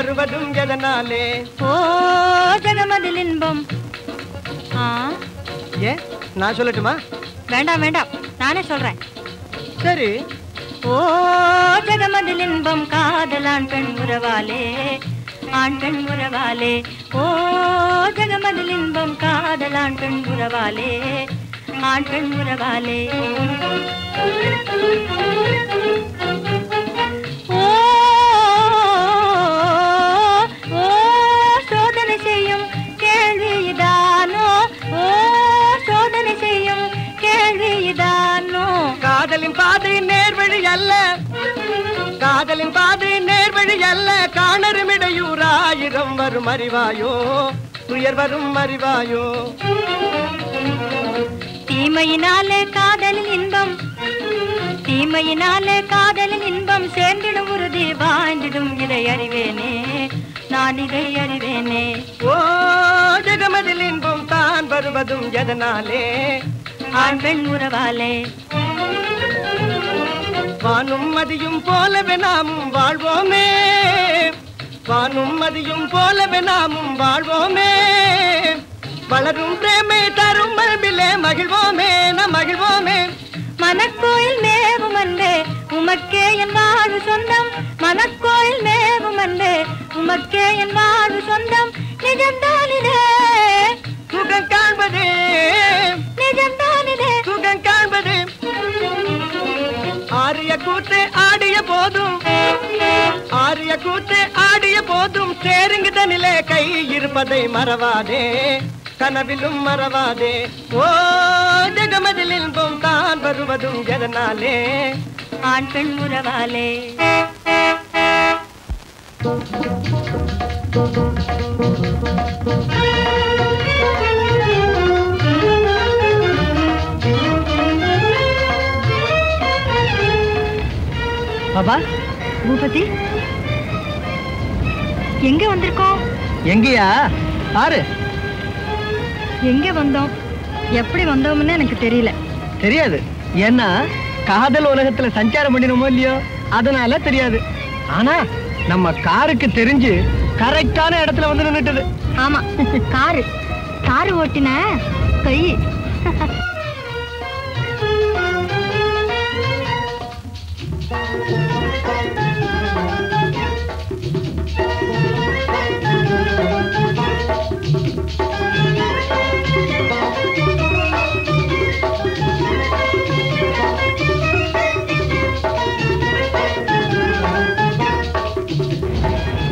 வருவதும் எதனாலே ஓ ஜெகமதில் இன்பம். ஆ? ஏ நான் சொல்லட்டுமா? வேண்டாம் வேண்டாம். நானே சொல்றேன். சரி. ஓ ஜெகமதில் இன்பம். காதலான் பெண் உறவாலே. ஆண் பெண் உறவாலே. ஓ ஜெகமதில் இன்பம். காதலான் பெண் உறவாலே. ஆண் பெண் உறவாலே. காதலின் பாதை நேர்வழி அல்ல காணரும் இடையூறாயிரம் வரும் அறிவாயோ துயர் வரும் அறிவாயோ. தீமையினாலே காதலின் இன்பம் தீமையினாலே காதலின் இன்பம் சேர்ந்திடும் உறுதி வாழ்ந்திடும் இதை அறிவேனே நான் இதை அறிவேனே. ஓ ஜெகமதில் இன்பம் தான் வருவதும் எதனாலே? ஆண் பெண் உறவாலே மதியும் போலவே நாமும் வாழ்வோமே. வானும் மதியும் போலவே நாமும் வாழ்வோமே. வளரும் பிரேமை தரும் மரபிலே மகிழ்வோமே நம் மகிழ்வோமே. மனக்கோயில் மேவும் அன்பே உமக்கே என் வாழ்வு சொந்தம். மனக்கோயில் மேவும் அன்பே உமக்கே என் வாழ்வு சொந்தம். நிஜம்தானிதே கூத்து ஆடிய போதும். ஆரிய கூத்து ஆடிய போதும். சேருங்குதனிலே கை இருப்பதை மறவாதே. கனவிலும் மறவாதே. ஓ ஜெகமதில் தான் வருவதும் எதனாலே? ஆண் பெண் உறவாலே. Thank you. பாபா பூபதி எங்க வந்திருக்கோம்? எங்கயா? ஆறு எங்க வந்தோம்? எப்படி வந்தோம்னு எனக்கு தெரியல. தெரியாது. ஏன்னா காதல் உலகத்துல சஞ்சாரம் பண்ணினோமோ இல்லையோ? அதனால தெரியாது. ஆனா நம்ம காருக்கு தெரிஞ்சு கரெக்டான இடத்துல வந்து நின்னுட்டது. ஆமா காரு. காரு ஓட்டின கை.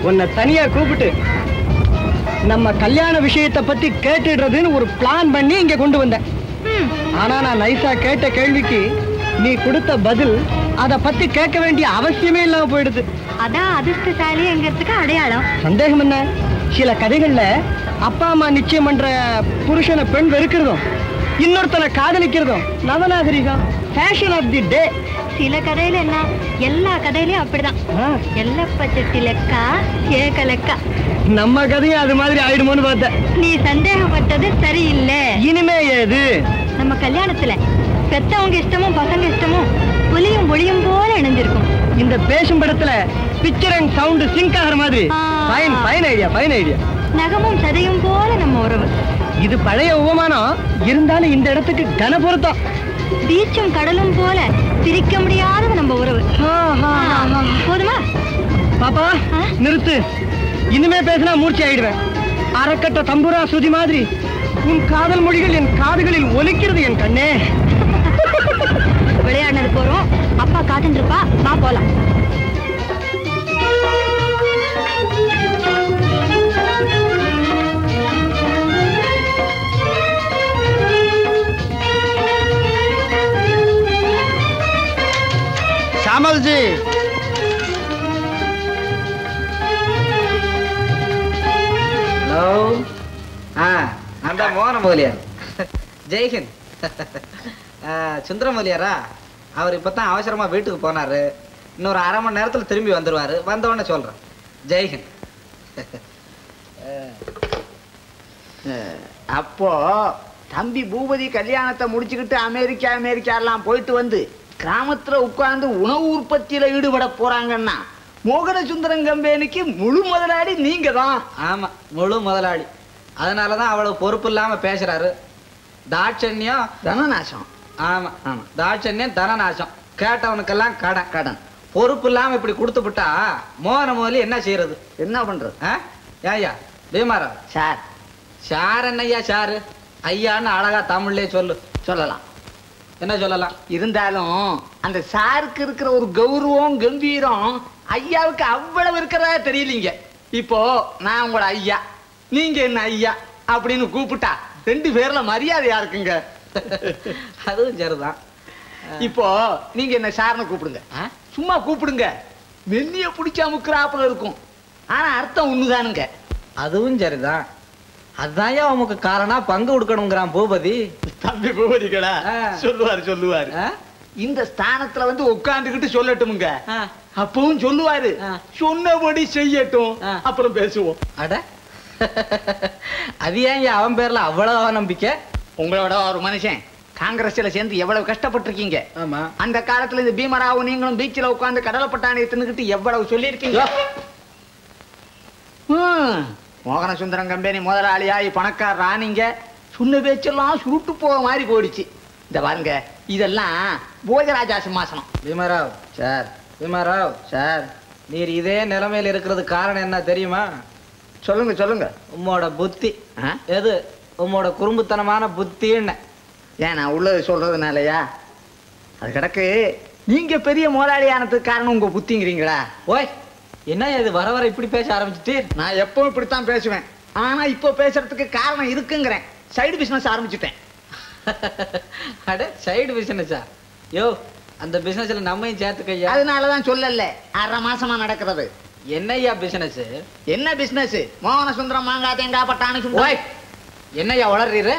உன்னை தனியா கூப்பிட்டு நம்ம கல்யாண விஷயத்தை பத்தி கேட்டுடுறதுன்னு ஒரு பிளான் பண்ணி இங்க கொண்டு வந்தேன். ஆனா நான் நைஸா கேட்ட கேள்விக்கு நீ கொடுத்த பதில் அத பத்தி கேட்க வேண்டிய அவசியமே இல்லாம போயிடுது. அதான் அதிர்ஷ்டசாலிங்கிறதுக்கு அடையாளம். சந்தேகம் என்ன? சில கதைகள்ல அப்பா அம்மா நிச்சயம் பண்ற புருஷனை பெண் வெறுக்கிறதும் இன்னொருத்தனை காதலிக்கிறதும் நவநாகரிகம் ஃபேஷன் ஆஃப் தி டே சில கதையில என்ன? எல்லா கதையிலயும் அப்படிதான். எல்லப்ப செட்டி லெக்கா ஏக லெக்கா நம்ம கதையும் அது மாதிரி ஆயிடுமோன்னு பார்த்தேன். நீ சந்தேகப்பட்டது சரியில்லை. இனிமே ஏது? நம்ம கல்யாணத்துல பெத்தவங்க இஷ்டமும் பசங்க இஷ்டமும் ஒளியும் ஒளியும் போல இணைஞ்சிருக்கும். இந்த பேசும் படத்துல பிக்சர் அண்ட் சவுண்ட் சிங்க் ஆகிற மாதிரி. Fine fine idea fine idea நகமும் சதையும் போல நம்ம உறவு. இது பழைய உபமானம் இருந்தாலும் இந்த இடத்துக்கு கன பொருத்தம். பீச்சும் கடலும் போல பிரிக்க முடியாதது நம்ம உறவு. போதுமா? பாப்பா? நிறுத்து. இனிமே பேசினா மூர்ச்சி ஆயிடுவேன். அறக்கட்ட தம்புரா சுதி மாதிரி உன் காதல் மொழிகள் என் காதுகளில் ஒலிக்கிறது என் கண்ணே. விளையாடினது போறோம். அப்பா காத்துட்டு இருப்பா. வா போலாம். ஷாமல்ஜி ஹலோ ஆ அந்த மோகன மொழியார் ஜெய்ஹிந்த் ஆ, சுந்தர மொழியாரா அவர் இப்போ தான் அவசரமாக வீட்டுக்கு போனார். இன்னொரு அரை மணி நேரத்தில் திரும்பி வந்துடுவார் வந்தவொடனே சொல்கிறேன் ஜெய்ஹிந்த் அப்போ தம்பி பூபதி கல்யாணத்தை முடிச்சுக்கிட்டு அமெரிக்கா அமெரிக்கா எல்லாம் போயிட்டு வந்து கிராமத்துல உட்கார்ந்து உணவு உற்பத்தியில ஈடுபட போறாங்கன்னா மோகன சுந்தரம் கம்பெனிக்கு முழு முதலாளி நீங்க தான் ஆமா முழு முதலாளி. அதனாலதான் அவ்வளவு பொறுப்பு இல்லாம பேசுறாரு. தாட்சண்யம் தனநாசம். ஆமா ஆமா. தாட்சண்யம் தனநாசம். கேட்டவனுக்கெல்லாம் கடன். கடன். பொறுப்பு இல்லாம இப்படி கொடுத்து விட்டா மோகன முதலி என்ன செய்யறது? என்ன பண்றது? ஆ? ஏய்யா பீமாரா? சார். சார் என்னய்யா சாரு? ஐயான்னு அழகா தமிழ்லயே சொல்லு. சொல்லலாம். என்ன சொல்லலாம்? இருந்தாலும் அந்த சாருக்கு இருக்கிற ஒரு கௌரவம் கம்பீரம் ஐயாவுக்கு அவ்வளவு இருக்கிறதா தெரியலீங்க. இப்போ நான் உங்களோட ஐயா. நீங்க என்ன ஐயா? அப்படின்னு கூப்பிட்டா ரெண்டு பேர்ல மரியாதையா இருக்குங்க அதுவும் சரிதான். இப்போ நீங்க என்ன சார்னு கூப்பிடுங்க? சும்மா கூப்பிடுங்க. மெல்லிய பிடிச்சா முக்கிறாப்புல இருக்கும். ஆனா அர்த்தம் ஒண்ணுதானுங்க. அதுவும் சரிதான். அதான் உமக்கு காரணம் பங்கு கொடுக்கணுங்கிறான் பூபதி. தம்பி பூபதிகளா ஆ. சொல்லுவாரு சொல்லுவாரு? இந்த ஸ்தானத்துல வந்து உட்கார்ந்துகிட்டு சொல்லட்டுமுங்க. அப்பவும் சொல்லுவாரு. சொன்னபடி செய்யட்டும். அப்புறம் பேசுவோம். அட. அது ஏன் அவன் பேர்ல அவ்வளவு நம்பிக்கை? உங்களோட ஒரு மனுஷன் காங்கிரஸ்ல சேர்ந்து எவ்வளவு கஷ்டப்பட்டிருக்கீங்க? ஆமா. அந்த காலத்துல இந்த பீமராவும் நீங்களும் பீச்சில் உட்கார்ந்து கடலை பட்டாணியை தின்னுக்கிட்டு எவ்வளவு சொல்லியிருக்கீங்க? ஹம், மோகன சுந்தரம் கம்பெனி முதலாளியாகி பணக்கார ராணிங்க சொன்ன பேச்செல்லாம் சுருட்டு போக மாதிரி போயிடுச்சு. இந்த பாருங்க இதெல்லாம் போஜராஜா சிம்மாசனம். பீமராவ் சார். பீமராவ் சார். நீர் இதே நிலைமையில இருக்கிறது காரணம் என்ன தெரியுமா? சொல்லுங்க சொல்லுங்க. உம்மோட புத்தி? எது? உம்மோட குறும்புத்தனமான புத்தின்னு. ஏன் நான் உள்ளது சொல்றதுனாலயா? அது கிடக்கு. நீங்க பெரிய முதலாளியானதுக்கு காரணம் உங்க புத்திங்கிறீங்களா? ஓய் என்ன இது வர வர இப்படி பேச ஆரம்பிச்சுட்டீர்? நான் எப்பவும் இப்படித்தான் பேசுவேன். ஆனா இப்போ பேசுறதுக்கு காரணம் இருக்குங்கிறேன். சைடு பிசினஸ் ஆரம்பிச்சுட்டேன். அட சைடு பிசினஸா யோ அந்த பிசினஸ்ல நம்மையும் சேர்த்துக்கையா அதனாலதான் சொல்லல அரை மாசமா நடக்கிறது. என்னய்யா பிசினஸ் என்ன பிசினஸ் மோகன சுந்தரம் மாங்காய் தேங்காய் ஓய் என்னய்யா வளர்றீரு?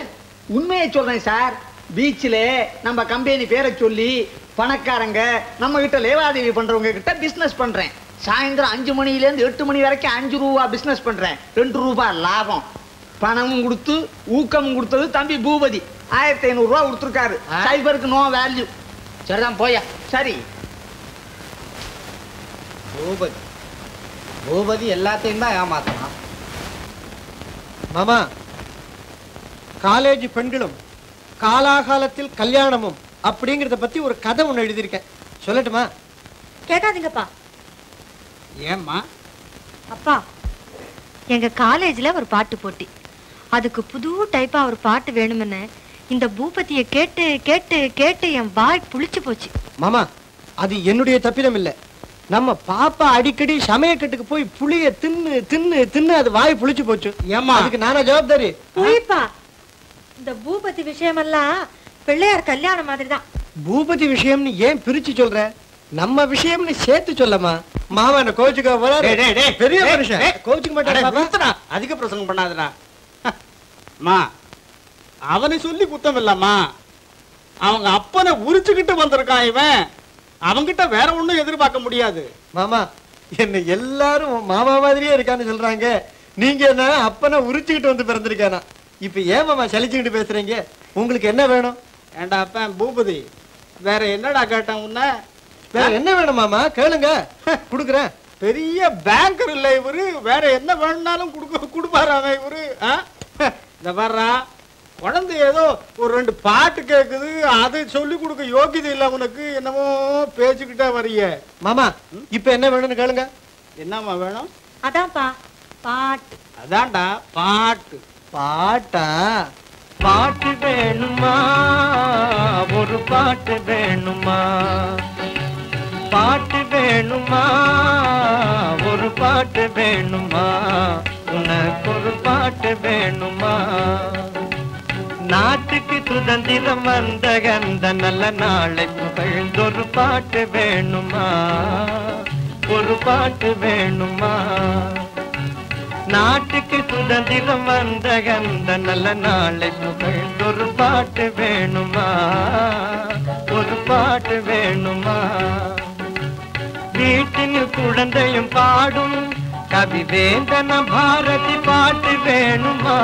உண்மையை சொல்றேன் சார். பீச்சில் நம்ம கம்பெனி பேரை சொல்லி பணக்காரங்க நம்ம கிட்ட லேவாதேவி பண்றவங்க கிட்ட பிசினஸ் பண்றேன். சாயந்தரம் அஞ்சு மணில இருந்து எட்டு மணி வரைக்கும் அஞ்சு ரூபா பிசினஸ் பண்றேன். ரெண்டு ரூபா லாபம். பணமும் கொடுத்து ஊக்கமும் கொடுத்தது தம்பி பூபதி. ஆயிரத்தி ஐநூறு ரூபா கொடுத்துருக்காரு? சைபருக்கு நோ வேல்யூ சரிதான் போயா. சரி. பூபதி. பூபதி எல்லாத்தையும் தான் ஏமாத்தலாம் மாமா காலேஜ் பெண்களும் காலாகாலத்தில் கல்யாணமும் அப்படிங்கறத பத்தி ஒரு கதை ஒண்ணு எழுதியிருக்கேன். சொல்லட்டுமா? கேட்காதீங்கப்பா. ஏம்மா? அப்பா எங்க காலேஜ்ல ஒரு பாட்டு போட்டி. அதுக்கு புது டைப்பா ஒரு பாட்டு வேணும்னு இந்த பூபதியை கேட்டு கேட்டு கேட்டு என் வாய் புளிச்சு போச்சு. மாமா அது என்னுடைய தப்பிதம் இல்ல. நம்ம பாப்பா அடிக்கடி சமயக்கட்டுக்கு போய் புளிய தின்னு தின்னு தின்னு அது வாய் புளிச்சு போச்சு. ஏம்மா? அதுக்கு நானா ஜவாப்தாரி? புளிப்பா இந்த பூபதி விஷயமெல்லாம் பிள்ளையார் கல்யாணம் மாதிரி தான் பூபதி விஷயம்னு ஏன் பிரிச்சு சொல்ற? நம்ம விஷயம்னு சேர்த்து சொல்லமா? மாமா என்ன கோச்சுக்க போறாரு. டேய், டேய், டேய். பெரிய மனுஷன். கோச்சுக்க மாட்டேன். அதிக பிரசங்கம் பண்ணாதடா. மா அவனை சொல்லி குத்தம் இல்லம்மா. அவங்க அப்பனை உரிச்சுக்கிட்டு வந்திருக்கான் இவன். அவன்கிட்ட வேற ஒண்ணும் எதிர்பார்க்க முடியாது. மாமா என்ன எல்லாரும் மாமா மாதிரியே இருக்கான்னு சொல்றாங்க. நீங்க என்ன அப்பனை உரிச்சுக்கிட்டு வந்து பிறந்திருக்கானா? இப்ப ஏன் மாமா சலிச்சுக்கிட்டு பேசுறீங்க? உங்களுக்கு என்ன வேணும்? ஏண்டா அப்பன் பூபதி வேற என்னடா கேட்டேன் உன்ன? வேற என்ன வேணும் மாமா? கேளுங்க. குடுக்குறேன். பெரிய பேங்கர் இல்ல இவரு. வேற என்ன வேணும்னாலும் கொடுக்க கொடுப்பாரு அவன் இவரு. ஆ? இந்த வர்றா குழந்தை ஏதோ ஒரு ரெண்டு பாட்டு கேக்குது. அதை சொல்லி கொடுக்க யோகியதை இல்ல உனக்கு. என்னமோ பேசிக்கிட்டே வரிய மாமா இப்ப என்ன வேணும்னு கேளுங்க. என்னம்மா வேணும்? அதான்ப்பா பாட்டு. அதான்டா பாட்டு. பாட்டா? பாட்டு வேணுமா? ஒரு பாட்டு வேணுமா? பாட்டு வேணுமா? ஒரு பாட்டு வேணுமா? உனக்கு ஒரு பாட்டு வேணுமா? நாட்டுக்கு சுதந்திரம் வந்த கந்த நல்ல நாளை புகழ்ந்தொரு பாட்டு வேணுமா? ஒரு பாட்டு வேணுமா? நாட்டுக்கு சுதந்திரம் வந்த கந்த நல்ல நாளை புகழ்ந்தொரு பாட்டு வேணுமா? ஒரு பாட்டு வேணுமா? வீட்டின் குழந்தையும் பாடும். கவி வேந்தன பாரதி பாட்டு வேணுமா?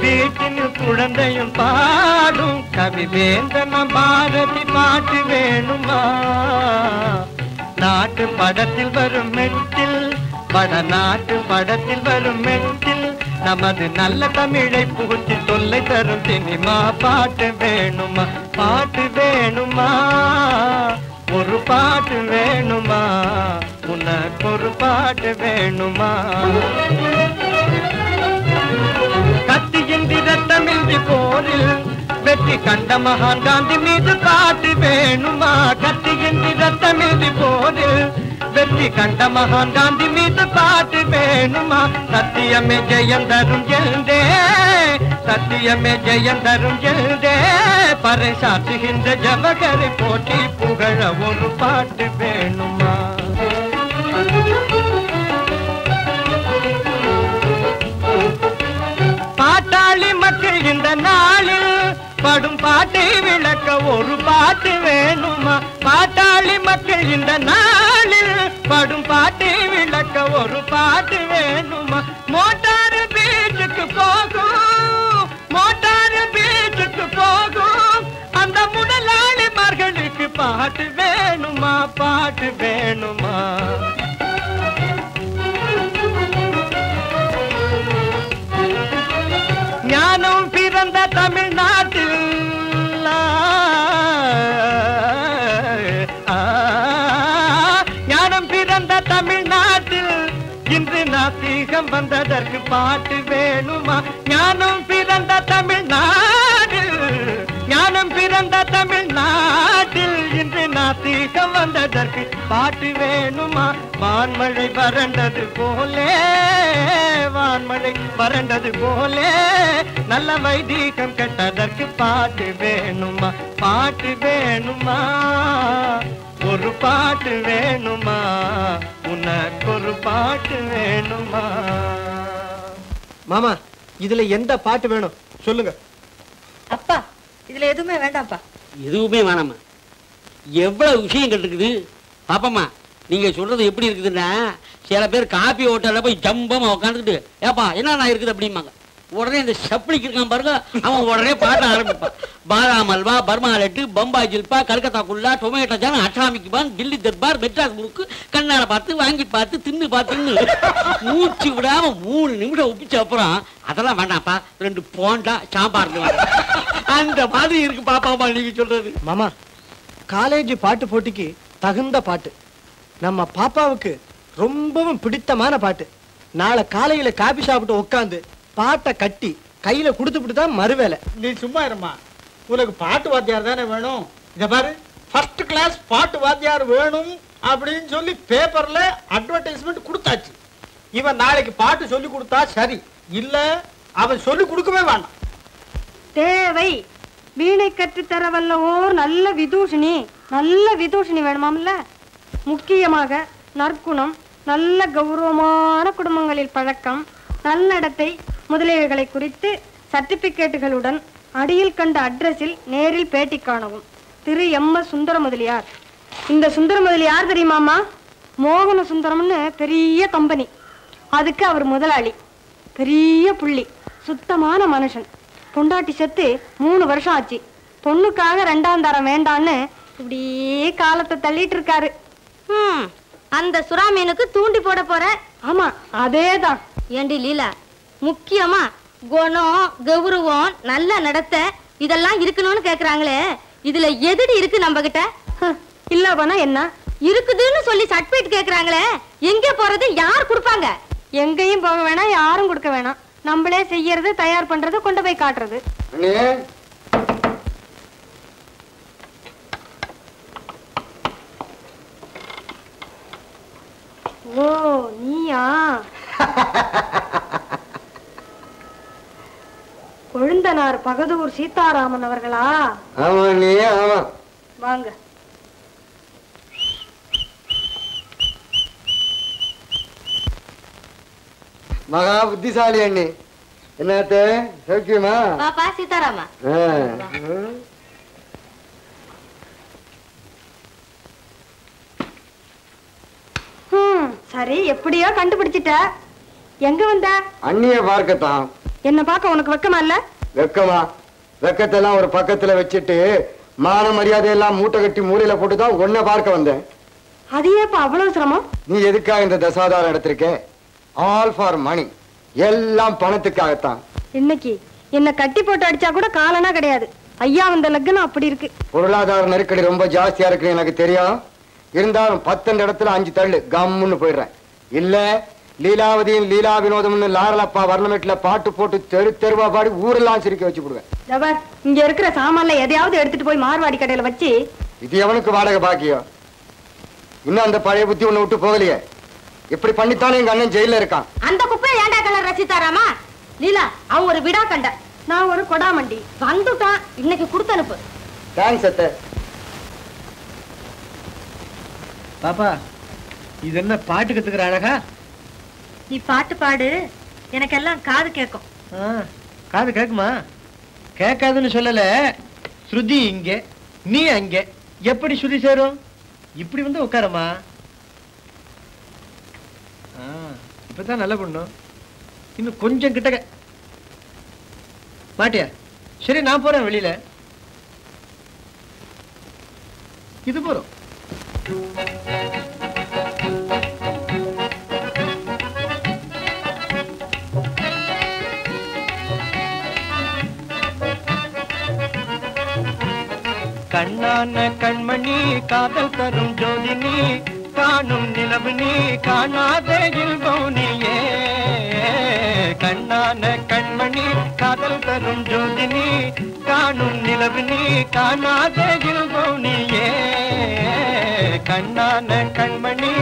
வீட்டின் குழந்தையும் பாடும். கவி வேந்தன பாரதி பாட்டு வேணுமா? நாட்டு படத்தில் வரும் மெட்டில் வடநாட்டு படத்தில் வரும் மெட்டில் நமது நல்ல தமிழை புகுத்தி தொல்லை தரும் சினிமா பாட்டு வேணுமா? பாட்டு வேணுமா? ஒரு பாட்டு வேணுமா? உனக்கு ஒரு பாட்டு வேணுமா? கத்தியின்றி ரத்தமின்றி போரில் வெற்றி கண்ட மகான் காந்தி மீது பாட்டு வேணுமா? கத்தியின்றி ரத்தமின்றி போரில் வெற்றி கண்ட மகான் காந்தி மீது பாட்டு வேணுமா? சத்தியமே ஜெயம் தரும் எழுந்தே சத்தியமே ஜெயம் தரும் எழுந்தே பறை சாற்றுகின்ற ஜவகரை போட்டி புகழ ஒரு பாட்டு வேணுமா? பாட்டாளி மக்கள் இந்த நாளில் படும் பாட்டை விளக்க ஒரு பாட்டு வேணுமா? பாட்டாளி மக்கள் இந்த நாளில் படும் பாட்டை விளக்க ஒரு பாட்டு வேணுமா? மோட்டார் பீச்சுக்கு போகும் மோட்டார் பீச்சுக்கு போகும். அந்த முதலாளிமார்களுக்கு பாட்டு வேணுமா? பாட்டு வேணுமா? பாட்டு வேணுமா? ஞானம் பிறந்த தமிழ்நாடு. ஞானம் பிறந்த தமிழ்நாட்டில் இன்று நாத்திகம் வந்ததற்கு பாட்டு வேணுமா? வான்மழை வறண்டது போலே வான்மழை வறண்டது போலே. நல்ல வைதீகம் கெட்டதற்கு பாட்டு வேணுமா? பாட்டு வேணுமா? ஒரு பாட்டு வேணுமா? உனக்கு ஒரு பாட்டு வேணுமா? மாமா இதுல எந்த பாட்டு வேணும்? சொல்லுங்க. அப்பா இதுல எதுவுமே வேண்டாம்ப்பா. எதுவுமே வேணாமா எவ்வளவு விஷயங்கள் இருக்குது பாப்பம்மா நீங்க சொல்றது எப்படி இருக்குதுன்னா சில பேர் காப்பி ஹோட்டல்ல போய் ஜம்பமா உட்காந்துக்கிட்டு ஏப்பா என்ன இருக்குது அப்படிம்பாங்க. உடனே இந்த சப்ளிக்கு இருக்கான் பாருங்க அவன் உடனே பாட ஆரம்பிப்பான். பாதாம் அல்வா பர்மா லட்டு பம்பாய் ஜில்பா கல்கத்தா குல்லா டொமேட்டோ ஜான் அட்டாமிக்கு பான் தில்லி தர்பார் மெட்ராஸ் முறுக்கு கண்ணால பார்த்து வாங்கி பார்த்து தின்னு பார்த்துன்னு. மூச்சு விடாம மூணு நிமிஷம் ஒப்பிச்ச அப்புறம் அதெல்லாம் வேண்டாம்ப்பா ரெண்டு போண்டா சாம்பார் அந்த மாதிரி இருக்கு பாப்பாமா நீங்க சொல்றது. மாமா காலேஜ் பாட்டு போட்டிக்கு தகுந்த பாட்டு. நம்ம பாப்பாவுக்கு ரொம்பவும் பிடித்தமான பாட்டு. நாளை காலையில காபி சாப்பிட்டு உட்காந்து பாட்டை கட்டி கையில கொடுத்துட்டு தான் மறுவேலை. நீ சும்மா இருமா. உனக்கு பாட்டு வாத்தியார் தானே வேணும். இத பாரு. ஃபர்ஸ்ட் கிளாஸ் பாட்டு வாத்தியார் வேணும் அப்படின்னு சொல்லி பேப்பர்ல அட்வர்டைஸ்மெண்ட் கொடுத்தாச்சு. இவன் நாளைக்கு பாட்டு சொல்லி கொடுத்தா சரி. இல்ல அவன் சொல்லி கொடுக்கவே வேண்டாம் தேவை. வீணை கற்றுத்தர வல்ல ஓர் நல்ல விதூஷினி நல்ல விதூஷினி வேணுமாம்ல? முக்கியமாக நற்குணம் நல்ல கௌரவமான குடும்பங்களில் பழக்கம் நன்னடத்தை முதலியவைகளை குறித்து சர்டிபிகேட்டுகளுடன் அடியில் கண்ட அட்ரஸில் நேரில் பேட்டி காணவும். திரு எம். எஸ். சுந்தர முதலியார் இந்த சுந்தர முதலியார் தெரியுமாமா மோகன சுந்தரம்னு பெரிய கம்பெனி. அதுக்கு அவர் முதலாளி. பெரிய புள்ளி. சுத்தமான மனுஷன். பொண்டாட்டி செத்து மூணு வருஷம் ஆச்சு. பொண்ணுக்காக ரெண்டாம் தரம் வேண்டான்னு இப்படியே காலத்தை தள்ளிட்டு இருக்காரு அந்த சுறா மீனுக்கு தூண்டி போட போற? ஆமா அதேதான். ஏண்டி லீலா முக்கியமா குணம் கௌரவம் நல்ல நடத்தை இதெல்லாம் இருக்கணும்னு கேக்குறாங்களே. இதுல எதுடி இருக்கு நம்ம கிட்ட ஹ, இல்ல போனா என்ன? இருக்குதுன்னு சொல்லி சர்டிபிகேட் கேக்குறாங்களே. எங்க போறது? யார் கொடுப்பாங்க? எங்கேயும் போக வேணாம் யாரும் கொடுக்க வேணாம். நம்மளே செய்யறது தயார் பண்றது கொண்டு போய் காட்டுறது. ஓ நீயா? கொழுந்தனார் பகதூர் சீதாராமன் அவர்களா? ஆமா நீ ஆமா. வாங்க. மகா புத்திசாலி அண்ணி. என்னத்த சௌக்கியமா? பாப்பா சீதாராமா? ஹம், சரி எப்படியோ கண்டுபிடிச்சிட்ட. எங்க வந்த? அண்ணிய பார்க்கத்தான். என்ன பார்க்க உனக்கு வெக்கமா இல்ல? வெக்கமா? வெக்கத்தெல்லாம் ஒரு பக்கத்துல வச்சுட்டு மான மரியாதையெல்லாம் மூட்டை கட்டி மூலையில போட்டு தான் உன்னை பார்க்க வந்தேன். அது ஏப்பா அவ்வளவு சிரமம்? நீ எதுக்காக இந்த தசாதாரம் எடுத்திருக்க? ஆல் ஃபார் மணி எல்லாம் பணத்துக்காகத்தான். இன்னைக்கு என்ன கட்டி போட்டு அடிச்சா கூட காலனா கிடையாது. ஐயா வந்த லக்குன்னு அப்படி இருக்கு. பொருளாதார நெருக்கடி ரொம்ப ஜாஸ்தியா இருக்குன்னு எனக்கு தெரியும். இருந்தாலும் பத்தெண்டு இடத்துல அஞ்சு தள்ளு. கம்முன்னு போயிடுறேன். இல்ல லீலாவதியும் லீலா வினோதம்னு லாரலப்பா வர்ணமெட்ல பாட்டு போட்டு தெரு தெருவா பாடி ஊரெல்லாம் சிரிக்க வச்சு விடுவேன் இங்க இருக்கிற சாமான்ல எதையாவது எடுத்துட்டு போய் மார்வாடி கடையில வச்சு இது எவனுக்கு வாடகை பாக்கியம் இன்னும் அந்த பழைய புத்தி ஒண்ணு விட்டு போகலையே. இப்படி பண்ணித்தானே எங்க அண்ணன் ஜெயில இருக்கான். அந்த குப்பையை ஏண்டா கலர் ரசித்தாராமா லீலா அவன் ஒரு விடா கண்ட. நான் ஒரு கொடாமண்டி. வந்துட்டான். இன்னைக்கு கொடுத்து அனுப்பு. தேங்க்ஸ் அத்தை. பாப்பா இது என்ன பாட்டு கத்துக்கிற அழகா? நீ பாட்டு பாடு. எனக்கெல்லாம் காது கேட்கும் ஆ, காது கேக்குமா? கேட்காதுன்னு சொல்லல. ஸ்ருதி இங்க நீ அங்க. எப்படி ஸ்ருதி சேரும்? இப்படி வந்து உட்காரமா? ஆ, இப்பதான் நல்ல பொண்ணும் இன்னும் கொஞ்சம் கிட்டக்க மாட்டியா சரி நான் போறேன் வெளியில. இது போறோம் கண்ணான கண்மணி காதல் தரும் ஜோதினி காணும் நிலவு நீ காணாத இல்பௌனியே கண்ணான கண்மணி காதல் தரும் ஜோதினி காணும் நிலவு நீ காணாத இல்பௌனியே கண்ணான கண்மணி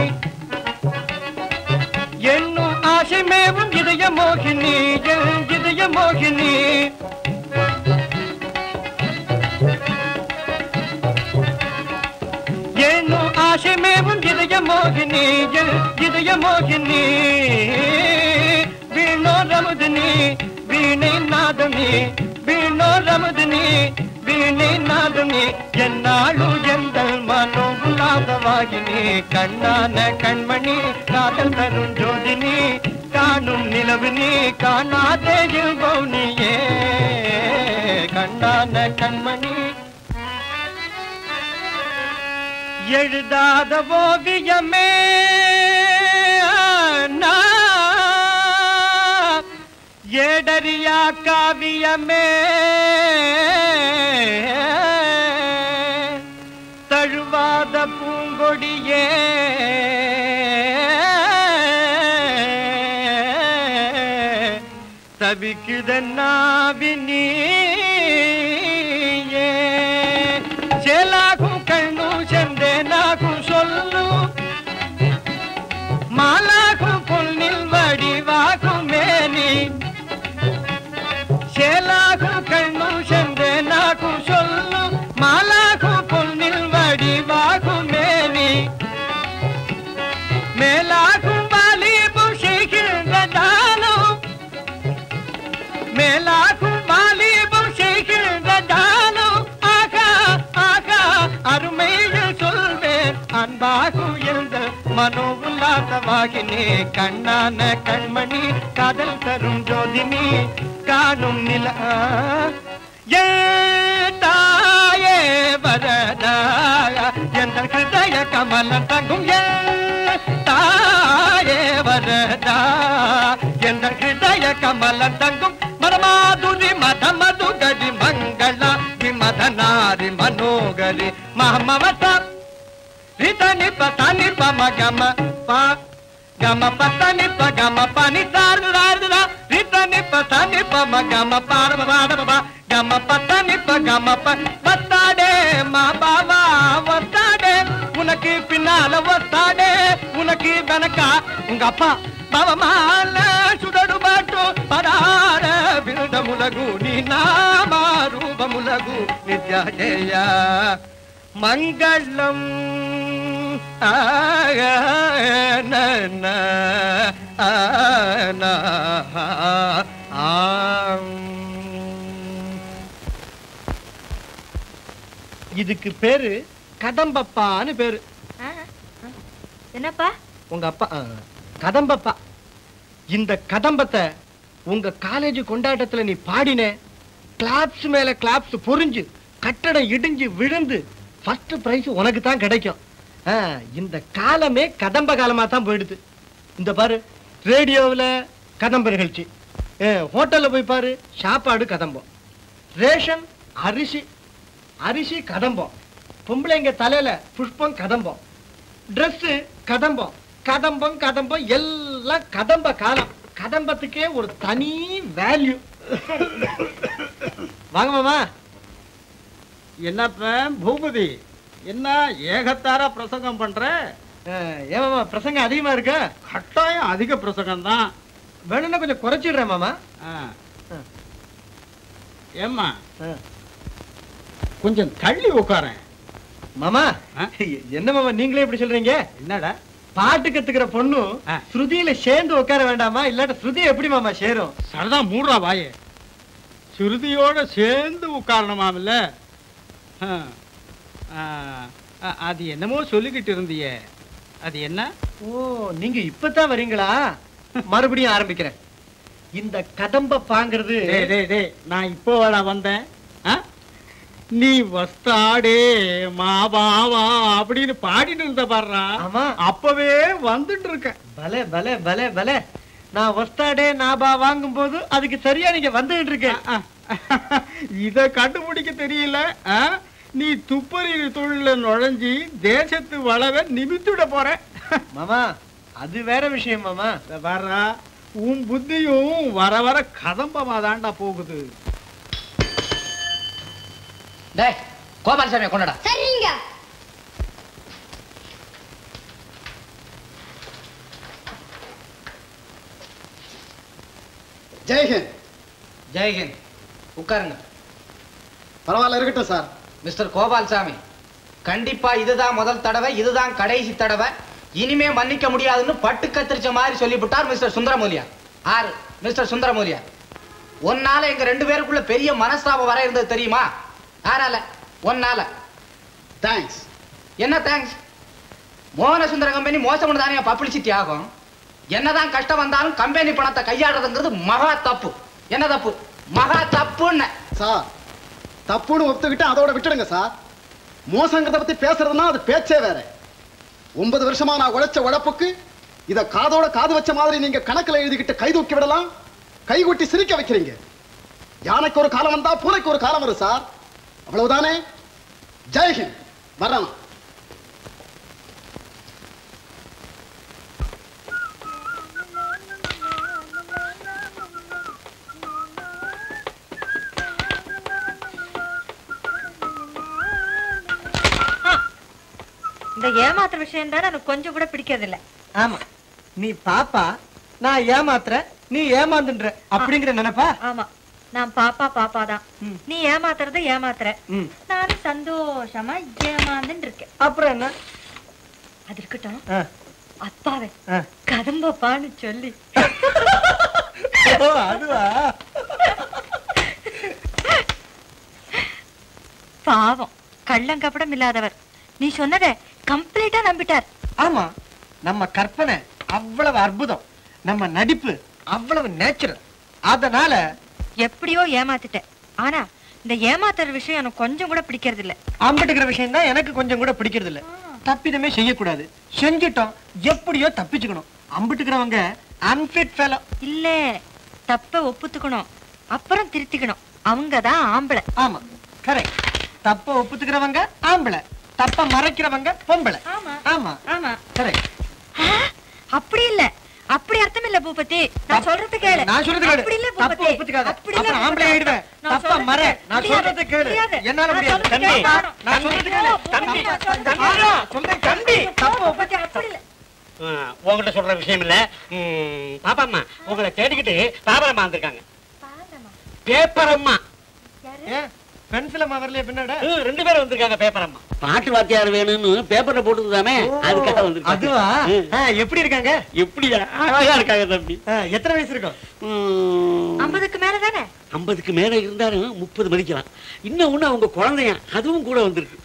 என்னும் ஆசை மேவும் இதய மோகினி என் இதய மோகினி வசமேவும் இதய மோகினி இதய மோகினி வீணோ ரமுதினி வீணை நாதனி வீணோ ரமுதினி வீணை நாதனி என்னாலும் எந்தல் மனோவு நாதவாகினி கண்ணான கண்மணி காதல் தரும் ஜோதினி காணும் நிலவு நீ காணாதே இல்பௌனியே கண்ணான கண்மணி எழுதாத ஓவியமே. ஏடரியா காவியமே. தழுவாத பூங்கொடியே. தவிக்குதன்னாவினியே செந்தேனாகும் சொல்லு மாலாகும் பொன்னில் வடிவாகும் மனோ உல்லாசவாகினே கண்ணான கண்மணி காதல் தரும் ஜோதினி காணும் நில ஏ தாயே வரதாய எந்த ஹிருதய கமலம் தங்கும்? ஏ தாயே வரதா எந்த ஹிருதய கமலம் தங்கும்? గమ ప. గమ పత నిప గమ పని సారు రారుదా రిత నిప స నిప మ గమ పార పాడబ గమ పత నిప గమ ప. వస్తాడే మా బాబా వస్తాడే. ఉనకి పిన్నాల వస్తాడే. ఉనకి వెనక గప్ప భవమాన సుడడు బాటు. పరార విరుడములగు నీ నామా రూపములగు నిత్య మంగళం. ஆக. இதுக்கு பேரு கதம்பப்பான்னு பேரு. என்னப்பா? உங்க அப்பா கதம்பப்பா. இந்த கதம்பத்தை உங்க காலேஜ் கொண்டாட்டத்துல நீ பாடின கிளாப்ஸ் மேல கிளாப்ஸ் பொறிஞ்சு கட்டடம் இடிஞ்சு விழுந்து ஃபர்ஸ்ட் பிரைஸ் உனக்கு தான் கிடைக்கும். இந்த காலமே கதம்ப காலமா தான் போயிடுது. இந்த பாரு ரேடியோவில் கதம்ப நிகழ்ச்சி. ஹோட்டல்ல போய் பாரு சாப்பாடு கதம்பம். ரேஷன் அரிசி அரிசி கதம்பம். பொம்பளைங்க தலையில புஷ்பம் கதம்பம். Dress கதம்பம். கதம்பம் கதம்பம் எல்லாம் கதம்ப காலம். கதம்பத்துக்கே ஒரு தனி வேல்யூ வாங்க மாமா. என்னப்ப பூபதி? என்ன ஏகத்தார பிரசங்கம் பண்ற? அஹ், ஏன் மாமா பிரசங்கம் அதிகமா இருக்கா? கட்டாயம் அதிக பிரசங்கம் தான் வேணும்னா கொஞ்சம் குறைச்சிடுறேன் மாமா. ஏம்மா ஆ. கொஞ்சம் தள்ளி உட்காரேன். மாமா? என்ன மாமா நீங்களே இப்படி சொல்றீங்க? என்னடா? பாட்டு கத்துக்கிற பொண்ணு. ஸ்ருதியில சேர்ந்து உட்கார வேண்டாமா? இல்லாட்ட ஸ்ருதி எப்படி மாமா சேரும்? சரிதான் மூடுறா வாயே. சுருதியோட சேர்ந்து உட்காரணுமாமில்ல ஆ. அது என்னமோ சொல்லிக்கிட்டு இருந்தியே. அது என்ன? ஓ நீங்க இப்பதான் வரீங்களா? மறுபடியும் ஆரம்பிக்கிறேன். இந்த கதம்ப பாங்கிறது நான் இப்போ வந்தேன்? நீ வஸ்தாடே மாபாவா அப்படின்னு பாடிட்டு இருந்த பாடுறா. அப்பவே வந்துட்டு இருக்க பலே பலே பலே பலே. நான் ஒஸ்தாடே நாபா வாங்கும் போது அதுக்கு சரியா நீங்க வந்துகிட்டு இருக்கேன். இத கண்டுபிடிக்க தெரியல? நீ துப்பறிவு தொழில நுழைஞ்சி தேசத்து வளவை நிமித்திட போற. மாமா அது வேற விஷயம் மாமா. பாருடா உன் புத்தியும் வர வர கதம்பமா தாண்டா போகுது. டேய் கோபாலசாமியை கொண்டாடா. சரிங்க. ஜெய்ஹிந்த். ஜெயஹிந்த் உட்காருங்க. பரவாயில்ல இருக்கட்டும் சார். மிஸ்டர் கோபால்சாமி கண்டிப்பா இதுதான் முதல் தடவை இதுதான் கடைசி தடவை. இனிமே மன்னிக்க முடியாதுன்னு பட்டு கத்திரிச்ச மாதிரி சொல்லிவிட்டார் மிஸ்டர் சுந்தரமூலியார். ஆறு மிஸ்டர் சுந்தரமூலியார். ஒன்னால எங்க ரெண்டு பேருக்குள்ள பெரிய மனஸ்தாபம் வர இருந்தது தெரியுமா? ஆனால ஒன்னால. தேங்க்ஸ் என்ன தேங்க்ஸ் மோகன சுந்தர கம்பெனி மோசம் தானே பப்ளிசிட்டி ஆகும். என்னதான் கஷ்டம் வந்தாலும் கம்பெனி பணத்தை கையாடுறதுங்கிறது மகா தப்பு. என்ன தப்பு? மகா தப்புன்னு. சார் தப்புன்னு ஒத்துக்கிட்டு அதோட விட்டுடுங்க சார் மோசங்கிறத பத்தி பேசுறதுன்னா அது பேச்சே வேற. ஒன்பது வருஷமா நான் உழைச்ச உழைப்புக்கு இதை காதோட காது வச்ச மாதிரி நீங்க கணக்கில் எழுதிக்கிட்டு கை தூக்கி விடலாம் கை கொட்டி சிரிக்க வைக்கிறீங்க. யானைக்கு ஒரு காலம் வந்தா பூனைக்கு ஒரு காலம் வரும் சார் அவ்வளவுதானே? ஜெய்ஹிந்த் வரலாம் இந்த ஏமாத்துற விஷயம் தானே எனக்கு கொஞ்சம் கூட பிடிக்கிறது இல்ல ஆமா. நீ பாப்பா நான் ஏமாத்துற நீ ஏமாந்துன்ற அப்படிங்கிற நினைப்பா? ஆமா. நான் பாப்பா பாப்பா தான். நீ ஏமாத்துறத ஏமாத்துற. நானும் சந்தோஷமா ஏமாந்துன்னு இருக்கேன். அப்புறம் என்ன? அது இருக்கட்டும். அப்பாவே. கதம்பப்பான்னு சொல்லி. அதுவா? பாவம். கள்ளங்கப்படம் இல்லாதவர். நீ சொன்னதை கம்ப்ளீட்டா நம்பிட்டார். ஆமா நம்ம கற்பனை அவ்வளவு அற்புதம் நம்ம நடிப்பு அவ்வளவு நேச்சுரல் அதனால எப்படியோ ஏமாத்திட்டேன். ஆனா இந்த ஏமாத்துற விஷயம் எனக்கு கொஞ்சம் கூட பிடிக்கிறது இல்ல அம்பிட்டுக்கிற விஷயம் தான் எனக்கு கொஞ்சம் கூட பிடிக்கிறது இல்ல தப்பிதமே செய்யக்கூடாது. செஞ்சிட்டோம் எப்படியோ தப்பிச்சுக்கணும். அம்பிட்டுக்கிறவங்க அன்பிட் ஃபெலோ இல்ல தப்ப ஒப்புத்துக்கணும். அப்புறம் திருத்திக்கணும். அவங்க தான் ஆம்பளை. ஆமா கரெக்ட் தப்ப ஒப்புத்துக்கிறவங்க ஆம்பளை. தப்ப மறைக்கிறவங்க பொம்பளை. ஆமா. ஆமா. ஆ, அப்படி இல்ல. அப்படி அர்த்தம் இல்ல பூபதி. நான் சொல்றது கேளு. நான் சொல்றது கேளு. அப்படி இல்ல தப்ப பூபதி. ஒப்புத்துக்காத அப்படி இல்ல ஆம்பளை நான் தப்ப மறை. நான் சொல்றது கேளு. என்னால முடியாது. தம்பி. நான் சொல்றது கேளு. தம்பி. சொல்றேன் தம்பி. தப்பு பூபதி, அப்படி இல்ல. உங்ககிட்ட சொல்ற விஷயம் இல்ல. ம், பாப்பாம்மா உங்களை தேடிக்கிட்டு பாபரம்மா வந்திருக்காங்க பேப்பரம்மா ஏன்? பென்சிலமா வரலையே பின்னாட? ரெண்டு பேரும் வந்திருக்காங்க பேப்பரம்மா பாட்டு வாத்தியார் வேணும்னு பேப்பர்ல போட்டுதாமே அதுக்காக வந்திருக்காங்க. அதுவா? எப்படி இருக்காங்க? எப்படியா அழகா இருக்காங்க தம்பி. எத்தனை வயசு இருக்கும்? ஐம்பதுக்கு மேல தானே ஐம்பதுக்கு மேல இருந்தாலும் முப்பது மதிக்கலாம். இன்னும் ஒண்ணு அவங்க குழந்தையா அதுவும் கூட வந்திருக்கு.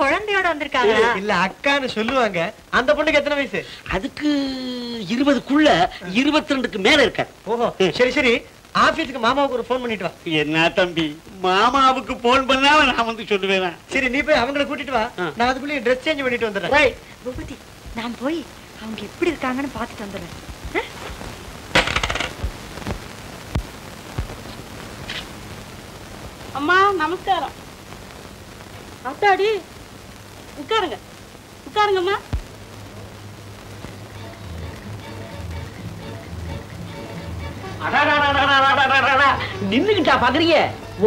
குழந்தையோட வந்திருக்காங்க இல்ல அக்கான்னு சொல்லுவாங்க. அந்த பொண்ணுக்கு எத்தனை வயசு? அதுக்கு இருபதுக்குள்ள இருபத்தி ரெண்டுக்கு மேல இருக்காது ஓஹோ சரி சரி. ஆபீஸ்க்கு மாமாவுக்கு ஒரு ஃபோன் பண்ணிட்டு வா. என்ன தம்பி? மாமாவுக்கு போன் பண்ணாம நான் வந்து சொல்லுவேனா? சரி நீ போய் அவங்கள கூட்டிட்டு வா. நான் அதுக்குள்ளேயே ட்ரெஸ் சேஞ்ச் பண்ணிட்டு வந்துடுறேன். பூபதி நான் போய் அவங்க எப்படி இருக்காங்கன்னு பார்த்துட்டு வந்துடுறேன். அம்மா நமஸ்காரம். அத்தாடி உட்காருங்க. உட்காருங்கம்மா. நின்னுகிட்டா பாக்குறீங்க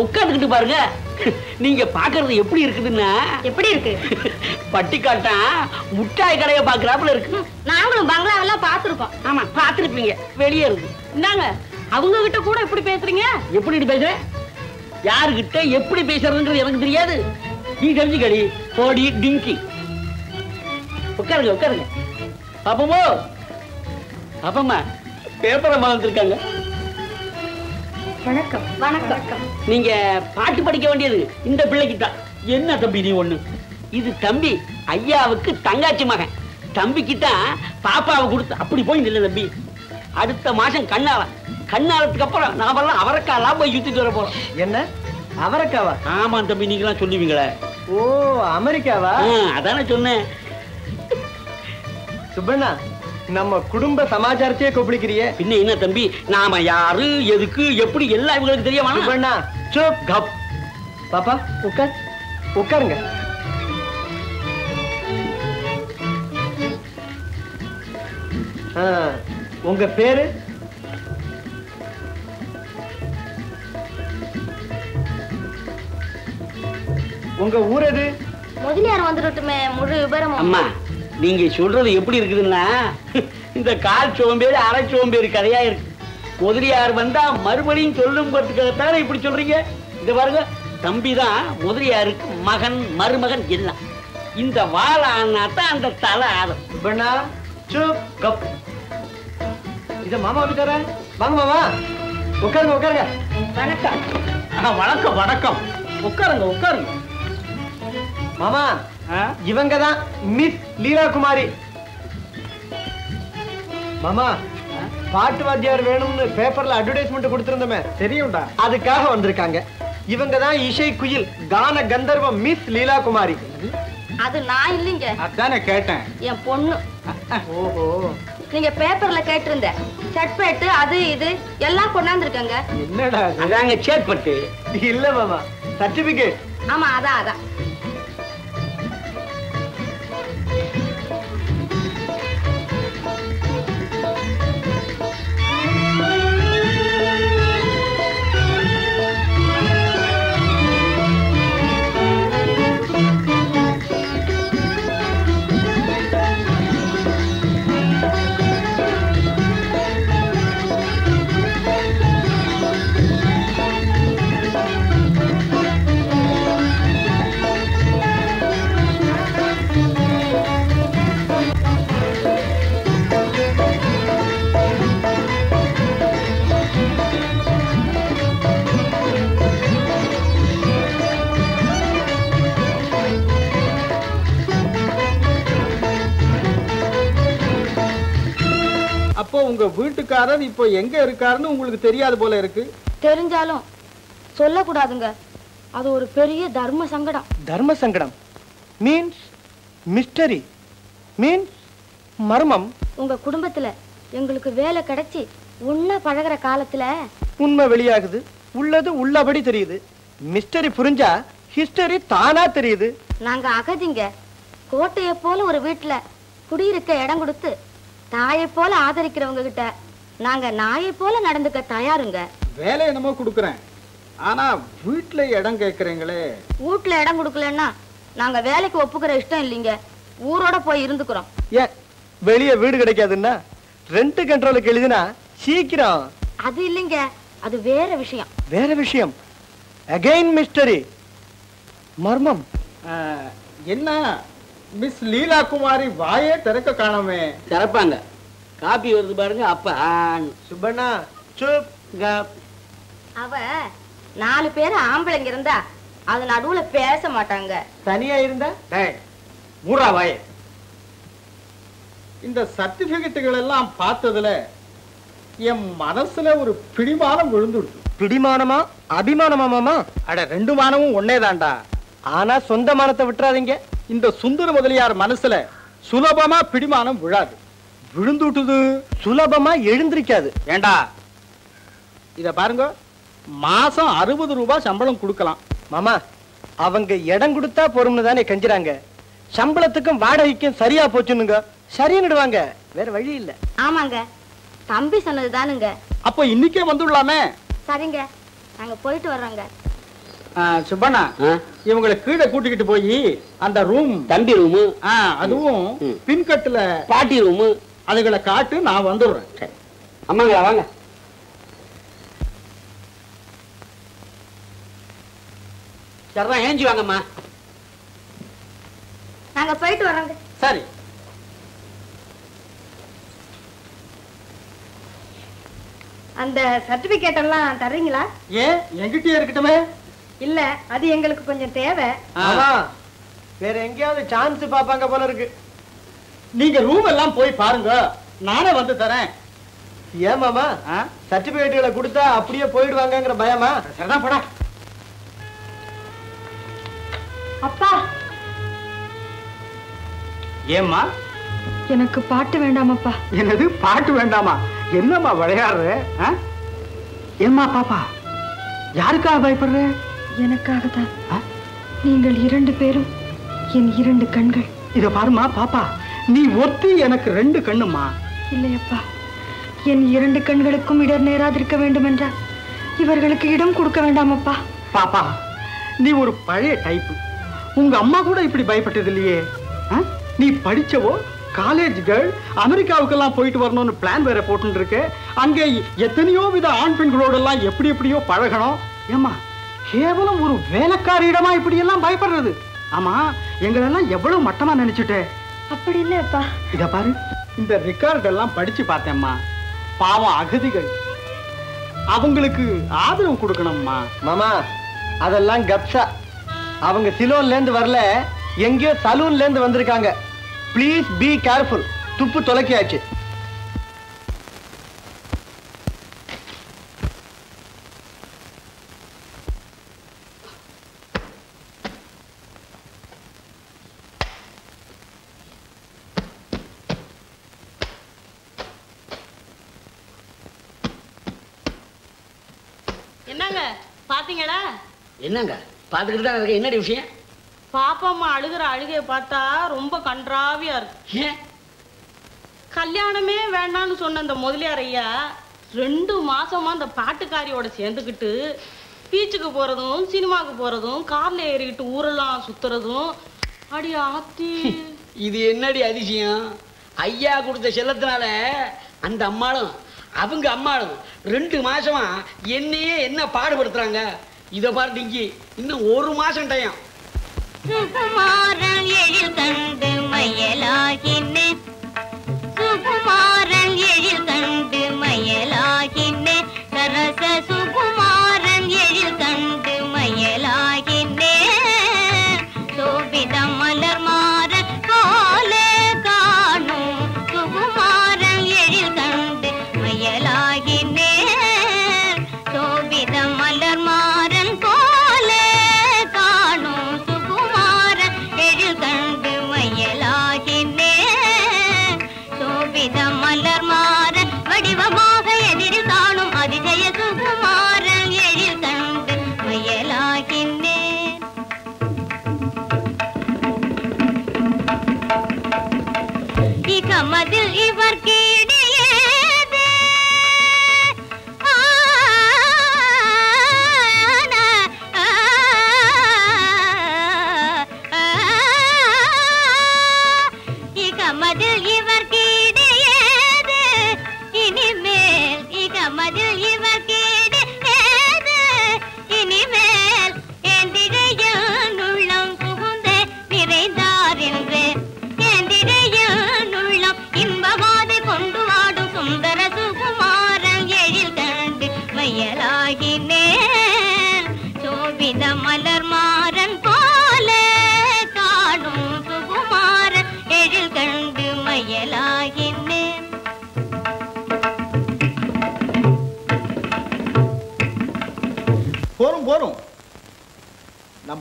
உட்காந்துக்கிட்டு பாருங்க. நீங்க பாக்குறது எப்படி இருக்குதுன்னா? எப்படி இருக்கு? பட்டிக்காட்டா முட்டாய் கடையை பாக்குறாப்புல இருக்கு. நாங்களும் பங்களாவெல்லாம் பார்த்துருக்கோம். ஆமா பாத்துருப்பீங்க வெளியே இருக்கு. இந்தாங்க அவங்க கிட்ட கூட இப்படி பேசுறீங்க? எப்படி பேசுற? யாருகிட்ட எப்படி பேசுறதுன்றது எனக்கு தெரியாது. நீ தெரிஞ்சுக்கடி. போடி டிங்கி. உட்காருங்க உட்காருங்க பாப்பமோ பாப்பம்மா பேப்பர் அம்மா வந்திருக்காங்க வணக்கம். வணக்கம். நீங்க பாட்டு படிக்க வேண்டியது இந்த பிள்ளைக்கு தான் என்ன தம்பி நீ ஒண்ணு? இது தம்பி ஐயாவுக்கு தங்காச்சி மகன். தம்பிக்கு தான் பாப்பாவை கொடுத்து அப்படி போய் நில்ல தம்பி. அடுத்த மாசம் கண்ணால கண்ணாலத்துக்கு அப்புறம் நாமெல்லாம் அவரைக்காலாம் போய் சுத்திட்டு வர போறோம். என்ன? அவரக்காவா? ஆமா தம்பி நீங்களாம் சொல்லுவீங்களே. ஓ அமெரிக்காவா? ஆ, அதானே சொன்னேன். சுப்பண்ணா நம்ம குடும்ப சமாச்சாரத்தையே கொப்பளிக்கிறியே பின்ன என்ன தம்பி? நாம யாரு எதுக்கு எப்படி எல்லாம் இவங்களுக்கு தெரிய சுப்பண்ணா சோப் கப். பாப்பா உட்கார் உட்காருங்க உங்க பேரு? உங்க ஊர் எது? முதலியார் வந்துடட்டுமே முழு விவரமும். அம்மா நீங்க சொல்றது எப்படி இருக்குதுன்னா இந்த கால் சோம்பேறி அரை சோம்பேறி கதையா இருக்கு. முதலியார் வந்தா மறுபடியும் சொல்லுங்கிறதுக்காகத்தானே இப்படி சொல்றீங்க? இத பாருங்க தம்பி தான் முதலியாருக்கு மகன் மருமகன் எல்லாம். இந்த வாழ ஆனா தான் அந்த தலை ஆடும். Subbanna soup cup. இத மாமா வந்துட்டார வாங்க மாமா. உட்காருங்க உட்காருங்க. வணக்கம். வணக்கம் வணக்கம். உட்காருங்க உட்காருங்க. மாமா இவங்க தான் மிஸ் லீலா குமாரி மாமா பாட்டு வாத்தியார் வேணும்னு பேப்பர்ல அட்வர்டைஸ்மெண்ட் கொடுத்திருந்தோமே தெரியும்டா. அதுக்காக வந்திருக்காங்க. இவங்க தான் இசை குயில் கான கந்தர்வம் மிஸ் லீலா குமாரி அது நான் இல்லைங்க. அதானே கேட்டேன். என் பொண்ணு. ஓஹோ. நீங்க பேப்பர்ல கேட்டிருந்த சட்பேட்டு அது இது எல்லாம் கொண்டாந்துருக்கங்க. என்னடா? அதாங்க சேட்பட்டு இல்ல மாமா சர்டிபிகேட் ஆமா அதான் அதான். அப்போ உங்க வீட்டுக்காரர் இப்போ எங்க இருக்காருன்னு உங்களுக்கு தெரியாது போல இருக்கு. தெரிஞ்சாலும் சொல்லக்கூடாதுங்க. அது ஒரு பெரிய தர்ம சங்கடம். தர்ம சங்கடம் மீன்ஸ் மிஸ்டரி மீன்ஸ் மர்மம். உங்க குடும்பத்துல எங்களுக்கு வேலை கிடைச்சி ஒன்னா பழகுற காலத்துல உண்மை வெளியாகுது உள்ளது உள்ளபடி தெரியுது. மிஸ்டரி புரிஞ்சா ஹிஸ்டரி தானா தெரியுது. நாங்க அகதிங்க. கோட்டைய போல ஒரு வீட்டுல குடியிருக்க இடம் கொடுத்து தாயை போல ஆதரிக்கிறவங்க கிட்ட நாங்க நாயை போல நடந்துக்க தயாருங்க. வேலை என்னமோ கொடுக்குறேன். ஆனா வீட்டுல இடம் கேக்குறீங்களே. வீட்டுல இடம் கொடுக்கலன்னா நாங்க வேலைக்கு ஒப்புக்கிற இஷ்டம் இல்லைங்க. ஊரோட போய் இருந்துக்கிறோம். ஏன் வெளியே வீடு கிடைக்காதுன்னா ரெண்ட் கண்ட்ரோலுக்கு எழுதினா சீக்கிரம். அது இல்லைங்க அது வேற விஷயம். வேற விஷயம். அகைன் மிஸ்டரி மர்மம். என்ன? மிஸ் லீலா குமாரி வாயே திறக்க காணோமே. திறப்பாங்க. காப்பி வருது பாருங்க அப்ப. சுப்பண்ணா சுப். அவ நாலு பேர் ஆம்பளைங்க இருந்தா அது நடுவுல பேச மாட்டாங்க. தனியா இருந்தா? மூடா வாய். இந்த சர்டிபிகேட்டுகள் எல்லாம் பார்த்ததுல என் மனசுல ஒரு பிடிமானம் விழுந்துடுச்சு பிடிமானமா? அபிமானமா மாமா? அட ரெண்டு மானமும் ஒன்னேதான்டா. ஆனா சொந்த மானத்தை விட்டுறாதீங்க. இந்த சுந்தர முதலியார் மனசுல சுலபமா பிடிமானம் விழாது. விழுந்துட்டுது சுலபமா எழுந்திருக்காது. ஏண்டா? இத பாருங்க. மாசம் அறுபது ரூபாய் சம்பளம் கொடுக்கலாம். மாமா அவங்க இடம் கொடுத்தா பொறும்னு தானே கஞ்சுறாங்க. சம்பளத்துக்கும் வாடகைக்கும் சரியா போச்சுன்னுங்க. சரின்னுடுவாங்க வேற வழி இல்ல. ஆமாங்க. தம்பி சொன்னது தானுங்க. அப்போ இன்னைக்கே வந்துடலாமே. சரிங்க. நாங்க போயிட்டு வர்றோங்க. சுப்பண்ணா இவங்களை கீழே கூட்டிக்கிட்டு போய் அந்த ரூம் தம்பி ரூமு அதுவும். பின்கட்டுல பாட்டி ரூமு அதுகளை காட்டு நான் வந்துடுறேன். அம்மாங்களா வாங்க. சரிதான் ஏஞ்சி வாங்கம்மா. நாங்க போயிட்டு வர்றோங்க சரி. அந்த சர்டிபிகேட் எல்லாம் தர்றீங்களா? ஏன் என்கிட்டயே இருக்கட்டுமே. இல்ல அது எங்களுக்கு கொஞ்சம் தேவை. ஆமா. வேற எங்கேயாவது சான்ஸ் பாப்பாங்க போல இருக்கு. நீங்க ரூம் எல்லாம் போய் பாருங்க. நானே வந்து தரேன். ஏன் மாமா? ஆ? சர்டிபிகேட்டுகளை கொடுத்தா அப்படியே போயிடுவாங்கங்கிற பயமா? சரிதான் போடா. அப்பா. ஏம்மா? எனக்கு பாட்டு வேண்டாமப்பா. என்னது? பாட்டு வேண்டாமா? என்னம்மா விளையாடுற? ஏம்மா பாப்பா? யாருக்காக பயப்படுற? எனக்காக தான்? நீங்கள் இரண்டு பேரும் என் இரண்டு கண்கள். இத பாருமா பாப்பா. நீ ஒத்தி எனக்கு ரெண்டு கண்ணுமா இல்லையப்பா என் இரண்டு கண்களுக்கும் இடர் நேராதிருக்க வேண்டும் என்றால் இவர்களுக்கு இடம் கொடுக்க வேண்டாமப்பா. பாப்பா நீ ஒரு பழைய டைப்பு உங்க அம்மா கூட இப்படி பயப்பட்டது இல்லையே? நீ படிச்சவோ காலேஜ் கேர்ள் அமெரிக்காவுக்கெல்லாம் போயிட்டு வரணும்னு பிளான் வேற போட்டு இருக்கு. அங்கே எத்தனையோ வித ஆண் பெண்களோட எல்லாம் எப்படி எப்படியோ பழகணும். ஏம்மா கேவலம் ஒரு வேலைக்காரியிடமா இப்படி எல்லாம் பயப்படுறது. ஆமா எங்களெல்லாம் எவ்வளவு மட்டமா நினைச்சுட்டே? அப்படி இல்லையப்பா இத பாரு இந்த ரெக்கார்ட் எல்லாம் படிச்சு பார்த்தேம்மா. பாவம் அகதிகள். அவங்களுக்கு ஆதரவு கொடுக்கணும்மா. மாமா அதெல்லாம் கப்சா. அவங்க சிலோன்ல இருந்து வரல எங்கேயோ சலூன்ல இருந்து வந்திருக்காங்க. ப்ளீஸ் பி கேர்ஃபுல் துப்பு தொலைக்கியாச்சு என்னங்க? பார்த்துக்கிட்டு தான் இருக்க என்னடி விஷயம்? பாப்பாம்மா அழுகிற அழுகைய பார்த்தா ரொம்ப கன்றாவியா இருக்கு. ஏன் கல்யாணமே வேண்டாம்னு சொன்ன அந்த முதலியார் ஐயா ரெண்டு மாசமா அந்த பாட்டுக்காரியோட சேர்ந்துக்கிட்டு பீச்சுக்கு போறதும் சினிமாக்கு போறதும் கார்ல ஏறிக்கிட்டு ஊரெல்லாம் சுத்துறதும் அடி ஆத்தி. இது என்னடி அதிசயம்? ஐயா கொடுத்த செல்லத்தினால அந்த அம்மாளும் அவங்க அம்மாளும் ரெண்டு மாசமா என்னையே என்ன பாடுபடுத்துறாங்க? இத பாரு டிங்கி இன்னும் ஒரு மாசம் டயம் சுகுமாரன் எழில் கண்டு மயலாகினேன். சுகுமாரன் எழில் கண்டு மயல் இகமதில் இவர்க்கே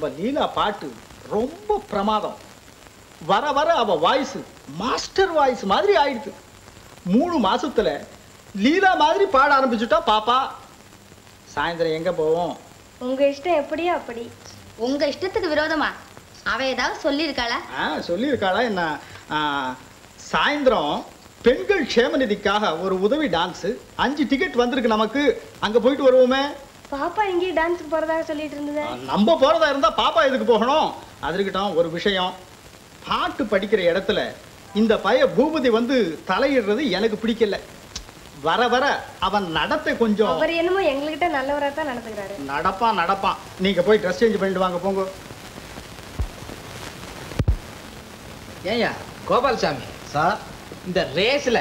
நம்ம லீலா பாட்டு ரொம்ப பிரமாதம். வர வர அவ வாய்ஸ் மாஸ்டர் வாய்ஸ் மாதிரி ஆயிடுது மூணு மாசத்துல லீலா மாதிரி பாட ஆரம்பிச்சுட்டா பாப்பா சாயந்தரம் எங்க போவோம்? உங்க இஷ்டம் எப்படியோ அப்படி. உங்க இஷ்டத்துக்கு விரோதமா? அவ ஏதாவது சொல்லியிருக்காளா? ஆ சொல்லியிருக்காளா என்ன? சாயந்தரம் பெண்கள் க்ஷேமநிதிக்காக ஒரு உதவி டான்ஸ் அஞ்சு டிக்கெட் வந்திருக்கு நமக்கு. அங்க போயிட்டு வருவோமே. பாப்பா எங்கேயும் டான்ஸுக்கு போறதாக சொல்லிட்டு இருந்தது. நம்ம போறதா இருந்தா பாப்பா எதுக்கு போகணும்? அது இருக்கட்டும் ஒரு விஷயம். பாட்டு படிக்கிற இடத்துல இந்த பைய பூபதி வந்து தலையிடுறது எனக்கு பிடிக்கல. வர வர அவன் நடத்தை கொஞ்சம் அவர் என்னமோ எங்ககிட்ட நல்லவரா தான் நடந்துக்கிறாரு. நடப்பான் நடப்பான். நீங்க போய் ட்ரெஸ் சேஞ்ச் பண்ணிட்டு வாங்க போங்க. ஏய்யா கோபால்சாமி சார்? இந்த ரேஸ்ல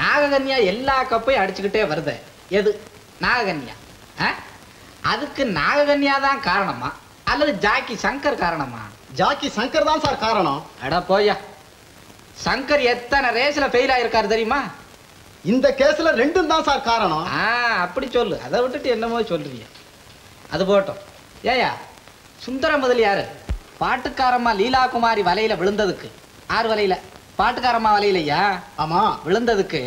நாககன்யா எல்லா கப்பையும் அடிச்சுக்கிட்டே வருது. எது? நாககன்யா? அதுக்கு நாககன்யா தான் காரணமா? அல்லது ஜாக்கி சங்கர் காரணமா? ஜாக்கி சங்கர் தான் சார் காரணம். அட போய்யா. சங்கர் எத்தனை ரேஸ்ல ஃபெயில் ஆயிருக்காரு தெரியுமா? இந்த கேஸ்ல ரெண்டும் தான் சார் காரணம். ஆ அப்படி சொல்லு. அதை விட்டுட்டு என்னமோ சொல்றீங்க. அது போட்டோம். ஏயா சுந்தர முதலியாரு பாட்டுக்காரம்மா லீலா குமாரி வலையில விழுந்ததுக்கு. ஆறு வலையில. பாட்டுக்காரம்மா வலையிலையா ஆமா. விழுந்ததுக்கு.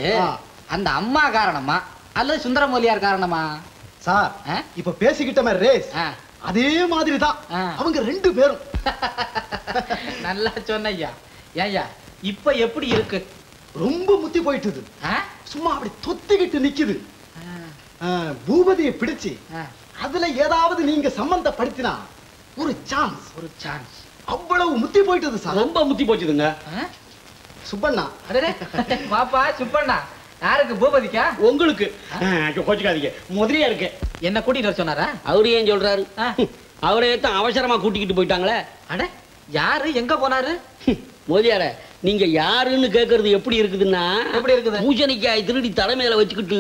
அந்த அம்மா காரணமா? அல்லது சுந்தர முதலியார் காரணமா? சார்? இப்ப பேசிக்கிட்டமே ரேஸ். ஆ. அதே மாதிரி தான். அவங்க ரெண்டு பேரும். நல்லா சொன்னையா ஏய்யா இப்ப எப்படி இருக்கு? ரொம்ப முத்தி போயிட்டுது? சும்மா அப்படி தொத்திக்கிட்டு நிக்குது. பூபதியை பிடிச்சு. அதுல ஏதாவது நீங்க சம்பந்தப்படுத்தினா ஒரு சான்ஸ் ஒரு சான்ஸ் அவ்வளவு முத்தி போயிட்டது சார். ரொம்ப முத்தி போச்சுதுங்க. சுப்பண்ணா. பாப்பா சுப்பண்ணா. யாருக்கு பூபதிக்கா? உங்களுக்கு. கோச்சுக்காதீங்க. முதலியா இருக்கு. என்ன கூட்டிட்டு வர சொன்னாரா? அவரு ஏன் சொல்றாரு. அவரே தான் அவசரமா கூட்டிக்கிட்டு போயிட்டாங்களே. அட யாரு? எங்க போனாரு? மோதியார நீங்க யாருன்னு கேக்குறது எப்படி இருக்குதுன்னா எப்படி இருக்குது? பூசணிக்காய் திருடி தலைமையில வச்சுக்கிட்டு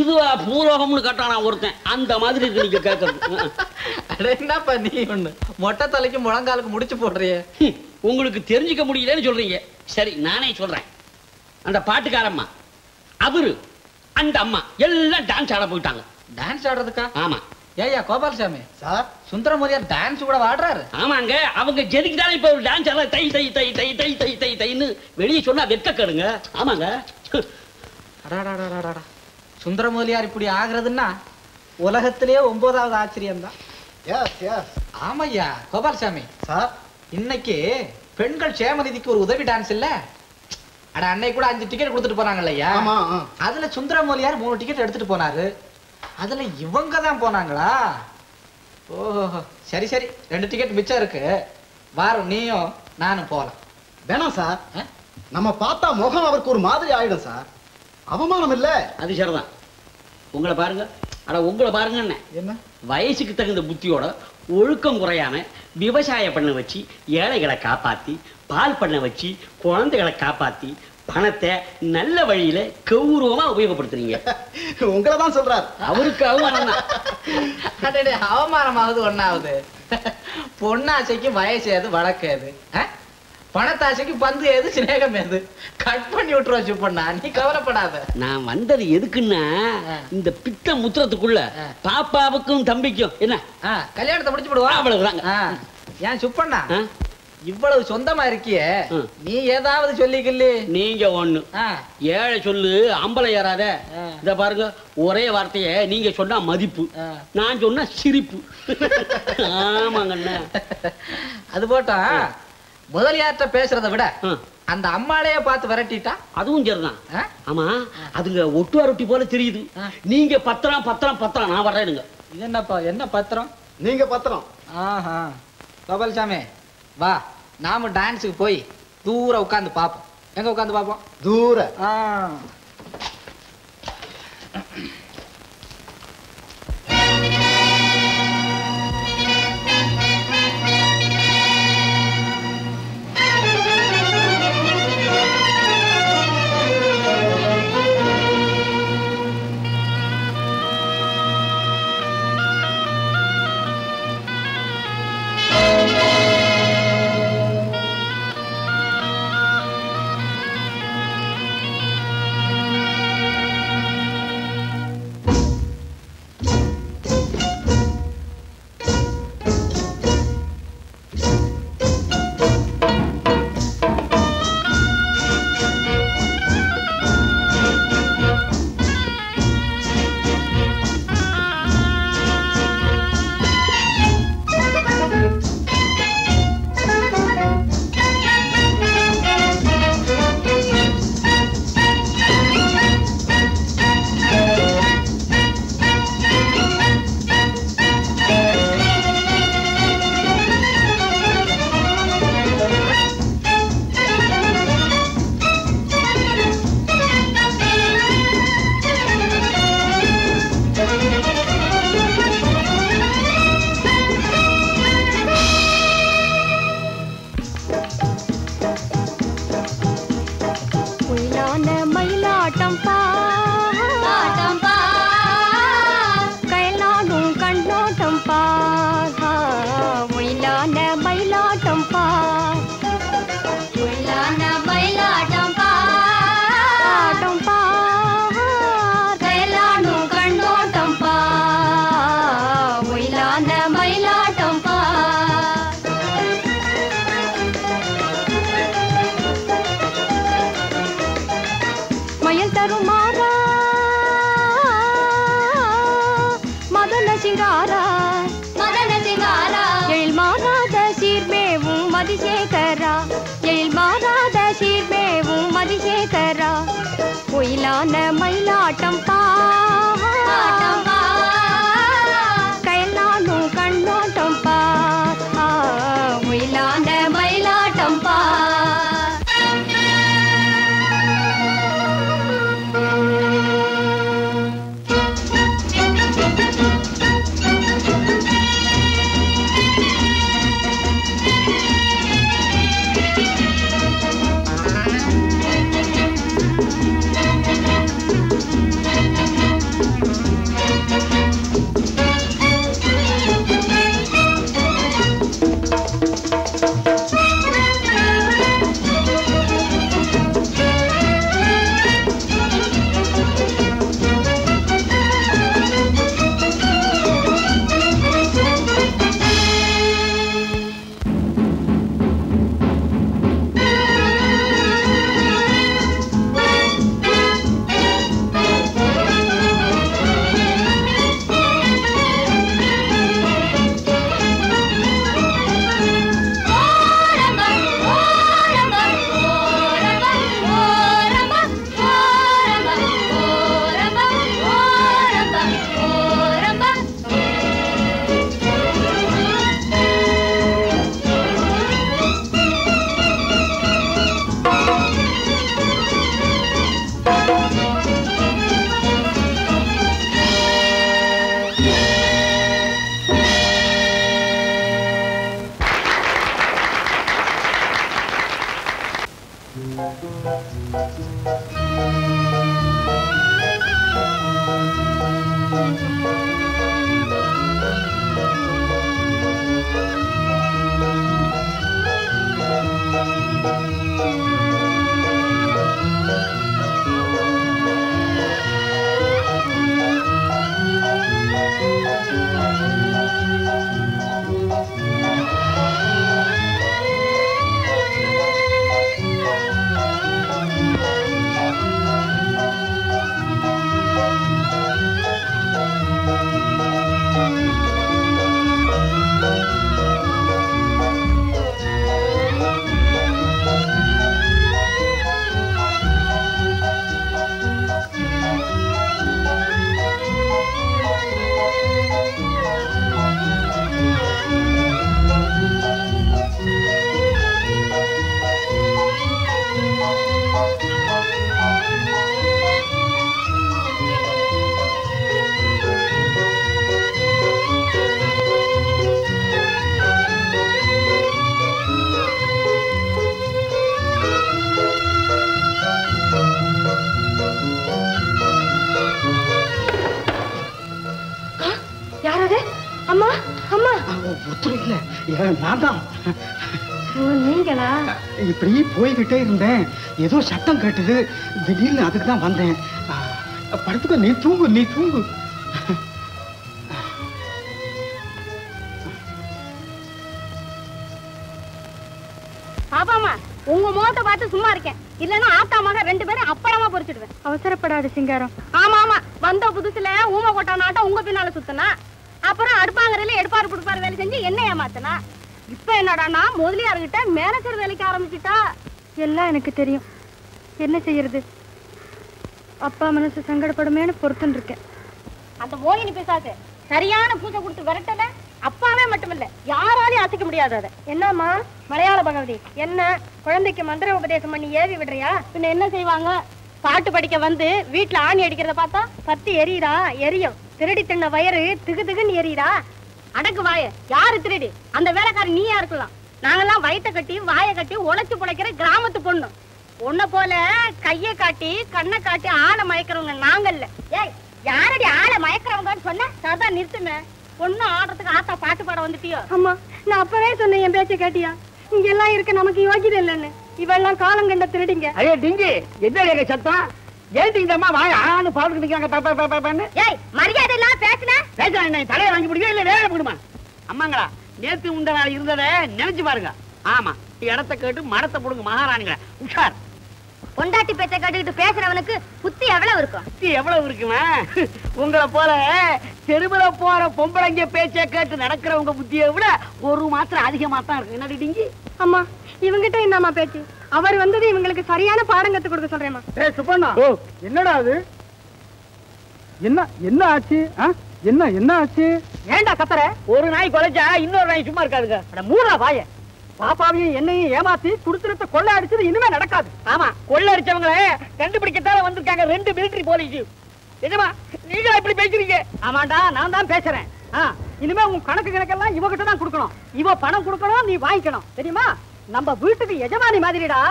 இதுவா பூலோகம்னு கட்டானா ஒருத்தன். அந்த மாதிரி இருக்கு நீங்க கேக்குறது. அட என்னப்பா நீ ஒண்ணு? மொட்டை தலைக்கு முழங்காலுக்கு முடிச்சு போடுறியே. உங்களுக்கு தெரிஞ்சுக்க முடியலன்னு சொல்றீங்க. சரி நானே சொல்றேன். அந்த பாட்டுக்காரம்மா அவரு அந்த அம்மா எல்லாம் டான்ஸ் ஆட போயிட்டாங்க. டான்ஸ் ஆடுறதுக்கா? ஆமா. ஏய்யா கோபால்சாமி. சார்? சுந்தரமூரியார் டான்ஸ் கூட ஆடுறாரு. ஆமாங்க அவங்க ஜெனிக்குதானே இப்ப ஒரு டான்ஸ் ஆட தை தை தை தை தை தை தை தைன்னு வெளியே சொன்னா வெட்க கடுங்க ஆமாங்க. அடாடாடாடாடா. சுந்தரமூலியார் இப்படி ஆகுறதுன்னா உலகத்திலேயே ஒன்பதாவது ஆச்சரியம் தான் எஸ் எஸ் ஆமையா கோபால்சாமி சார் இன்னைக்கு பெண்கள் க்ஷேமநிதிக்கு ஒரு உதவி டான்ஸ் இல்ல அட அன்னைக்கு கூட அஞ்சு டிக்கெட் கொடுத்துட்டு போனாங்கல்ல ஐயா. ஆமா ஆ. அதுல சுந்தரமூலியார் மூணு டிக்கெட் எடுத்துட்டு போனாரு. அதுல இவங்க தான் போனாங்களா? ஓஹோ சரி சரி. ரெண்டு டிக்கெட் மிச்சம் இருக்கு. வாரம் நீயும் நானும் போலாம். வேணாம் சார்? நம்ம பார்த்தா முகம் அவருக்கு ஒரு மாதிரி ஆயிடும் சார். அவமானம் இல்ல. அது சரிதான் உங்களை பாருங்க. அட உங்களை பாருங்க என்ன என்ன? வயசுக்கு தகுந்த புத்தியோட ஒழுக்கம் குறையாம விவசாய பண்ண வச்சு ஏழைகளை காப்பாத்தி பால் பண்ண வச்சு குழந்தைகளை காப்பாத்தி பணத்தை நல்ல வழியில கௌரவமா உபயோகப்படுத்துறீங்க உங்களை தான் சொல்றார் அவருக்கு அவமானம். அடடே, அவமானமாவது ஒண்ணாவது பொண்ணாசைக்கு வயசு ஏது வழக்கு ஏது? பணத்தாசைக்கு பந்து ஏது சிநேகம் ஏது கட் பண்ணி விட்டுருவா சுப்பண்ணா நீ கவலைப்படாத நான் வந்தது எதுக்குன்னா. இந்த பித்த முத்திரத்துக்குள்ள. பாப்பாவுக்கும் தம்பிக்கும் என்ன கல்யாணத்தை முடிச்சு விடுவா அவ்வளவுதாங்க. ஏன் சுப்பண்ணா? இவ்வளவு சொந்தமா இருக்கியே. நீ ஏதாவது சொல்லிக்கல்லு நீங்க ஒண்ணு. ஆ, ஏழை சொல்லு அம்பளை ஏறாத. இத பாருங்க ஒரே வார்த்தைய நீங்க சொன்னா மதிப்பு. நான் சொன்னா சிரிப்பு. ஆமாங்கண்ணா அது போட்டா முதலியார்ட்ட பேசுறதை விட ஆ. அந்த அம்மாளையே பார்த்து விரட்டிட்டா? அதுவும் சரிதான். ஆ? ஆமா அதுங்க ஒட்டுவா ரொட்டி போல தெரியுது. நீங்க பத்திரம் பத்திரம் பத்திரம். நான் வர்றேனுங்க. இது என்னப்பா என்ன பத்திரம்? நீங்க பத்திரம். ஆஹா. கோபால்சாமி வா நாம டான்ஸுக்கு போய் தூரம் உட்காந்து பார்ப்போம். எங்க உட்காந்து பார்ப்போம்? தூர. ஆ ஆ. அம்மா அம்மா. ஒத்துரும் இல்ல ஏன் நான் தான் ஓ நீங்களா? இப்படி போய்கிட்டே இருந்தேன். ஏதோ சத்தம் கேட்டது. திடீர்னு அதுக்கு தான் வந்தேன். படுத்துக்க நீ தூங்கு நீ தூங்கு. பாப்பாமா உங்க முகத்தை பார்த்து சும்மா இருக்கேன். இல்லன்னா ஆத்தா மக ரெண்டு பேரும் அப்பளமா பொரிச்சிடுவேன் அவசரப்படாத சிங்காரம். ஆமா ஆமா. வந்த புதுசுல ஊமை கொட்டா நாட்டம் உங்க பின்னால சுத்தினா அப்புறம் அடுப்பாங்கறையில எடுப்பாரு புடுப்பாரு வேலை செஞ்சு என்ன ஏமாத்தினா? இப்ப என்னடான்னா முதலியார்கிட்ட மேனேஜர் வேலைக்கு ஆரம்பிச்சுட்டா? எல்லாம் எனக்கு தெரியும். என்ன செய்யறது? அப்பா மனசு சங்கடப்படுமேனு பொறுத்துன்னு இருக்கேன் அந்த மோகினி பேசாது சரியான பூஜை கொடுத்து விரட்டல? அப்பாவே மட்டுமில்ல யாராலையும் அசைக்க முடியாது அதை. என்னம்மா? மலையாள பகவதி என்ன? குழந்தைக்கு மந்திர உபதேசம் பண்ணி ஏவி விடுறியா? பின்ன என்ன செய்வாங்க? பாட்டு படிக்க வந்து வீட்டுல ஆணி அடிக்கிறத பார்த்தா பத்தி எரியுதா? எரியும். திருடி தின்ன வயிறு திகு திகுன்னு எரியுதா அடக்கு வாய. யாரு திருடி? அந்த வேலைக்காரி நீயா இருக்கலாம் நாங்கெல்லாம் வயித்தை கட்டி வாயை கட்டி உழைச்சு பிழைக்கிற கிராமத்து பொண்ணு. உன்னை போல கைய காட்டி கண்ணை காட்டி ஆளை மயக்கிறவங்க நாங்கல்ல ஏய் யாரடி ஆளை மயக்கிறவங்கன்னு சொன்ன? சதா நிறுத்துமே. பொண்ணு ஆடுறதுக்கு ஆத்தா பாட்டு பாட வந்துட்டியோ? அம்மா நான் அப்பவே சொன்னேன் என் பேச்ச கேட்டியா? இங்க எல்லாம் இருக்க நமக்கு யோகிதை இல்லைன்னு. இவெல்லாம் காலம் கண்ட திருடிங்க. ஐயா டிங்கி என்ன எங்க சத்தம்? ஏன் இந்த அம்மா வாய ஆன்னு பாடுக்கு நிக்கிறாங்க? பா, பா, பா, பா, பான்னு? ஏய் மரியாதை இல்லாம பேசுன? பேசுறேன் என்ன? தலையை வாங்கி பிடிக்கும் இல்ல வேலை போடுமா? அம்மாங்களா நேத்து உண்ட நாள் இருந்ததை நினைச்சு பாருங்க. ஆமா இடத்த கேட்டு மரத்தை போடுங்க மகாராணிங்களா. உஷார். பொண்டாட்டி பேச்ச கேட்டுக்கிட்டு பேசுறவனுக்கு புத்தி எவ்வளவு இருக்கும்? புத்தி எவ்வளவு இருக்குமா? உங்களை போல தெருவுல போற பொம்பளைங்க பேச்ச கேட்டு நடக்கிறவங்க புத்தியை விட ஒரு மாத்திரம் அதிகமா தான் இருக்கு என்ன டிங்கி? அம்மா இவங்கிட்ட என்னம்மா பேச்சு? அவர் வந்தது இவங்களுக்கு சரியான பாடம் கத்து கொடுக்க சொல்றேம்மா. ஏய் சுப்பண்ணா என்னடா அது? என்ன என்ன ஆச்சு? என்ன என்ன ஆச்சு? ஏன்டா கத்துற? ஒரு நாய் கொலைச்சா இன்னொரு நாய் சும்மா இருக்காதுங்க. அட மூடா வாய. பாப்பாவையும் என்னையும் ஏமாத்தி குடுத்துறத கொள்ள அடிச்சது இனிமே நடக்காது. ஆமா. கொள்ள அடிச்சவங்கள கண்டுபிடிக்கத்தால வந்திருக்காங்க ரெண்டு மிலிட்டரி போலீஸ் நிஜமா நீங்க இப்படி பேசுறீங்க? ஆமாண்டா நான் தான் பேசுறேன். இனிமே உன் கணக்கு கணக்கெல்லாம் இவகிட்ட தான் கொடுக்கணும். இவ பணம் கொடுக்கணும் நீ வாங்கிக்கணும். தெரியுமா? நம்ம வீட்டுக்கு எஜமானி மாதிரிடா.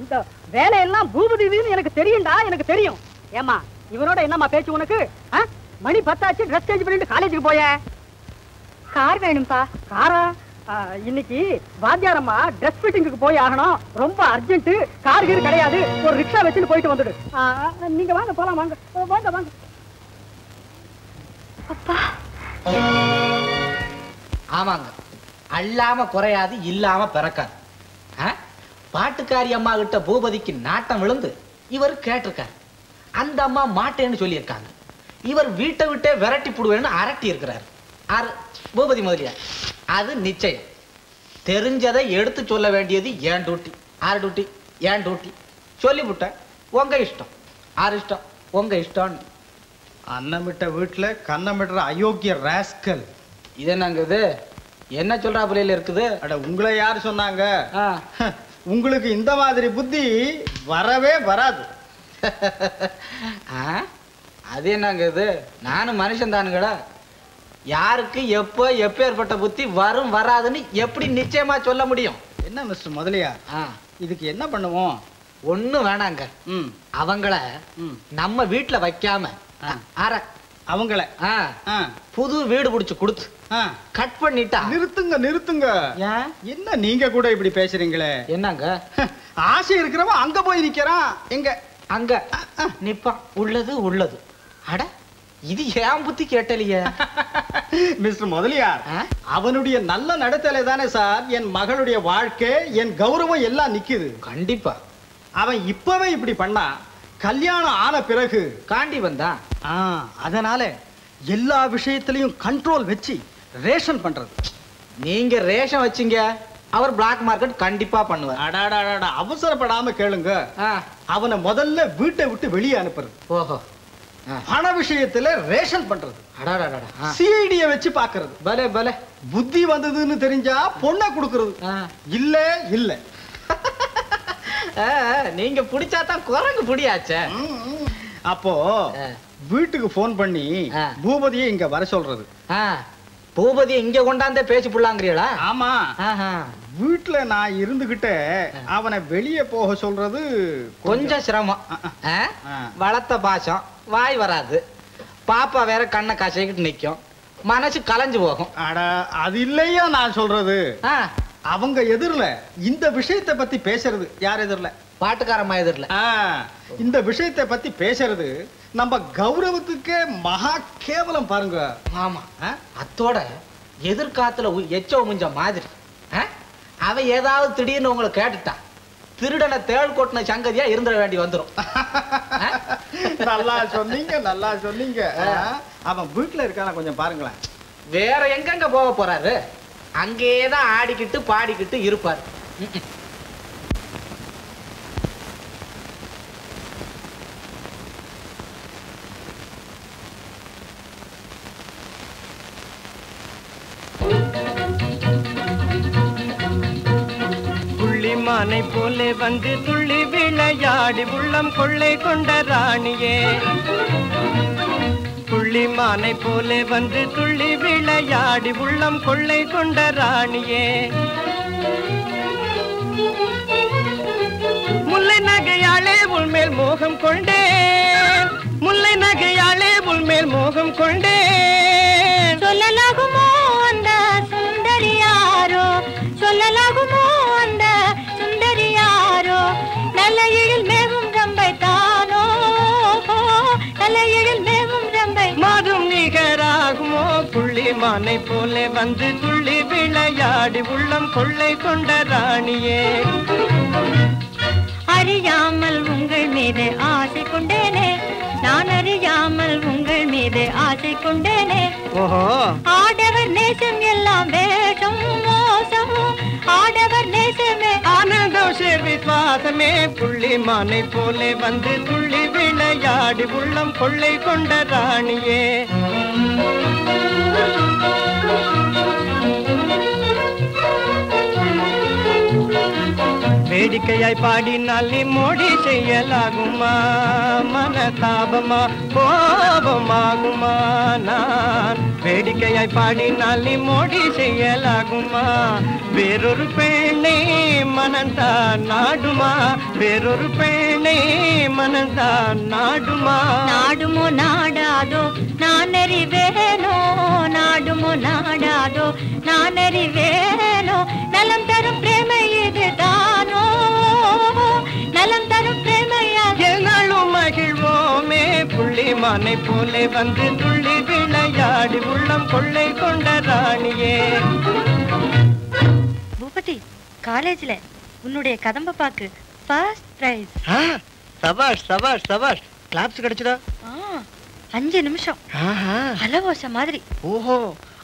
இந்த வேலையெல்லாம் பூபதினு எனக்கு தெரியும்டா எனக்கு தெரியும். ஏமா இவனோட என்னம்மா பேச்சு உனக்கு? மணி பத்தாச்சு ட்ரெஸ் சேஞ்ச் பண்ணிட்டு காலேஜுக்கு போய. கார் வேணும்பா காரா இன்னைக்கு வாத்தியாரம்மா ட்ரெஸ் ஃபிட்டிங்குக்கு போய் ஆகணும். ரொம்ப அர்ஜென்ட் கார் கீர் கிடையாது. ஒரு ரிக்ஷா வச்சுட்டு போயிட்டு வந்துடு. நீங்க வாங்க போலாம் வாங்க. வாங்க வாங்க. ஆமாங்க. அல்லாம குறையாது இல்லாம பிறக்காது? பாட்டுக்காரி அம்மா கிட்ட பூபதிக்கு நாட்டம் விழுந்து இவர் கேட்டிருக்காரு. அந்த அம்மா மாட்டேன்னு சொல்லியிருக்காங்க. இவர் வீட்டை விட்டே விரட்டி புடுவேன்னு அரட்டி இருக்கிறார். ஆறு பூபதி முதலியார். அது நிச்சயம். தெரிஞ்சதை எடுத்து சொல்ல வேண்டியது ஏன் டியூட்டி ஆறு டியூட்டி ஏன் டியூட்டி சொல்லிவிட்டேன். உங்க இஷ்டம். ஆறு இஷ்டம். உங்க இஷ்டம். அன்னமிட்ட வீட்டுல கண்ணமிடுற அயோக்கிய ராஸ்கல். இது என்னங்க இது? என்ன சொல்றா பிள்ளையில இருக்குது? அட உங்களை யார் சொன்னாங்க? உங்களுக்கு இந்த மாதிரி புத்தி வரவே வராது. ஆ? அது என்னங்க இது? நானும் மனுஷன் தானுங்கடா யாருக்கு எப்போ எப்பேற்பட்ட புத்தி வரும் வராதுன்னு எப்படி நிச்சயமா சொல்ல முடியும்? என்ன மிஸ்டர் முதலியார்? ஆ, இதுக்கு என்ன பண்ணுவோம்? ஒண்ணும் வேணாங்க. ம். அவங்கள நம்ம வீட்டுல வைக்காம ஆ. அவங்கள புது வீடு பிடிச்சு கொடுத்து கட் பண்ணிட்டா. நிறுத்துங்க நிறுத்துங்க. என்ன நீங்க கூட இப்படி பேசுறீங்களே? என்னங்க? ஆசை இருக்கிறவன் அங்க போய் நிக்கிறான். எங்க? அங்க. நிப்பான் உள்ளது உள்ளது. அட இது ஏன் புத்தி கேட்டலையே? மிஸ்டர் முதலியார்? அவனுடைய நல்ல நடத்தலை தானே சார். என் மகளுடைய வாழ்க்கை என் கௌரவம் எல்லாம் நிக்குது. கண்டிப்பா. அவன் இப்பவே இப்படி பண்ணா கல்யாணம் ஆன பிறகு காண்டி வந்தான். அதனால எல்லா விஷயத்திலையும் கண்ட்ரோல் வச்சு ரேஷன் பண்றது. நீங்க ரேஷன் வச்சீங்க அவர் பிளாக் மார்க்கெட் கண்டிப்பா பண்ணுவார். அடாடாடா அவசரப்படாம கேளுங்க. அவனை முதல்ல வீட்டை விட்டு வெளியே அனுப்புறது. ஓஹோ. பண விஷயத்துல ரேஷன் பண்றது. அடாடாடாடா. ஆ, சிஐடிய வச்சு பாக்குறது. பலே பலே. புத்தி வந்ததுன்னு தெரிஞ்சா பொண்ணை கொடுக்கறது. இல்ல இல்ல. நீங்க பிடிச்சாதான் குரங்கு பிடியாச்சே. அப்போ. வீட்டுக்கு ஃபோன் பண்ணி. பூபதியை இங்க வர சொல்றது. ஆ, பூபதி இங்க கொண்டாந்தே பேசி புள்ளாங்கிறீங்களா ஆமா. வீட்டுல நான் இருந்துகிட்டே அவனை வெளியே போக சொல்றது கொஞ்சம் சிரமம். வளர்த்த பாசம். வாய் வராது. பாப்பா வேற கண்ணை காசைக்கிட்டு நிக்கும். மனசு கலைஞ்சு போகும். அட அது இல்லையா நான் சொல்றது? அவங்க எதிரில இந்த விஷயத்தை பத்தி பேசுறது. யார் எதிரில? பாட்டுக்காரம்மா எதிரில். இந்த விஷயத்தை பத்தி பேசுறது நம்ம கௌரவத்துக்கே மகா கேவலம் பாருங்க. ஆமா? அத்தோட எதிர்காத்துல உ- எச்ச உமிஞ்ச மாதிரி? அவன் ஏதாவது திடீர்னு உங்களை கேட்டுட்டான் திருடனை தேள் கொட்டின சங்கதியா இருந்துட வேண்டி வந்துரும். ஆ? நல்லா சொன்னீங்க நல்லா சொன்னீங்க. அவன் வீட்டுல இருக்கான கொஞ்சம் பாருங்களேன். வேற எங்கெங்க போக போறாரு? அங்கேயே தான் ஆடிக்கிட்டு பாடிக்கிட்டு இருப்பார். ம்ம். போலே வந்து துள்ளி விளையாடி உள்ளம் கொள்ளை கொண்ட ராணியே. புள்ளி மானை போலே வந்து துள்ளி விளையாடி உள்ளம் கொள்ளை கொண்ட ராணியே. முல்லை நகையாளே உள்மேல் மோகம் கொண்டே முல்லை நகையாளே உள்மேல் மோகம் கொண்டேன். போல வந்து துள்ளி விளையாடி உள்ளம் கொள்ளை கொண்ட ராணியே. அறியாமல் உங்கள் மீது ஆசை கொண்டேனே. நான் அறியாமல் உங்கள் மீது ஆசை கொண்டேனே. ஓஹோ. ஆடவர் நேசம் எல்லாம் வேஷம் மோசம். ஆடவர் நேசமே. ஆனந்தம் சேர் விசுவாசமே. புள்ளி மானை போலே வந்து துள்ளி விளையாடி உள்ளம் கொள்ளை கொண்ட ராணியே. வேடிக்கையாய் பாடினால் நீ மோடி செய்யலாகுமா? மனதாபமா கோபமாகுமா? நான் வேடிக்கையாய் பாடினால் நீ மோடி செய்யலாகுமா? வேறொரு பெண்ணை மனந்தான் நாடுமா? வேறொரு பெண்ணை மனந்தான் நாடுமா? நாடுமோ நாடாதோ நான் அறிவேனோ நாடுமோ நாடாதோ நான் அறிவேனோ நலம் தரும் பிரேமை இதுதானோ? தானோ நலம் தரும் பிரேமையா. எங்களும் மகிழ்வோமே. புள்ளி மானை போலே வந்து துள்ளி விளையாடி உள்ளம் கொள்ளை கொண்ட ராணியே. பூபதி காலேஜ்ல உன்னுடைய கதம்ப பாக்கு ஃபர்ஸ்ட் பிரைஸ் சபாஷ் சபாஷ் சபாஷ். கிளாப்ஸ் கிடைச்சதா? அஞ்சு நிமிஷம். அலவோச மாதிரி. ஓஹோ.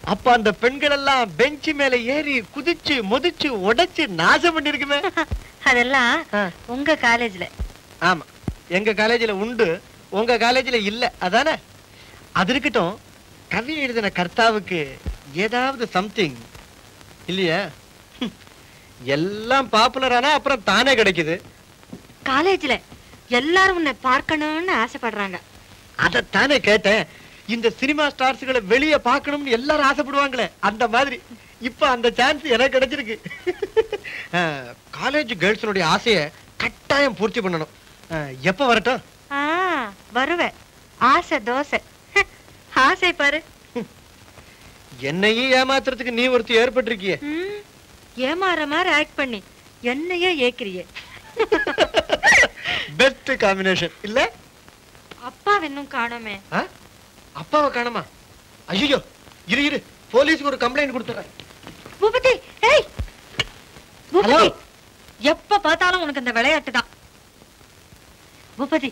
அப்ப அந்த பெண்கள் எல்லாம் பெஞ்சு மேல ஏறி குதிச்சு முதிச்சு உடைச்சு நாசம் பண்ணிருக்குமே. அதெல்லாம் உங்க காலேஜ்ல. ஆமா. எங்க காலேஜ்ல உண்டு உங்க காலேஜ்ல இல்ல. அதானே? அது இருக்கட்டும். கவி எழுதின கர்த்தாவுக்கு ஏதாவது சம்திங் இல்லையா. எல்லாம் பாப்புலர் ஆனா அப்புறம் தானே கிடைக்குது. காலேஜ்ல எல்லாரும் உன்னை பார்க்கணும்னு ஆசைப்படுறாங்க. அதைத்தானே கேட்டேன். இந்த சினிமா ஸ்டார்ஸ்களை வெளியே பார்க்கணும்னு எல்லாரும் ஆசைப்படுவாங்களே. அந்த மாதிரி. இப்ப அந்த சான்ஸ் எனக்கு கிடைச்சிருக்கு. காலேஜ் கேர்ள்ஸனுடைய ஆசைய கட்டாயம் பூர்த்தி பண்ணணும். எப்ப வரட்டும்? வருவேன். ஆசை தோசை. ஆசை பாரு. என்னையும் ஏமாத்துறதுக்கு நீ ஒருத்தி ஏற்பட்டிருக்கியே. ஏமாற மாதிரி ஆக்ட் பண்ணி என்னையே ஏக்கிறியே. பெஸ்ட் காம்பினேஷன் இல்ல? அப்பா இன்னும் காணோமே? அப்பாவை காணுமா? ஐயோ இரு இரு. போலீஸ்க்கு ஒரு கம்ப்ளைண்ட் கொடுத்துறேன் பூபதி ஏய்! பூபதி எப்ப பார்த்தாலும் உனக்கு இந்த விளையாட்டு தான். பூபதி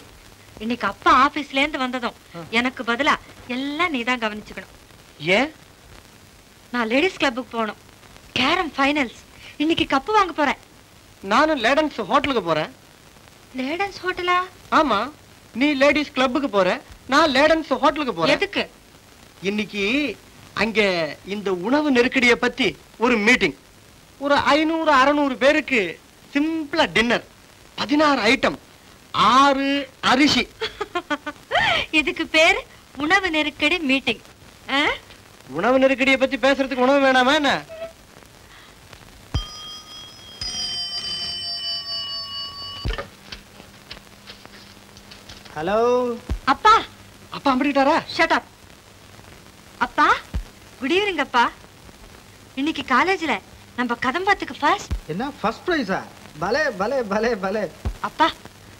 இன்னைக்கு அப்பா ஆபீஸ்ல இருந்து வந்ததும் எனக்கு பதிலா எல்லாம் நீதான் கவனிச்சுக்கணும். ஏன்? நான் லேடிஸ் கிளப்புக்கு போகணும். கேரம் ஃபைனல்ஸ் இன்னைக்கு கப்பு வாங்க போறேன். நானும் லேடன்ஸ் ஹோட்டலுக்கு போறேன். லேடன்ஸ் ஹோட்டலா ஆமா நீ லேடிஸ் கிளப்புக்கு போற. நான் லேடன்ஸ் ஹோட்டலுக்கு போறேன். எதுக்கு? இன்னைக்கு அங்க இந்த உணவு நெருக்கடியை பத்தி ஒரு மீட்டிங். ஒரு ஐநூறு அறநூறு பேருக்கு சிம்பிளா டின்னர். பதினாறு ஐட்டம். ஆறு அரிசி. இதுக்கு பேர் உணவு நெருக்கடி மீட்டிங். உணவு நெருக்கடியை பத்தி பேசுறதுக்கு உணவு வேணாமா என்ன? ஹலோ அப்பா. அப்பா அம்பிட்டாரா ஷட் அப் அப்பா குட் ஈவினிங் அப்பா. இன்னைக்கு காலேஜ்ல நம்ம கதம்பாத்துக்கு ஃபர்ஸ்ட் என்ன ஃபர்ஸ்ட் ப்ரைஸா பலே பலே பலே பலே. அப்பா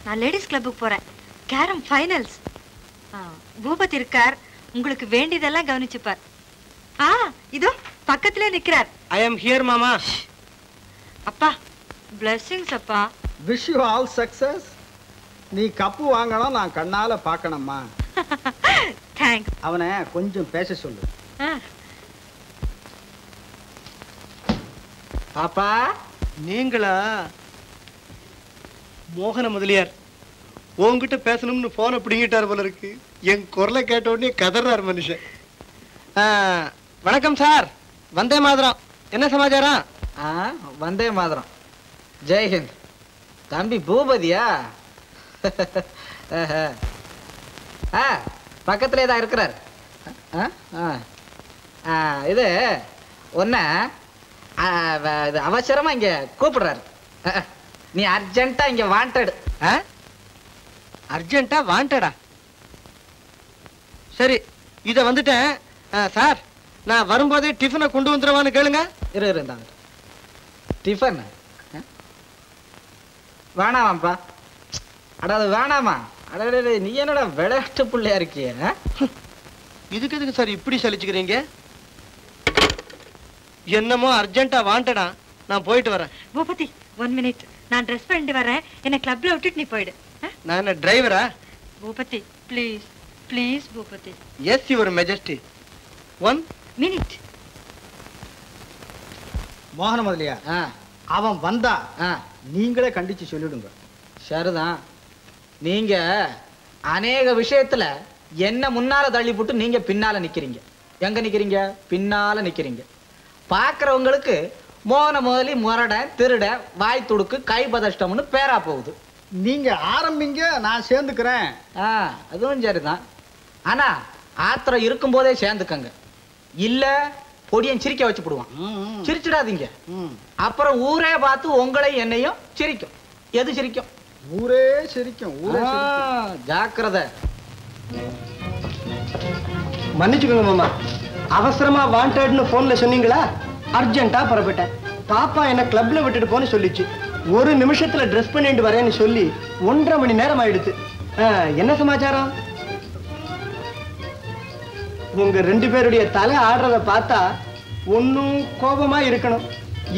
நான் லேடிஸ் கிளப்புக்கு போறேன். கேரம் ஃபைனல்ஸ் பூபதி இருக்கார். உங்களுக்கு வேண்டியதெல்லாம் கவனிச்சுப்பார். ஆ இதோ பக்கத்திலே நிக்கிறார். ஐ அம் ஹியர் மாமா. அப்பா பிளெஸ்ஸிங்ஸ் அப்பா. விஷ் யூ ஆல் சக்சஸ் நீ கப்பு வாங்கணும் நான் கண்ணால பார்க்கணும்மா. தேங்க்ஸ் அவனை கொஞ்சம் பேச சொல்லு. பாப்பா நீங்களா? மோகன முதலியார் உன்கிட்ட பேசணும்னு போனை பிடிங்கிட்டார் போல இருக்கு. என் குரலை கேட்ட உடனே கதறார் மனுஷன். ஆ, வணக்கம் சார். வந்தே மாதிரம். என்ன சமாச்சாரம்? ஆ வந்தே மாதிரம். ஜெய்ஹிந்த் தம்பி பூபதியா. ஆ பக்கத்திலே தான் இருக்கிறார். ஆ, ஆ. ஆ, இது ஒன்ன இது அவசரமா இங்க கூப்பிடுறாரு. ஆ, நீ அர்ஜென்ட்டா இங்க வாண்டட் அர்ஜென்ட்டா வாண்டடா சரி இத வந்துட்டேன். ஆ, சார் நான் வரும்போதே டிஃபனை கொண்டு வந்துருவான்னு கேளுங்க. இரு இரு இந்தாங்க. டிஃபன்? ஆ? வேணாமாப்பா. அட அது வேணாமா? அடடே நீ என்னடா விளையாட்டு பிள்ளையா இருக்கிய இதுக்கு எதுக்கு சார் இப்படி சலிச்சுக்கிறீங்க? என்னமோ அர்ஜென்ட்டா வாண்டடா. நான் போயிட்டு வரேன். பூபதி ஒன் மினிட் நான் ட்ரெஸ் பண்ணிட்டு வரேன். என்னை கிளப்ல விட்டுட்டு நீ போயிடு? நான் டிரைவரா Boopathi please please Boopathi. Yes your majesty one minute மோகன முதலியா ஆ. அவன் வந்தா ஆ. நீங்களே கண்டிச்சு சொல்லிடுங்க. சரிதான். நீங்க அநேக விஷயத்துல என்ன முன்னால தள்ளி போட்டு நீங்க பின்னால நிக்கிறீங்க. எங்க நிக்கிறீங்க? பின்னால நிக்கிறீங்க. பாக்குறவங்களுக்கு மோகன முதலி முரட திருட வாய் துடுக்கு கை பதஷ்டம்னு பேரா போகுது. நீங்க ஆரம்பிங்க நான் சேர்ந்துக்கிறேன். ஆ அதுவும் சரிதான். ஆனா ஆத்திரம் இருக்கும்போதே சேர்ந்துக்கங்க. இல்ல பொடியன் சிரிக்க வச்சு போடுவான் சிரிச்சிடாதீங்க. அப்புறம் ஊரே பார்த்து உங்களையும் என்னையும் சிரிக்கும். எது சிரிக்கும்? ஊரே சிரிக்கும் ஊரே ஜாக்கிரதை. மன்னிச்சுக்கோங்க மாமா. அவசரமா வாண்டட்னு போன்ல சொன்னீங்களா? அர்ஜென்ட்டா புறப்பட்டேன். பாப்பா என்ன கிளப்ல விட்டுட்டு போன்னு சொல்லிச்சு. ஒரு நிமிஷத்துல ட்ரெஸ் பண்ணிட்டு வரேன்னு சொல்லி ஒன்றரை மணி நேரம் ஆயிடுச்சு. என்ன சமாச்சாரம்? உங்க ரெண்டு பேருடைய தலை ஆடுறத பார்த்தா ஒன்னும் கோபமா இருக்கணும்.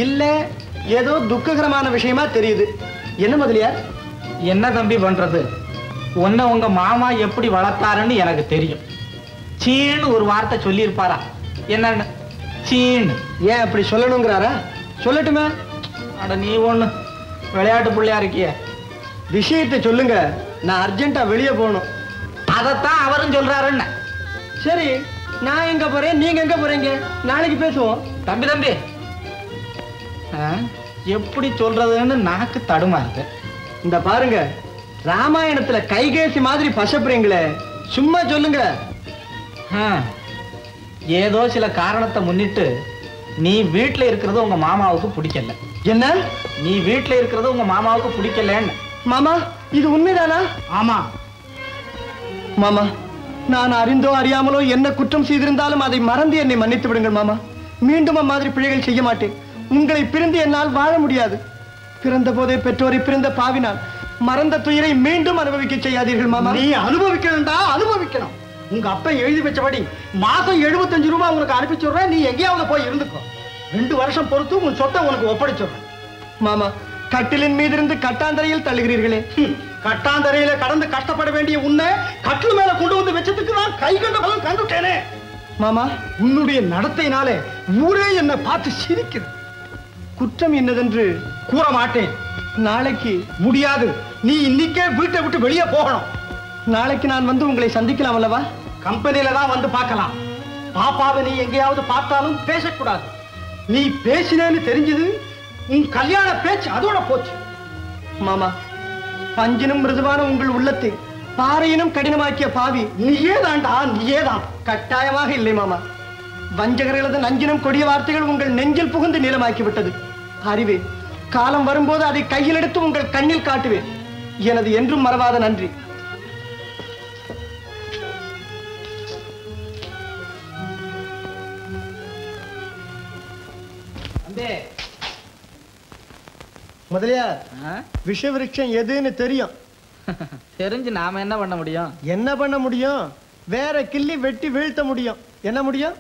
இல்ல ஏதோ துக்ககரமான விஷயமா தெரியுது. என்ன முதலியார்? என்ன தம்பி பண்றது? உன்னை உங்க மாமா எப்படி வளர்த்தாருன்னு எனக்கு தெரியும். சீன்னு ஒரு வார்த்தை சொல்லியிருப்பாரா? என்னன்னு? சீன்னு. ஏன் அப்படி சொல்லணுங்கிறாரா? சொல்லட்டுமே. அட நீ ஒண்ணு. விளையாட்டு பிள்ளையா இருக்கிய. விஷயத்தை சொல்லுங்க. நான் அர்ஜென்ட்டா வெளியே போகணும். அதைத்தான் அவரும் சொல்றாருன்னு. சரி நான் எங்க போறேன்? நீங்க எங்க போறீங்க? நாளைக்கு பேசுவோம். தம்பி தம்பி. எப்படி சொல்றதுன்னு நாக்கு தடுமாறுது. இந்த பாருங்க ராமாயணத்துல கைகேசி மாதிரி பசப்புறீங்களே சும்மா சொல்லுங்க. ஏதோ சில காரணத்தை முன்னிட்டு நீ வீட்ல இருக்கிறது உங்க மாமாவுக்கு பிடிக்கல. என்ன? நீ வீட்ல இருக்கிறது உங்க மாமாவுக்கு பிடிக்கலன்னு. மாமா இது உண்மைதானா? ஆமா. மாமா நான் அறிந்தோ அறியாமலோ என்ன குற்றம் செய்திருந்தாலும் அதை மறந்து என்னை மன்னித்து விடுங்கள் மாமா. மீண்டும் அம்மாதிரி பிழைகள் செய்ய மாட்டேன். உங்களை பிரிந்து என்னால் வாழ முடியாது. பிறந்த போதே பெற்றோரை பிறந்த பாவினால் மறந்த துயரை மீண்டும் அனுபவிக்க செய்யாதீர்கள் மாமா. நீ அனுபவிக்கணும்டா அனுபவிக்கணும். உங்க அப்பா எழுதி வச்சபடி மாசம் எழுபத்தஞ்சு ரூபாய் உனக்கு அனுப்பிச்சு விடுறேன் நீ எங்கேயாவது போய் இருந்துக்கோ. ரெண்டு வருஷம் பொறுத்து உன் சொத்தை உனக்கு ஒப்படைச்சிடுறேன் மாமா கட்டிலின் மீதிருந்து கட்டாந்தரையில் தள்ளுகிறீர்களே. கட்டாந்தரையில கடந்து கஷ்டப்பட வேண்டிய உன்னை கட்டில் மேல கொண்டு வந்து வச்சதுக்கு நான் கை கண்ட பலம் கண்டுட்டேனே. மாமா. உன்னுடைய நடத்தையினாலே ஊரே என்னை பார்த்து சிரிக்குது குற்றம் என்னதென்று கூற மாட்டேன். நாளைக்கு முடியாது. நீ இன்னைக்கே வீட்டை விட்டு வெளியே போகணும். நாளைக்கு நான் வந்து உங்களை சந்திக்கலாம் அல்லவா? கம்பெனியில தான் வந்து பார்க்கலாம். பாப்பாவை நீ எங்கேயாவது பார்த்தாலும் பேசக்கூடாது. நீ பேசினேன்னு தெரிஞ்சது உன் கல்யாண பேச்சு அதோட போச்சு. மாமா பஞ்சினும் மிருதுவான உங்கள் உள்ளத்தை பாறையினும் கடினமாக்கிய பாவி நீயே தான்டா நீயே தான் கட்டாயமாக இல்லை மாமா. வஞ்சகர்களது நஞ்சினும் கொடிய வார்த்தைகள் உங்கள் நெஞ்சில் புகுந்து நீளமாக்கி விட்டது அறிவே காலம் வரும்போது அதை கையில் எடுத்து உங்கள் கண்ணில் காட்டுவேன். எனது என்றும் மறவாத நன்றி. முதலியார் விஷ விருட்சம் எதுன்னு தெரியும். தெரிஞ்சு நாம என்ன பண்ண முடியும்? என்ன பண்ண முடியும்? வேற கிள்ளி வெட்டி வீழ்த்த முடியும். என்ன முடியும்?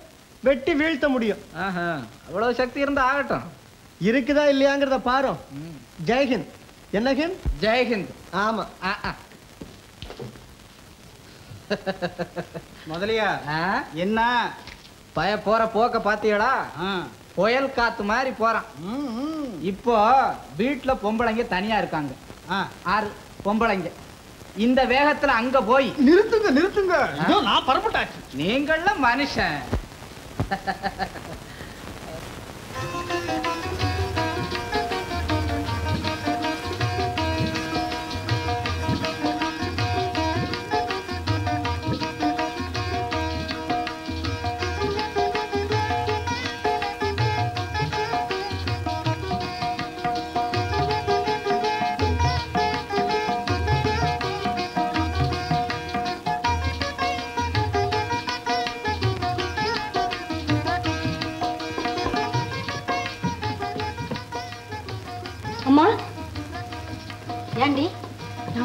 வெட்டி வீழ்த்த முடியும். அவ்வளவு சக்தி இருந்தா ஆகட்டும். இருக்குதா இல்லையாங்கிறத பாரும் ஜெய்ஹிந்த் என்ன ஹிந்த்? ஜெய்ஹிந்த் ஆமா. முதலியா? என்ன? பய போற போக்க ஆ. புயல் காத்து மாதிரி போறான். இப்போ வீட்டுல பொம்பளைங்க தனியா இருக்காங்க. ஆறு பொம்பளைங்க. இந்த வேகத்துல அங்க போய். நிறுத்துங்க நிறுத்துங்க. நான் பரப்பட்டாச்சு நீங்கள மனுஷன். Ha ha ha ha ha.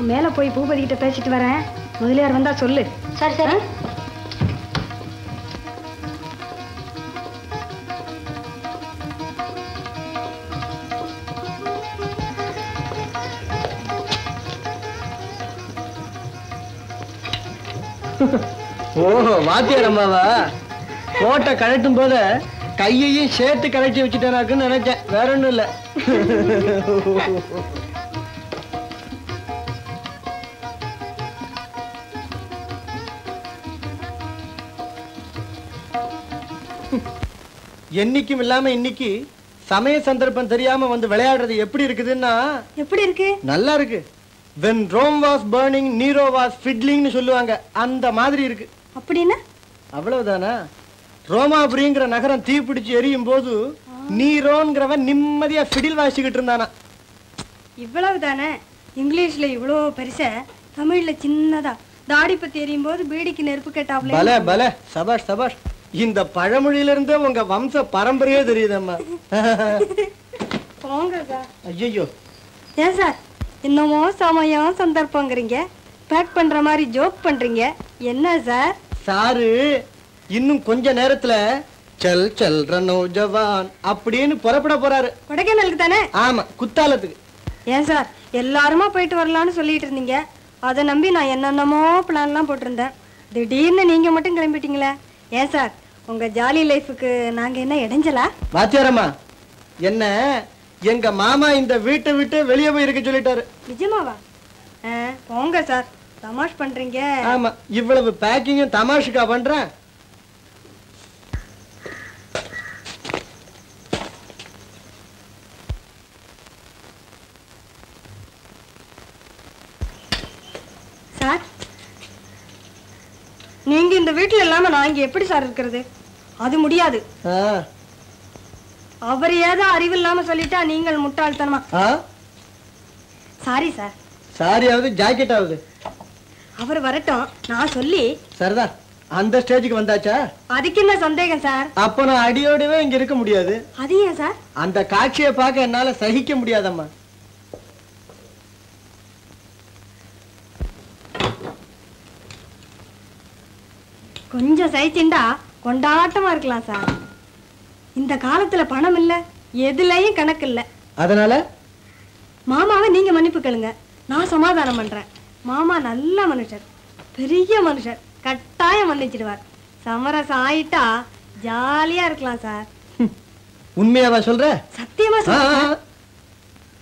மேலே போய் பூபதிக்கிட்ட பேசிட்டு வரேன். முதலியார் வந்தா சொல்லு. சரி சரி. ஓஹோ வாத்தியார் அம்மாவா? கழட்டும் போத கையையும் சேர்த்து கழட்டி வச்சுட்டானாக்குன்னு நினைச்சேன். வேற ஒன்றும் இல்லை. என்னைக்கும் இல்லாம இன்னைக்கு சமய சந்தர்ப்பம் தெரியாம வந்து விளையாடுறது எப்படி இருக்குதுன்னா எப்படி இருக்கு? நல்லா இருக்கு. When Rome was burning Nero was ஃபிட்லிங்னு சொல்லுவாங்க. அந்த மாதிரி இருக்கு. அப்படின்னா? அவ்வளவுதானா? ரோமாபுரிங்கிற நகரம் தீப்பிடிச்சு எரியும் போது நீரோங்கிறவன் நிம்மதியா ஃபிடில் வாசிக்கிட்டு இருந்தானா? இவ்வளவு தானே இங்கிலீஷ்ல இவ்வளோ பெருச தமிழ்ல சின்னதா. தாடி பத்தி எரியும் போது பீடிக்கு நெருப்பு பல கேட்டாப்ல பல. சபாஷ் சபாஷ். இந்த பழமொழியில இருந்தே உங்க வம்ச பரம்பரையே தெரியுதம்மா. போங்க சார் ஐயோ ஏன் சார் இன்னமும் சமயம் சந்தர்ப்பங்கிறீங்க? பேக் பண்ற மாதிரி ஜோக் பண்றீங்க. என்ன சார்? சாரு இன்னும் கொஞ்ச நேரத்துல செல் செல் ஜவான் அப்படின்னு புறப்பட போறாரு. கொடைக்கானலுக்கு தானே? ஆமா குத்தாலத்துக்கு. ஏன் சார் எல்லாருமா போயிட்டு வரலாம்னு சொல்லிட்டு இருந்தீங்க. அதை நம்பி நான் என்னென்னமோ பிளான்லாம் போட்டிருந்தேன். திடீர்னு நீங்க மட்டும் கிளம்பிட்டீங்களே. ஏன் சார் உங்க ஜாலி லைஃபுக்கு நாங்க என்ன இடைஞ்சலா? வாத்தியாரம்மா என்ன எங்க மாமா இந்த வீட்டை விட்டு வெளியே போய் இருக்க சொல்லிட்டாரு. நிஜமாவா? போங்க சார் தமாஷ் பண்றீங்க. ஆமா இவ்வளவு பேக்கிங்கும் தமாஷுக்கா பண்றேன். நீங்க இந்த வீட்டுல இல்லாம நான் இங்க எப்படி சார் இருக்கிறது? அது முடியாது. அவர் ஏதோ அறிவு இல்லாம சொல்லிட்டா நீங்கள் முட்டாள்தனமா? ஆ, சாரி சார் சாரியாவது ஜாக்கெட் ஆகுது. அவர் வரட்டும் நான் சொல்லி சரிதான் அந்த ஸ்டேஜுக்கு வந்தாச்சா? அதுக்கு என்ன சந்தேகம் சார் அப்ப நான் அடியோடவே இங்க இருக்க முடியாது. அது ஏன் சார் அந்த காட்சியை பார்க்க என்னால சகிக்க முடியாதம்மா. கொஞ்சம் சைச்சிண்டா கொண்டாட்டமா இருக்கலாம் சார். இந்த காலத்துல பணம் இல்ல எதுலயும் கணக்கு இல்ல. அதனால? மாமாவை நீங்க மன்னிப்பு கேளுங்க. நான் சமாதானம் பண்றேன். மாமா நல்ல மனுஷர் பெரிய மனுஷர் கட்டாயம் மன்னிச்சிடுவார். சமரசம் ஆயிட்டா ஜாலியா இருக்கலாம் சார். உண்மையாவா சொல்ற? சத்தியமா ஆ.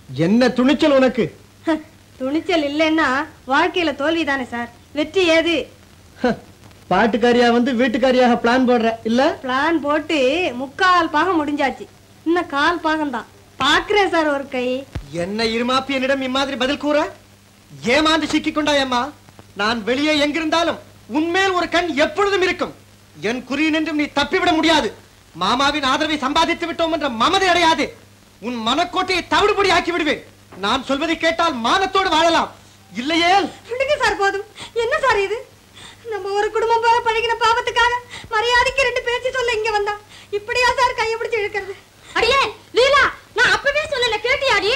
என்ன துணிச்சல் உனக்கு? துணிச்சல் இல்லைன்னா வாழ்க்கையில தோல்வி தானே சார். வெற்றி ஏது? பாட்டுக்காரியா வந்து வீட்டுக்காரியாக பிளான் போடுற இல்ல? பிளான் போட்டு முக்கால் பாகம் முடிஞ்சாச்சு. இன்னும் கால் பாகம் தான். பாக்குறேன் சார் ஒரு கை. என்ன இருமாப்பி என்னிடம் இம்மாதிரி பதில் கூற? ஏமாந்து சிக்கிக் கொண்டாயம்மா நான் வெளியே எங்கிருந்தாலும் உன்மேல் ஒரு கண் எப்பொழுதும் இருக்கும். என் குறி நின்றும் நீ தப்பிவிட முடியாது. மாமாவின் ஆதரவை சம்பாதித்து விட்டோம் என்ற மமதை அடையாது. உன் மனக்கோட்டையை தவிடுபடி ஆக்கி விடுவேன். நான் சொல்வதை கேட்டால் மானத்தோடு வாழலாம். இல்லையே விடுங்க சார் போதும். என்ன சார் இது? நம்ம ஒரு குடும்பம் போல பழகின பாவத்துக்காக மரியாதைக்கு ரெண்டு பேச்சு சொல்ல இங்க வந்தா. இப்படியா சார் கையை பிடிச்சு இழுக்கிறது? அடியே லீலா நான் அப்பவே சொன்னல கேட்டியாடி?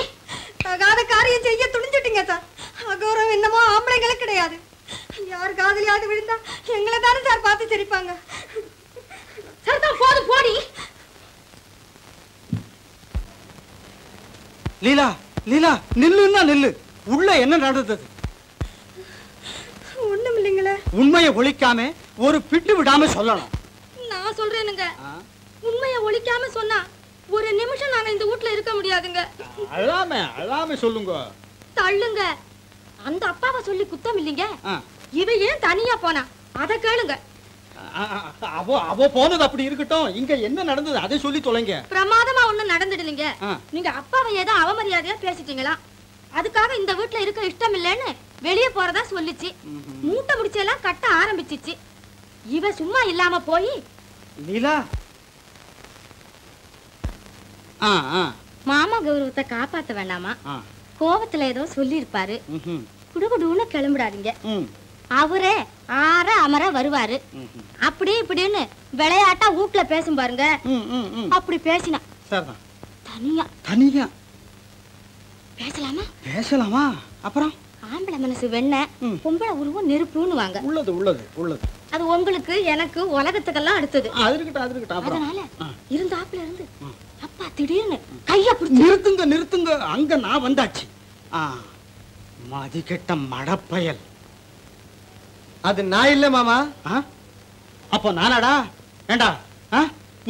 தகாத காரியம் செய்ய துணிஞ்சிட்டீங்க சார். அகௌரவம் என்னமோ ஆம்பளைங்களுக்கு கிடையாது. யார் காதலியாவது விழுந்தா எங்களை தானே சார் பார்த்து சிரிப்பாங்க. சரிதான் போதும் போடி. லீலா லீலா நில்லுன்னா நில்லு. உள்ள என்ன நடந்தது? இல்லைங்களே உண்மையை ஒழிக்காம ஒரு பிட்டு விடாம சொல்லணும். நான் சொல்றேனுங்க. உண்மையை ஒழிக்காம சொன்னா ஒரு நிமிஷம் நாங்க இந்த வீட்ல இருக்க முடியாதுங்க. அழாம அழாம சொல்லுங்க. தள்ளுங்க. அந்த அப்பாவை சொல்லி குத்தம் இல்லைங்க. இவ ஏன் தனியா போனா? அத கேளுங்க. அவ அவ போனது அப்படி இருக்கட்டும். இங்க என்ன நடந்தது? அதை சொல்லி தொலைங்க. பிரமாதமா ஒண்ணும் நடந்துடலீங்க. நீங்க அப்பாவை ஏதோ அவமரியாதையா பேசிட்டீங்களா? அதுக்காக இந்த வீட்ல இருக்க இஷ்டம் இல்லைன்னு வெளிய போறதா சொல்லிச்சு. மூட்டை முடிச்செல்லாம் கட்ட ஆரம்பிச்சிச்சு. இவ சும்மா இல்லாம போய் ஆ மாமா கௌரவத்தை காப்பாத்த வேண்டாமா கோவத்துல ஏதோ சொல்லியிருப்பாரு. ம்ஹும். குடுகுடுன்னு கிளம்பிடாதீங்க அவரே ஆற அமர வருவாரு. அப்படி இப்படின்னு விளையாட்டா வீட்ல பேசும் பாருங்க. அப்படி பேசினா தனியா. தனியா? பேசலாமா? பேசலாமா? அப்புறம்? ஆம்பளை மனசு வெண்ண பொம்பளை உருவம் நெருப்புன்னு வாங்க உள்ளது உள்ளது உள்ளது. அது உங்களுக்கு எனக்கு உலகத்துக்கெல்லாம் அடுத்தது. அது இருக்கட்டும் அது இருக்கட்டும் அப்புறம். அதனால இருந்தாப்புல இருந்து அப்பா திடீர்னு கைய பிடிச்சு நிறுத்துங்க நிறுத்துங்க. அங்க நான் வந்தாச்சு. ஆ. மதிக்கெட்ட மடப்பயல். அது நான் இல்ல மாமா. அப்போ நானாடா? ஏண்டா? ஆ?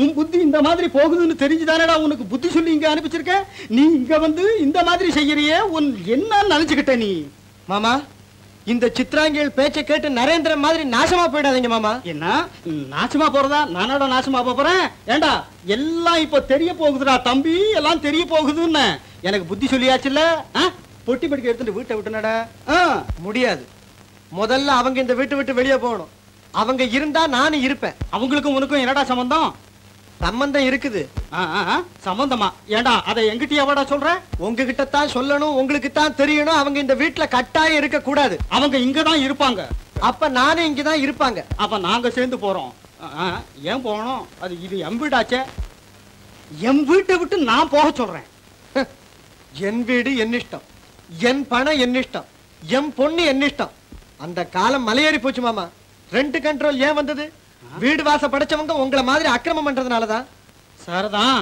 உன் புத்தி இந்த மாதிரி போகுதுன்னு தெரிஞ்சுதானடா உனக்கு புத்தி சொல்லி இங்க அனுப்பிச்சிருக்க நீ இங்க வந்து இந்த மாதிரி செய்யறியே உன் என்ன நினைச்சுக்கிட்ட நீ? மாமா இந்த சித்ராங்கியல் பேச்சை கேட்டு நரேந்திரன் மாதிரி நாசமா போயிடாதீங்க மாமா. என்ன? நாசமா போறதா? நானோட நாசமா போறேன்? ஏண்டா எல்லாம் இப்போ தெரிய போகுதுடா தம்பி எல்லாம் தெரிய போகுதுன்னு. எனக்கு புத்தி சொல்லியாச்சுல்ல? பொட்டி படிக்க எடுத்துட்டு வீட்டை விட்டுனடா. முடியாது. முதல்ல அவங்க இந்த வீட்டை விட்டு வெளியே போகணும். அவங்க இருந்தா நானும் இருப்பேன். அவங்களுக்கும் உனக்கும் என்னடா சம்பந்தம்? சம்பந்தம் இருக்குது. சம்பந்தமா? ஏண்டா அதை எங்கிட்ட எவடா சொல்ற? உங்ககிட்ட தான் சொல்லணும் உங்களுக்கு தான் தெரியணும். அவங்க இந்த வீட்டுல கட்டாயம் இருக்க கூடாது அவங்க இங்க தான் இருப்பாங்க. அப்ப நானும் இங்க தான் இருப்பாங்க. அப்ப நாங்க சேர்ந்து போறோம். ஏன் போகணும்? அது இது எம் வீடாச்சே. என் வீட்டை விட்டு நான் போக சொல்றேன். என் வீடு என் இஷ்டம். என் பணம் என் இஷ்டம். என் பொண்ணு என் இஷ்டம். அந்த காலம் மலையேறி போச்சு மாமா. ரெண்ட் கண்ட்ரோல் ஏன் வந்தது? வீடு வாச படைச்சவங்க உங்களை மாதிரி அக்கிரமம் பண்றதுனாலதான் சரிதான்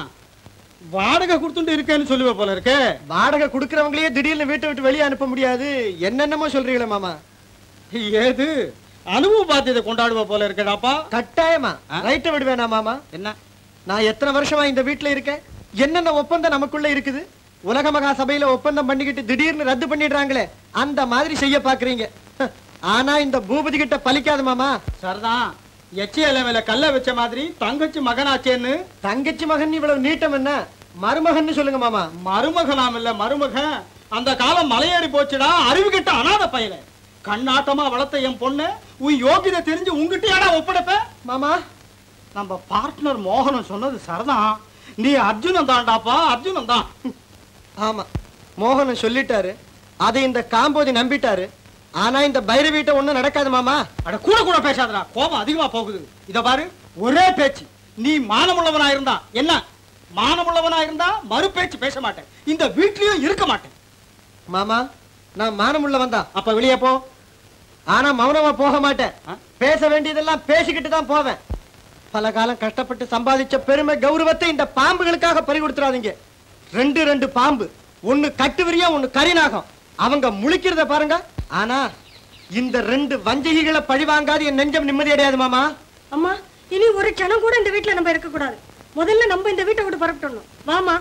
வாடகை கொடுத்துட்டு இருக்கேன்னு சொல்லுவ போல இருக்கு. வாடகை கொடுக்கறவங்களையே திடீர்னு வீட்டை விட்டு வெளியே அனுப்ப முடியாது. என்னென்னமோ சொல்றீங்களே மாமா. ஏது? அனுபவ பாத்தியத்தை கொண்டாடுவ போல இருக்கடாப்பா கட்டாயமா? ரைட்டை விடுவேனா மாமா. என்ன? நான் எத்தனை வருஷமா இந்த வீட்டுல இருக்கேன்? என்னென்ன ஒப்பந்தம் நமக்குள்ள இருக்குது? உலக மகா சபையில ஒப்பந்தம் பண்ணிக்கிட்டு திடீர்னு ரத்து பண்ணிடுறாங்களே அந்த மாதிரி செய்ய பாக்குறீங்க ஆனா இந்த பூபதி கிட்ட பலிக்காது மாமா. சரிதான் எச்சி கல்ல வச்ச மாதிரி தங்கச்சி மகனாச்சேன்னு? தங்கச்சி மகன் இவ்வளவு நீட்டம் என்ன? மருமகன்னு சொல்லுங்க மாமா. மருமகனாம் இல்ல மருமகன் அந்த காலம் மலையேறி போச்சுடா அறிவு கிட்ட அனாத பயல கண்ணாட்டமா வளர்த்த என் பொண்ணு உன் யோகிதை தெரிஞ்சு உங்ககிட்டயாடா ஒப்படைப்ப? மாமா. நம்ம பார்ட்னர் மோகனம் சொன்னது சரிதான். நீ அர்ஜுனன் தான்டாப்பா அர்ஜுனன் தான். ஆமா. மோகனம் சொல்லிட்டாரு. அதை இந்த காம்போதி நம்பிட்டாரு. ஆனா இந்த பைரவீட்ட ஒண்ணும் நடக்காது மாமா. அட கூட கூட பேசாதடா. கோபம் அதிகமா போகுது. இத பாரு ஒரே பேச்சு. நீ மானமுள்ளவனா இருந்தா என்ன? மானமுள்ளவனா இருந்தா மறு பேச்சு பேச மாட்டேன். இந்த வீட்லயும் இருக்க மாட்டேன். மாமா நான் மானமுள்ளவன் தான். அப்ப வெளியே போ. ஆனா மௌனமா போக மாட்டேன். பேச வேண்டியதெல்லாம் பேசிக்கிட்டு தான் போவேன். பல காலம் கஷ்டப்பட்டு சம்பாதிச்ச பெருமை கௌரவத்தை இந்த பாம்புகளுக்காக பறி கொடுத்துறாதீங்க ரெண்டு ரெண்டு பாம்பு. ஒண்ணு கட்டுவிரியா ஒண்ணு கரிநாகம். அவங்க முழிக்கிறத பாருங்க. ஆனா இந்த ரெண்டு வஞ்சகிகளை பழி வாங்காது என் நெஞ்சம் நிம்மதி அடையாது மாமா. அம்மா இனி ஒரு க்ஷணம் கூட இந்த வீட்டுல நம்ம இருக்க கூடாது முதல்ல நம்ம இந்த வீட்டை விட்டு பரப்பிட்டணும் வாமா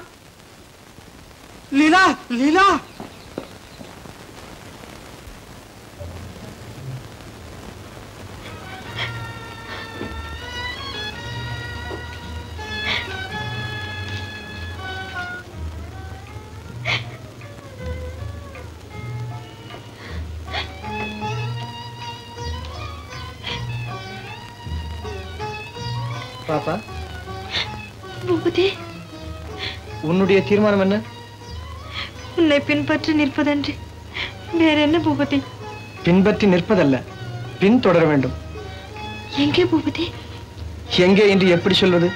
லீலா லீலா. பாப்பா. பூபதி. உன்னுடைய தீர்மானம் என்ன? உன்னை பின்பற்றி நிற்பதன்றி. வேற என்ன பூபதி? பின்பற்றி நிற்பதல்ல. பின் தொடர வேண்டும். எங்கே பூபதி? எங்கே என்று எப்படி சொல்வது?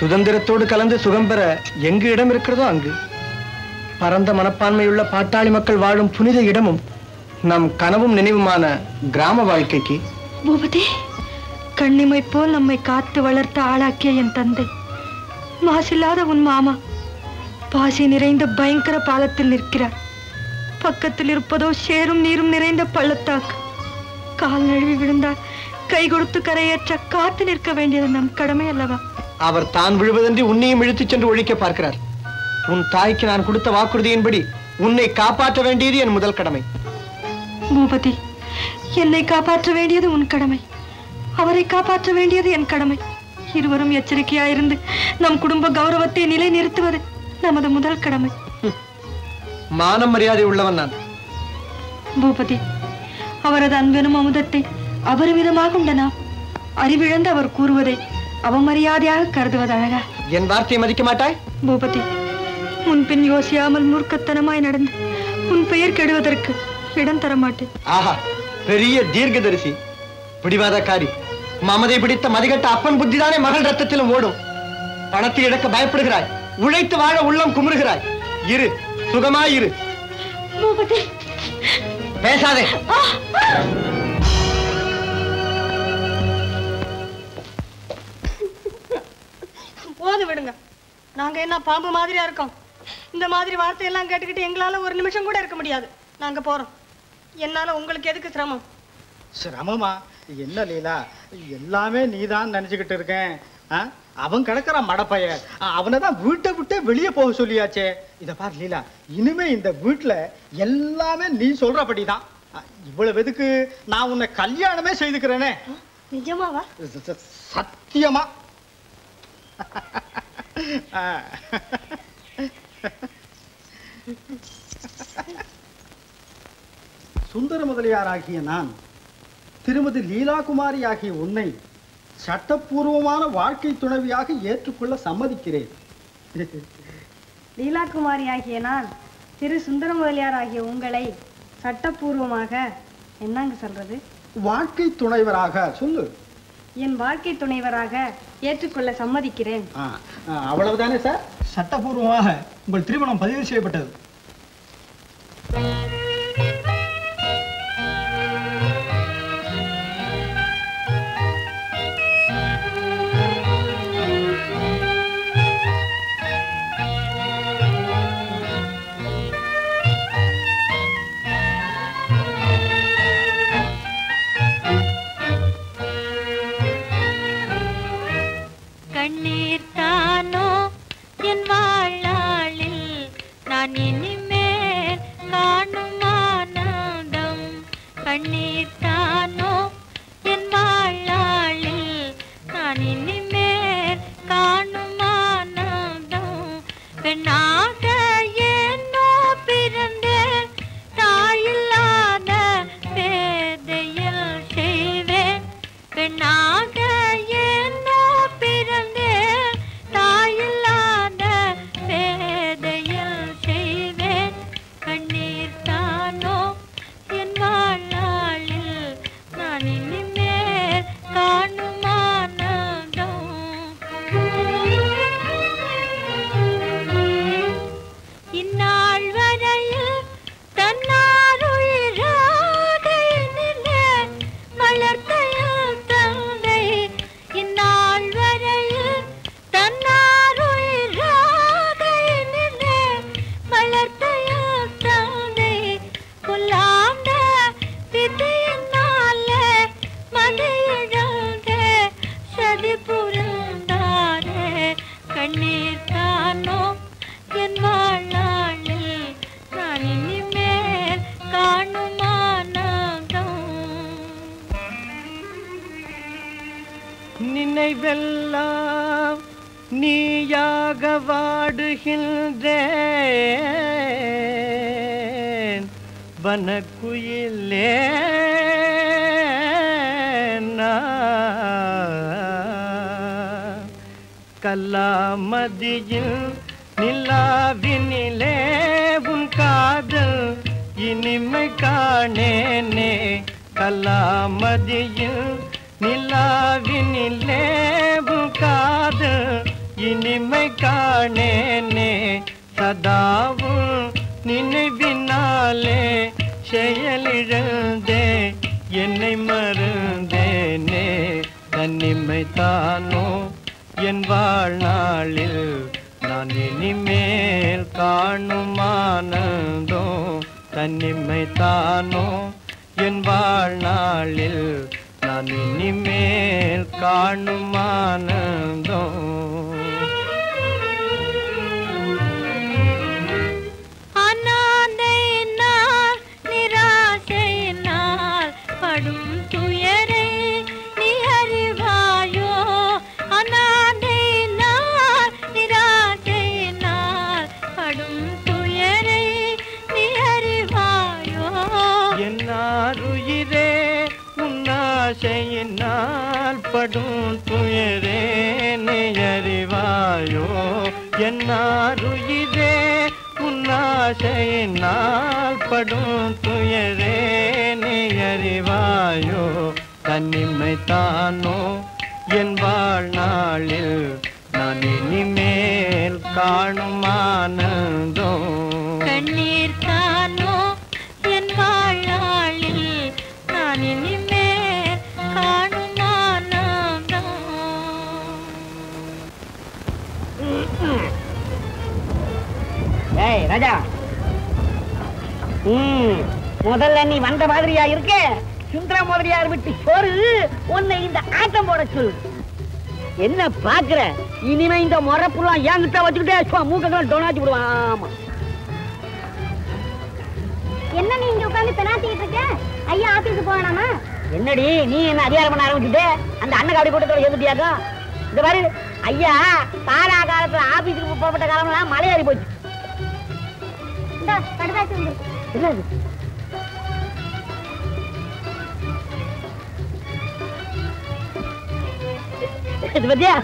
சுதந்திரத்தோடு கலந்து சுகம் பெற எங்கு இடம் இருக்கிறதோ அங்கு. பரந்த மனப்பான்மையுள்ள பாட்டாளி மக்கள் வாழும் புனித இடமும் நம் கனவும் நினைவுமான கிராம வாழ்க்கைக்கு. பூபதி. கண்ணிமை போல் நம்மை காத்து வளர்த்து ஆளாக்கிய என் தந்தை. மாசில்லாத உன் மாமா. பாசி நிறைந்த பயங்கர பாலத்தில் நிற்கிறார். பக்கத்தில் இருப்பதோ சேரும் நீரும் நிறைந்த பள்ளத்தாக்கு. கால் நழுவி விழுந்தால் கை கொடுத்து கரையேற்ற காத்து நிற்க வேண்டியது நம் கடமை அல்லவா? அவர் தான் விழுவதன்றி உன்னையும் இழுத்துச் சென்று ஒழிக்க பார்க்கிறார். உன் தாய்க்கு நான் கொடுத்த வாக்குறுதியின்படி உன்னை காப்பாற்ற வேண்டியது என் முதல் கடமை. பூபதி என்னை காப்பாற்ற வேண்டியது உன் கடமை. அவரை காப்பாற்ற வேண்டியது என் கடமை. இருவரும் எச்சரிக்கையாயிருந்து நம் குடும்ப கௌரவத்தை நிலைநிறுத்துவது நமது முதல் கடமை. மானம் மரியாதை உள்ளவன் நான். பூபதி அவரது அன்பெனும் அமுதத்தை அபரிமிதமாக உண்ட நாம். அறிவிழந்து அவர் கூறுவதை அவமரியாதையாக கருதுவது அழகா? என் வார்த்தையை மதிக்க மாட்டாய்? பூபதி முன்பின் யோசியாமல் மூர்க்கத்தனமாய் நடந்து உன் பெயர் கெடுவதற்கு இடம் தர மாட்டேன் ஆஹா பெரிய தீர்க்கதரிசி பிடிவாதக்காரி. மமதை பிடித்த மதிகட்ட அப்பன் புத்திதானே மகள் ரத்தத்திலும் ஓடும். பணத்தை இழக்க பயப்படுகிறாய். உழைத்து வாழ உள்ளம் குமுறுகிறாய். இரு சுகமாய் இரு. பேசாதே. போது விடுங்க. நாங்க என்ன பாம்பு மாதிரியா இருக்கோம்? இந்த மாதிரி வார்த்தையெல்லாம் கேட்டுக்கிட்டு எங்களால ஒரு நிமிஷம் கூட இருக்க முடியாது. நாங்க போறோம். என்னால உங்களுக்கு எதுக்கு சிரமம்? சிரமமா என்ன லீலா? எல்லாமே நீதான் தான் நினச்சிக்கிட்டு இருக்கேன். அவன் கிடக்கிறான் மடப்பைய அவனை தான் வீட்டை விட்டே வெளியே போக சொல்லியாச்சே. இதை பாரு லீலா இனிமே இந்த வீட்டில் எல்லாமே நீ சொல்றபடிதான். இவ்வளவு எதுக்கு? நான் உன்னை கல்யாணமே செய்துக்கிறேனே. சத்தியமா? சுந்தர முதலியாராகிய நான் திருமதி லீலாகுமாரி ஆகிய உன்னை சட்டப்பூர்வமான வாழ்க்கை துணைவியாக ஏற்றுக்கொள்ள சம்மதிக்கிறேன். லீலாகுமாரி ஆகிய நான் திரு சுந்தரமுதலியார் ஆகிய உங்களை சட்டப்பூர்வமாக என்னங்க சொல்றது? வாழ்க்கை துணைவராக சொல்லு. என் வாழ்க்கை துணைவராக ஏற்றுக்கொள்ள சம்மதிக்கிறேன். அவ்வளவுதானே சார்? சட்டப்பூர்வமாக உங்கள் திருமணம் பதிவு செய்யப்பட்டது. Bini சும்மா மூக்கெல்லாம் டொனாச்சு விடுவான் ஆமா. என்ன நீ இங்க உட்கார்ந்து பெனாத்திட்டு இருக்க? ஐயா ஆபீஸ் போகலாமா? என்னடி நீ என்ன அதிகாரம் பண்ண ஆரம்பிச்சுட்டு அந்த அண்ணன் காவடி கூட்டத்தோட எழுதிட்டியாக்கா இந்த பாரு ஐயா தாரா காலத்துல ஆபீஸுக்கு புறப்பட்ட காலம்லாம் மலையேறி போச்சு. என்னது? இது பத்தியா?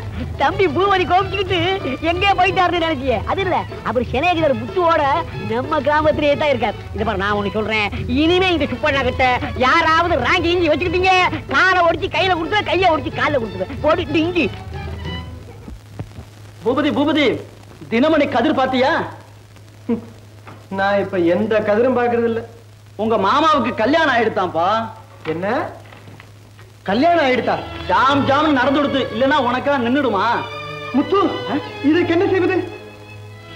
தம்பி பூமணி கோபிச்சுக்கிட்டு எங்கே போயிட்டாருன்னு நினைச்சியே. அது இல்ல. அவர் சினேகிதர் புத்துவோட நம்ம கிராமத்திலேயே தான் இருக்கார். இது பாரு நான் ஒண்ணு சொல்றேன். இனிமே இந்த சுப்பண்ணா கிட்ட யாராவது ராங்கி இஞ்சி வச்சுக்கிட்டீங்க. காலை ஒடிச்சு கையில கொடுத்து கையை ஒடிச்சு காலில் கொடுத்துருவேன் போட்டு இஞ்சி. பூபதி பூபதி தினமணி கதிர் பாத்தியா நான் இப்ப எந்த கதிரும் பாக்குறது இல்ல உங்க மாமாவுக்கு கல்யாணம் ஆயிடுத்தாம்பா என்ன? கல்யாணம் ஆயிடுதா ஜாம் ஜாம் நடந்து கொடுத்து இல்லனா உனக்கா நின்னுடுமா? முத்து இதுக்கு என்ன செய்வது?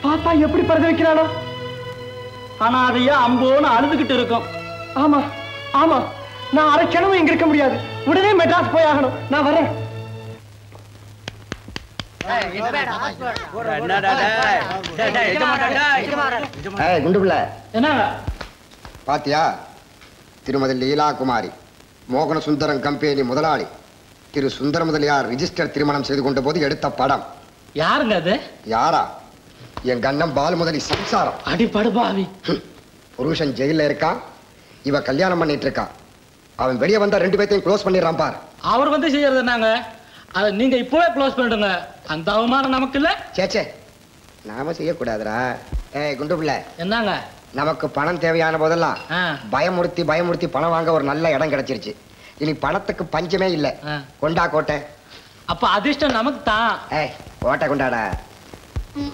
பாப்பா எப்படி பறத வைக்கிறாளோ? ஆனா அதையா அம்போன்னு அழுதுகிட்டு இருக்கும். ஆமா ஆமா. நான் அரை கிழமை இங்க இருக்க முடியாது. உடனே மெட்ராஸ் போய் ஆகணும். நான் வரேன். குண்டு பிள்ளை என்ன? பாத்தியா? திருமதி லீலா குமாரி மோகன சுந்தரம் கம்பெனி முதலாளி. திரு சுந்தர முதலியார் ரிஜிஸ்டர் திருமணம் செய்து கொண்ட போது எடுத்த படம். யாருங்க அது? யாரா? என் கண்ணம் பால் முதலி சம்சாரம் அடிபடுபாவி புருஷன் ஜெயில இருக்கான். இவ கல்யாணம் பண்ணிட்டு இருக்கா அவன் வெளியே வந்தா ரெண்டு பேர்த்தையும் க்ளோஸ் பண்ணிடுறான் பார். அவர் வந்து செய்யறது என்னங்க? அதை நீங்க இப்பவே க்ளோஸ் பண்ணிடுங்க. அந்த அவமானம் நமக்கு இல்ல. சேச்சே நாம செய்யக்கூடாதுடா. ஏய் குண்டு பிள்ளை. என்னங்க? நமக்கு பணம் தேவையான போதெல்லாம். பயமுறுத்தி பயமுறுத்தி பணம் வாங்க ஒரு நல்ல இடம் கிடைச்சிருச்சு. இனி பணத்துக்கு பஞ்சமே இல்ல. கொண்டா கோட்டை. அப்ப அதிர்ஷ்டம் நமக்கு தான். ஏய் கோட்டை கொண்டாடா.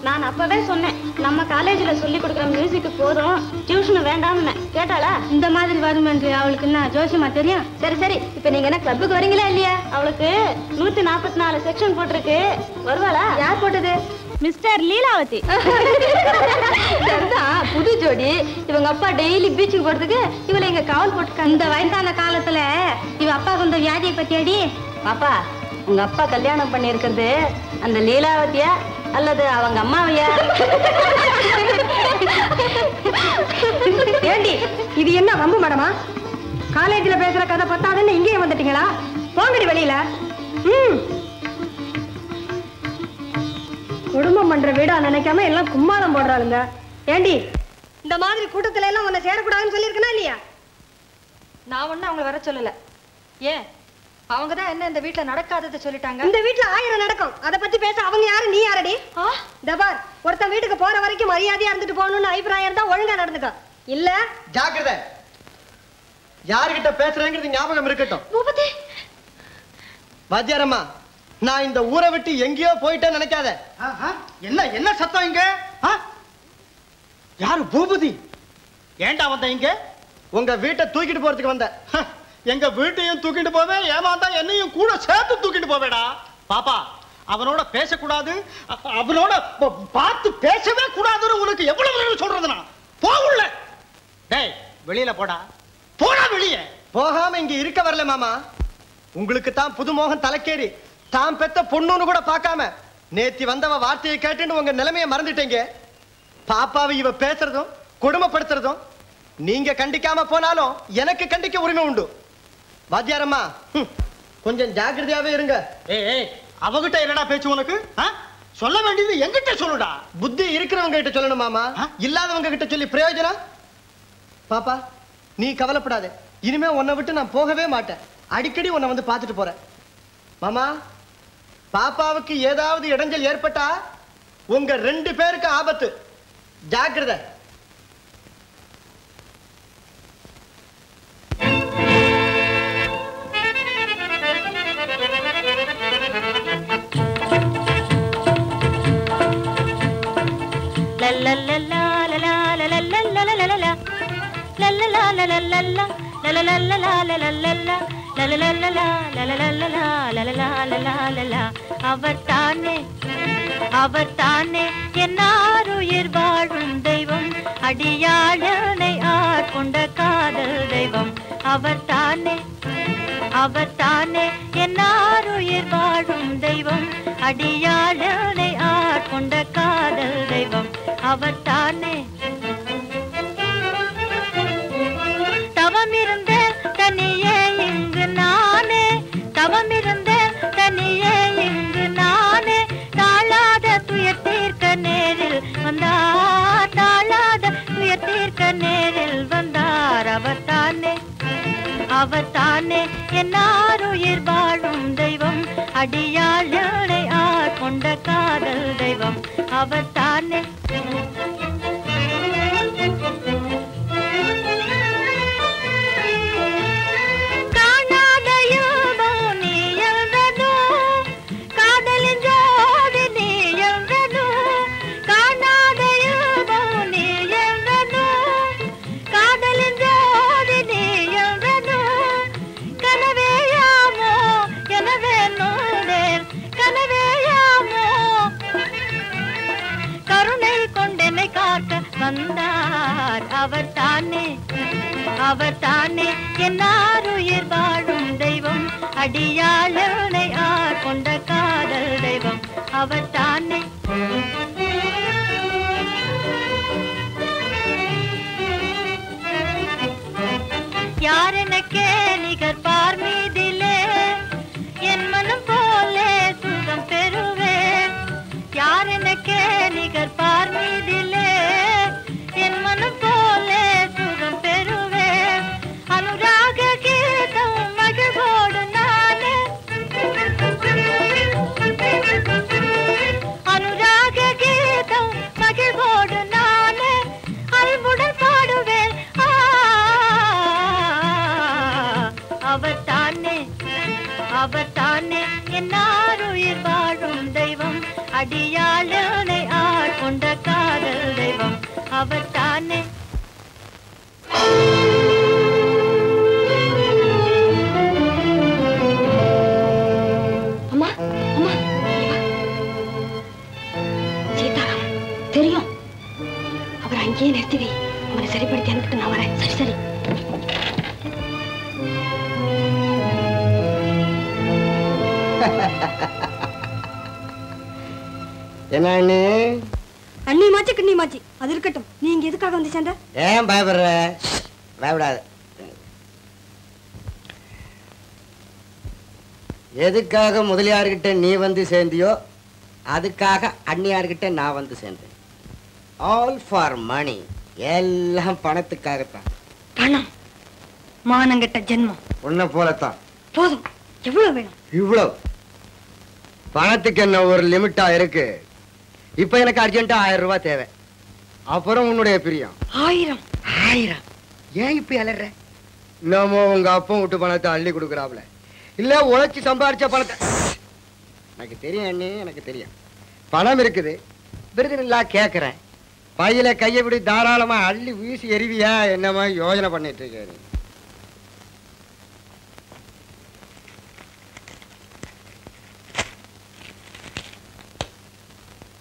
நான் அப்பவே சொன்னேன் நம்ம காலேஜ்ல சொல்லி கொடுக்குற மியூசிக்கு போதும். டியூஷன் வேண்டாம்னு. கேட்டாளா? இந்த மாதிரி வரும் என்று அவளுக்கு என்ன ஜோசியமா தெரியும்? சரி சரி. இப்ப நீங்க என்ன கிளப்புக்கு வரீங்களா இல்லையா? அவளுக்கு நூத்தி நாற்பத்தி நாலு செக்ஷன் போட்டிருக்கு. வருவாளா? யார் போட்டது? மிஸ்டர் லீலாவதி. புது ஜோடி. இவங்க அப்பா டெய்லி பீச்சுக்கு போறதுக்கு இவளை இங்க காவல் போட்டுருக்காங்க. இந்த வயசான காலத்துல இவ அப்பா கொண்ட வியாதியை பத்தியாடி பாப்பா உங்க அப்பா கல்யாணம் பண்ணி இருக்கிறது அந்த லீலாவதியா அல்லது அவங்க அம்மாவையா? ஏண்டி இது என்ன வம்பு மேடமா? காலேஜ்ல பேசுற கதை பத்தாதுன்னு இங்கேயே வந்துட்டீங்களா? போங்கடி வெளியில. ம். குடும்பம் பண்ற வீடா நினைக்காம எல்லாம் கும்மாளம் போடுறாளுங்க. ஏண்டி இந்த மாதிரி கூட்டத்துல எல்லாம் உன்னை சேரக்கூடாதுன்னு சொல்லியிருக்கனா இல்லையா? நான் ஒண்ணும் அவங்கள வர சொல்லல. ஏன்? அவங்க தான் என்ன இந்த வீட்ல நடக்காததை சொல்லிட்டாங்க? இந்த வீட்ல ஆயிரம் நடக்கும். அத பத்தி பேச அவங்க யாரு? நீ யாரடி? தபார் ஒருத்தன் வீட்டுக்கு போற வரைக்கும் மரியாதையா இருந்துட்டு போகணும்னு அபிப்பிராயம் இருந்தா ஒழுங்கா நடந்துக்க. இல்ல? ஜாக்கிரதை. யாருகிட்ட பேசுறேங்கிறது ஞாபகம் இருக்கட்டும். வாத்தியாரம்மா நான் இந்த ஊரை விட்டு எங்கேயோ போயிட்டேன்னு நினைக்காத. என்ன என்ன சத்தம் இங்க? யாரு பூபதி? ஏன்டா வந்த இங்க? உங்க வீட்டை தூக்கிட்டு போறதுக்கு வந்தேன் ஹ, எங்க வீட்டையும் தூக்கிட்டு போவேன் ஏமாந்தா என்னையும் கூட சேர்த்து தூக்கிட்டு போவேடா. பாப்பா அவனோட பேசக்கூடாது அவனோட பார்த்து பேசவே கூடாதுன்னு உனக்கு எவ்வளவு சொல்றதுனா சொல்றது நான் போ உள்ள. டேய் வெளியில போடா. போடா வெளியே. போகாம இங்க இருக்க வரல மாமா. உங்களுக்கு தான் புதுமோகன் தலைக்கேறி. தான் பெத்த பொண்ணுன்னு கூட பார்க்காம. நேத்தி வந்தவ வார்த்தையை கேட்டுன்னு உங்க நிலைமையை மறந்துட்டீங்க. பாப்பாவை இவ பேசுறதும் கொடுமைப்படுத்துறதும் நீங்க கண்டிக்காம போனாலும் எனக்கு கண்டிக்க உரிமை உண்டு. வாத்தியாரம்மா. கொஞ்சம் ஜாக்கிரதையாவே இருங்க. ஏய் அவகிட்ட என்னடா பேச்சு உனக்கு? சொல்ல வேண்டியது எங்கிட்ட சொல்லுடா. புத்தி இருக்கிறவங்க கிட்ட சொல்லணும் மாமா. இல்லாதவங்க கிட்ட சொல்லி பிரயோஜனம்? பாப்பா நீ கவலைப்படாத. இனிமே உன்னை விட்டு நான் போகவே மாட்டேன். அடிக்கடி உன்னை வந்து பார்த்துட்டு போறேன். மாமா பாப்பாவுக்கு ஏதாவது இடைஞ்சல் ஏற்பட்டா உங்க ரெண்டு பேருக்கு ஆபத்து. ஜாக்கிரதை. அவர் தானே அவர் தானே என்னார் உயிர் வாழும் தெய்வம். அடியாளனை ஆட்கொண்ட காதல் தெய்வம். அவர் தானே அவர் தானே என்னார் உயிர் வாழும் தெய்வம். அடியாளனை ஆட்கொண்ட காதல் தெய்வம். அவர் தானே. தவமிருந்த தனியே இங்கு நானே. தவமிருந்த நேரில் வந்தார் அவர் தானே. அவர் தானே. என்னாருயிர் வாழும் தெய்வம்? அடியாளனை ஆட்கொண்ட காதல் தெய்வம். அவர் அவர் தானே என்னாருயிர் வாழும் தெய்வம்? அடியாளனை ஆர் கொண்ட காதல் தெய்வம். அவர் தானே. தெய்வம் அவர் தானே? அம்மா அம்மா சீதாராம் தெரியும். அவர் அங்கேயே நிறுத்தி வை அவனை சரிப்படுத்தி அனுப்பிட்டு நான் வரேன். சரி சரி. என்ன அண்ணே அண்ணி மாச்சி கிண்ணி மாச்சி அது இருக்கட்டும் நீ இங்க எதுக்காக வந்து சேர்ந்த ஏன் பயப்படுற? பயப்படாத. எதுக்காக முதலியார்கிட்ட நீ வந்து சேர்ந்தியோ அதுக்காக அண்ணியார்கிட்ட நான் வந்து சேர்ந்தேன். ஆல் ஃபார் மணி எல்லாம் பணத்துக்காகத்தான். பணம். மானங்கெட்ட ஜென்மம். உன்னை போலத்தான். போதும். எவ்வளவு வேணும்? இவ்வளவு. பணத்துக்கு என்ன ஒரு லிமிட்டா இருக்கு? இப்ப எனக்கு அர்ஜென்ட்டா ஆயிரம் ரூபாய் தேவை. அப்புறம் உன்னுடைய பிரியம். ஆயிரம். ஆயிரம். ஏன் இப்ப அலற? நம்ம உங்க அப்பா விட்டு பணத்தை அள்ளி கொடுக்குறாப்ல. இல்ல உழைச்சி சம்பாரிச்ச பணத்தை. எனக்கு தெரியும் அண்ணே எனக்கு தெரியும். பணம் இருக்குது. விருதுனில்லா கேக்குறேன். பையில கையை விடு தாராளமா அள்ளி வீசி எறிவியா? என்னமா யோசனை பண்ணிட்டு இருக்க நீ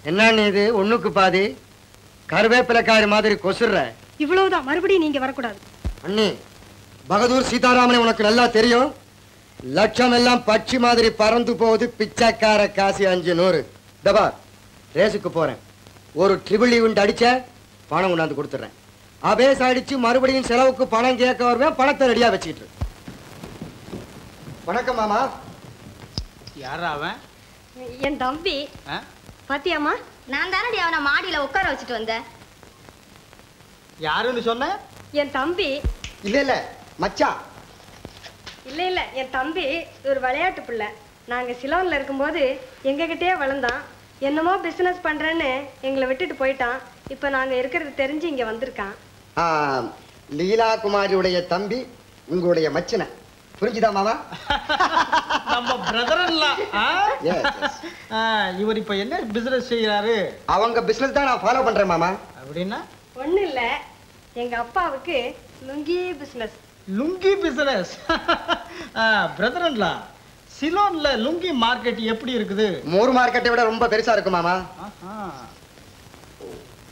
என்ன இது? ஒண்ணுக்கு பாதி? கருவேப்பிலைக்காரி மாதிரி கொசுற இவ்வளவுதான் மறுபடியும் நீங்க வரக்கூடாது. அண்ணி பகதூர் சீதாராமனை உனக்கு நல்லா தெரியும். லட்சம் எல்லாம் பட்சி மாதிரி பறந்து போகுது பிச்சைக்கார காசி அஞ்சு நூறு. தபா ரேஸுக்கு போறேன். ஒரு ட்ரிபிள் ஈவெண்ட் அடிச்ச பணம் கொண்டாந்து கொடுத்துட்றேன். அபேஸ் அடிச்சு மறுபடியும் செலவுக்கு பணம் கேட்க வருவேன் பணத்தை ரெடியா வச்சுக்கிட்டு. வணக்கம் மாமா. யாரா அவன்? என் தம்பி. ஆ? பாத்தியாமா நான் தானடி அவனை மாடியில உட்கார வச்சுட்டு வந்தேன். யாருன்னு சொன்ன? என் தம்பி. இல்ல இல்ல மச்சான் இல்ல இல்ல என் தம்பி ஒரு விளையாட்டு பிள்ளை. நாங்க சிலோன்ல இருக்கும்போது எங்ககிட்டயே வளர்ந்தான். என்னமோ பிசினஸ் பண்றேன்னு எங்களை விட்டுட்டு போயிட்டான். இப்ப நாங்க இருக்கிறது தெரிஞ்சு இங்க வந்திருக்கான். லீலா குமாரியுடைய தம்பி உங்களுடைய மச்சனை புரிஞ்சுதா மாமா? நம்ம yes. இவர் இப்ப என்ன பிசினஸ் செய்யறாரு அவங்க பிசினஸ் தான் நான் ஃபாலோ பண்றேன் மாமா. அப்படின்னா? ஒண்ணு இல்ல. எங்க அப்பாவுக்கு லுங்கி பிசினஸ் லுங்கி பிசினஸ் பிரதர்லா சிலோன்ல லுங்கி மார்க்கெட் எப்படி இருக்குது? மோர் மார்க்கெட்டை விட ரொம்ப பெருசா இருக்கு மாமா.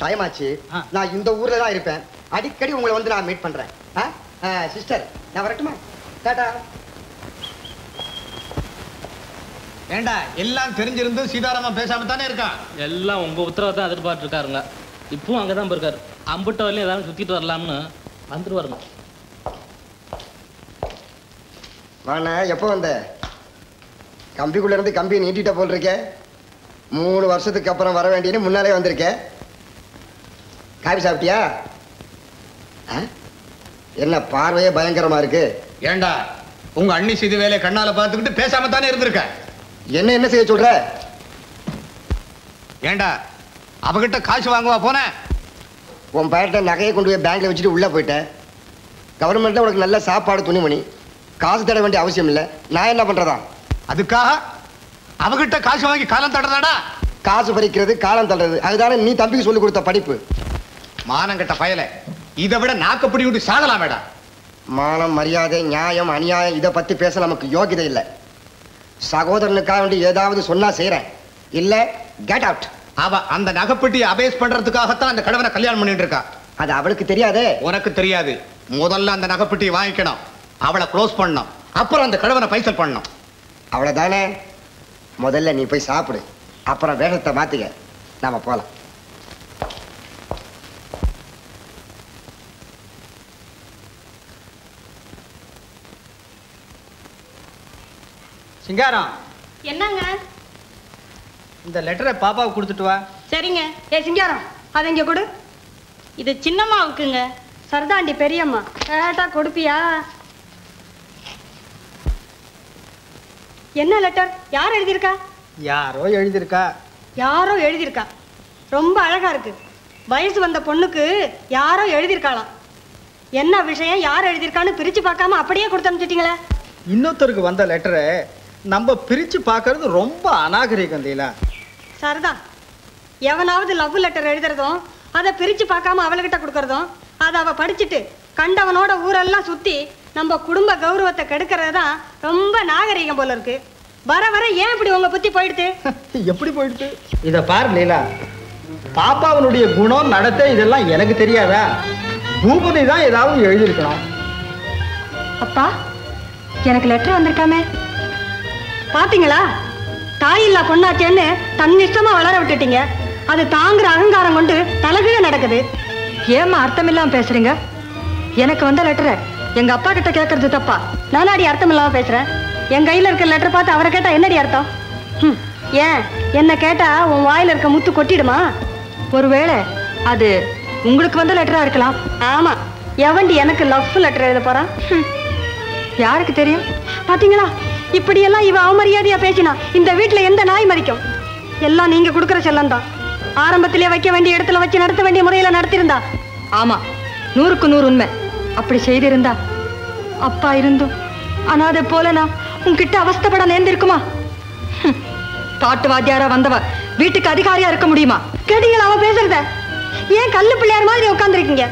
டைம் ஆச்சு. நான் இந்த ஊர்ல தான் இருப்பேன். அடிக்கடி உங்களை வந்து நான் மீட் பண்றேன். சிஸ்டர் நான் வரட்டுமா? டாடா ஏண்டா எல்லாம் தெரிஞ்சிருந்தும் சீதாராமன் பேசாம தானே இருக்கான் எல்லாம் உங்க உத்தரவை தான் எதிர்பார்த்து இருக்காருங்க இப்பவும் அங்கதான் போயிருக்காரு. அம்புட்ட வரலையும் ஏதாவது சுத்திட்டு வரலாம்னு வந்துட்டு வரணும் வாண்ணா எப்போ வந்த? கம்பிக்குள்ள இருந்து கம்பியை நீட்டிட்ட போல் இருக்கே மூணு வருஷத்துக்கு அப்புறம் வர வேண்டியன்னு முன்னாலே வந்திருக்க. காபி சாப்பிட்டியா? ஆ? என்ன பார்வையே பயங்கரமா இருக்கு. ஏண்டா? உங்க அண்ணி செய்த வேலையை கண்ணால பார்த்துக்கிட்டு பேசாம தானே இருந்திருக்க? என்ன என்ன செய்ய சொல்ற? ஏண்டா? அவகிட்ட காசு வாங்குவா போனேன் உன் பேர்ட்ட நகையை கொண்டு போய் பேங்க்ல வச்சுட்டு உள்ள போயிட்டேன். கவர்மெண்ட்ல உனக்கு நல்ல சாப்பாடு துணிமணி. காசு தர வேண்டிய அவசியம் இல்லை. நான் என்ன பண்றதா? அதுக்காக அவகிட்ட காசு வாங்கி காலம் தடுறதாடா? காசு பறிக்கிறது காலம் தள்ளுறது. அதுதானே நீ தம்பிக்கு சொல்லி கொடுத்த படிப்பு. மானங்கட்ட பயல. இதை விட நாக்கப்படி விட்டு சாகலாமேடா. மானம் மரியாதை நியாயம் அநியாயம் இதை பத்தி பேச நமக்கு யோகிதை இல்லை. சகோதரனுக்காக வேண்டி ஏதாவது சொன்னா செய்றேன். இல்ல கெட் அவுட் அவ அந்த நகைப்பெட்டியை அபேஸ் பண்றதுக்காகத்தான் அந்த கடவனை கல்யாணம் பண்ணிட்டு இருக்கா. அது அவளுக்கு தெரியாதே. உனக்கு தெரியாது. முதல்ல அந்த நகைப்பெட்டியை வாங்கிக்கணும். அவளை க்ளோஸ் பண்ணணும். அப்புறம் அந்த கடவனை பைசல் பண்ணணும். அவ்வளவுதானே? முதல்ல நீ போய் சாப்பிடு. அப்புறம் வேகத்தை மாத்திக்க. நாம போலாம். சிங்காரம். என்னங்க? இந்த லெட்டரை பாப்பாவுக்கு கொடுத்துட்டு வா. சரிங்க. ஏ சிங்காரம் அதை இங்க கொடு. இது சின்னம்மாவுக்குங்க. சரதாண்டி பெரியம்மா. கேட்டா கொடுப்பியா? என்ன லெட்டர் யார் எழுதியிருக்கா? யாரோ எழுதியிருக்கா. யாரோ எழுதியிருக்கா? ரொம்ப அழகா இருக்கு. வயசு வந்த பொண்ணுக்கு யாரோ எழுதியிருக்காளாம். என்ன விஷயம் யார் எழுதியிருக்கான்னு பிரிச்சு பார்க்காம அப்படியே கொடுத்து அனுப்பிச்சிட்டீங்களே. இன்னொருத்தருக்கு வந்த லெட்டரை நம்ம பிரிச்சு பார்க்கறது ரொம்ப அநாகரிகம் லீலா சரிதான் எவனாவது லவ் லெட்டர் எழுதுறதும் அதை பிரிச்சு பார்க்காம அவளுகிட்ட கொடுக்கறதும் அதை அவ படிச்சுட்டு கண்டவனோட ஊரெல்லாம் சுத்தி நம்ம குடும்ப கௌரவத்தை கெடுக்கிறது தான் ரொம்ப நாகரிகம் போல இருக்கு. வர வர ஏன் இப்படி உங்க புத்தி போயிடுது? எப்படி போயிடுது? இத பாரு லீலா. பாப்பாவனுடைய குணம் நடத்தை இதெல்லாம் எனக்கு தெரியாதா? பூபதி தான் ஏதாவது எழுதியிருக்கணும். அப்பா எனக்கு லெட்டர் வந்திருக்காமே. பாத்தீங்களா? தாயில்லா பொண்ணாச்சேன்னு தன் இஷ்டமா வளர விட்டுட்டீங்க. அது தாங்குற அகங்காரம் கொண்டு தலகீழ நடக்குது. ஏமா அர்த்தம் இல்லாம பேசுறீங்க? எனக்கு வந்த லெட்டரை எங்க அப்பா கிட்ட கேட்கறது தப்பா? நானாடி அர்த்தம் இல்லாம பேசுறேன். என் கையில இருக்க லெட்டர் பார்த்து அவரை கேட்டா என்னடி அர்த்தம்? ஏன்? என்ன கேட்டா உன் வாயில இருக்க முத்து கொட்டிடுமா? ஒருவேளை அது உங்களுக்கு வந்த லெட்டரா இருக்கலாம். ஆமா. எவண்டி எனக்கு லவ் லெட்டர் எழுத போறான். யாருக்கு தெரியும்? பாத்தீங்களா? இப்படியெல்லாம் இவ அவமரியாதையா பேசினா இந்த வீட்டுல எந்த நாய் மதிக்கும் எல்லாம் நீங்க கொடுக்குற செல்லம் தான் ஆரம்பத்திலே வைக்க வேண்டிய இடத்துல வச்சு நடத்த வேண்டிய முறையில நடத்திருந்தா? ஆமா நூறுக்கு நூறு உண்மை. அப்படி செய்திருந்தா? அப்பா இருந்தும் அனாதை போல நான் உன்கிட்ட அவஸ்தப்பட நேர்ந்திருக்குமா? பாட்டு வாத்தியாரா வந்தவ வீட்டுக்கு அதிகாரியா இருக்க முடியுமா? கேட்டீங்களா அவ பேசுறத? ஏன் கல்லு பிள்ளையார் மாதிரி உட்காந்துருக்கீங்க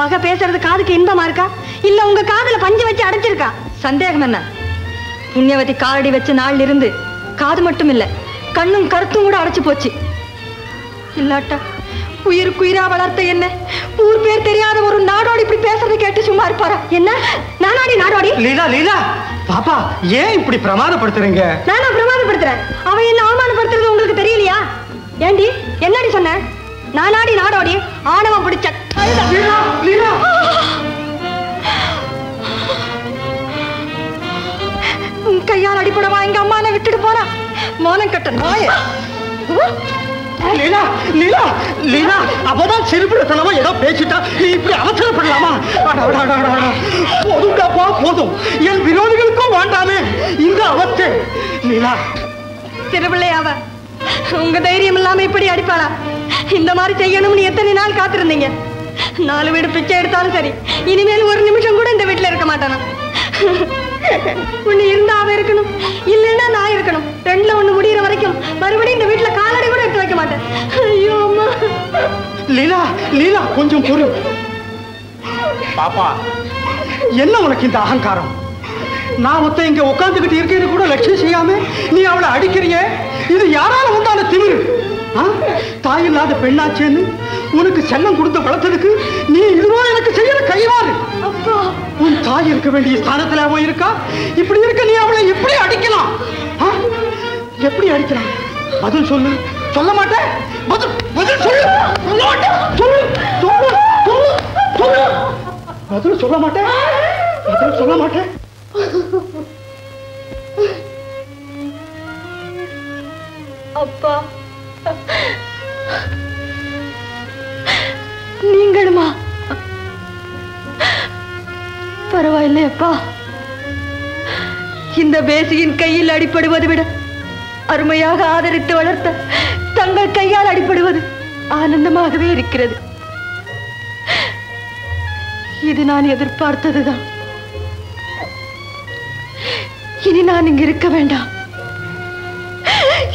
மக பேசுறது காதுக்கு இன்பமா இருக்கா? இல்ல உங்க காதுல பஞ்சு வச்சு அடைச்சிருக்கா சந்தேகம் என்ன? புண்ணியவதி காலடி வச்ச நாள்ல இருந்து காது மட்டும் இல்ல கண்ணும் கருத்தும் கூட அடைச்சு போச்சு. இல்லாட்டா உயிருக்கு உயிரா வளர்த்த என்ன? ஊர் பேர் தெரியாத ஒரு நாடோடி இப்படி பேசுறதை கேட்டு சும்மா இருப்பாரா? என்ன? நானாடி நாடோடி? லீலா லீலா! பாப்பா ஏன் இப்படி பிரமாதப்படுத்துறீங்க? நானா பிரமாதப்படுத்துறேன்? அவன் என்ன அவமானப்படுத்துறது உங்களுக்கு தெரியலையா? ஏண்டி என்னடி சொன்ன? நானாடி நாடோடி ஆணவம் பிடிச்ச கழுதை. உன் கையால் அடிப்படவா எங்க அம்மானை விட்டுட்டு போறா. மோனம் கட்ட நாய. லீலா லீலா லீலா அவதான் செருப்பிடத்தனமா ஏதோ பேசிட்டா. நீ இப்படி அவசரப்படலாமா? போதும்டாப்பா போதும் என் விரோதிகளுக்கும் வேண்டாமே. இந்த அவஸ்தை. லீலா. சிறுபிள்ளையாவ உங்க தைரியம் இல்லாம இப்படி அடிப்பாளா? இந்த மாதிரி செய்யணும்னு எத்தனை நாள் காத்திருந்தீங்க? நாலு வீடு பிச்சை எடுத்தாலும் சரி இனிமேல் ஒரு நிமிஷம் கூட இந்த வீட்டுல இருக்க மாட்டானா? ஒண்ணு இருந்தா அவ இருக்கணும். இல்லைன்னா நான் இருக்கணும். ரெண்டுல ஒண்ணு முடியிற வரைக்கும் மறுபடியும் இந்த வீட்டுல காலடி கூட எடுத்து வைக்க மாட்டேன். ஐயோ அம்மா. லீலா லீலா கொஞ்சம் பொறு. பாப்பா என்ன உனக்கு இந்த அகங்காரம்? நான் மொத்தம் இங்க உட்காந்துக்கிட்டு இருக்கேன்னு கூட லட்சியம் செய்யாம நீ அவளை அடிக்கிறியே? இது யாரால உண்டான திமிரு? தாய் இல்லாத பெண்ணாச்சேன்னு உனக்கு செல்லம் கொடுத்து வளர்த்ததுக்கு நீ இதுவோ எனக்கு செய்யற கைவாறு? உன் தாய் இருக்க வேண்டிய ஸ்தானத்துல அவன் இருக்கா? இப்படி இருக்க நீ அவளை எப்படி அடிக்கலாம்? எப்படி அடிக்கலாம்? பதில் சொல்லு. சொல்ல மாட்டேன். பதில் பதில் சொல்லு. சொல்ல மாட்டேன். சொல்லு சொல்லு சொல்லு சொல்லு. பதில் சொல்ல மாட்டேன். பதில் சொல்ல மாட்டேன். அப்பா. நீங்களுமா? பரவாயில்லை அப்பா. இந்த பேசியின் கையில் அடிபடுவதை விட அருமையாக ஆதரித்து வளர்த்த தங்கள் கையால் அடிபடுவது ஆனந்தமாகவே இருக்கிறது. இது நான் எதிர்பார்த்ததுதான். இனி நான் இங்கு இருக்க வேண்டாம்.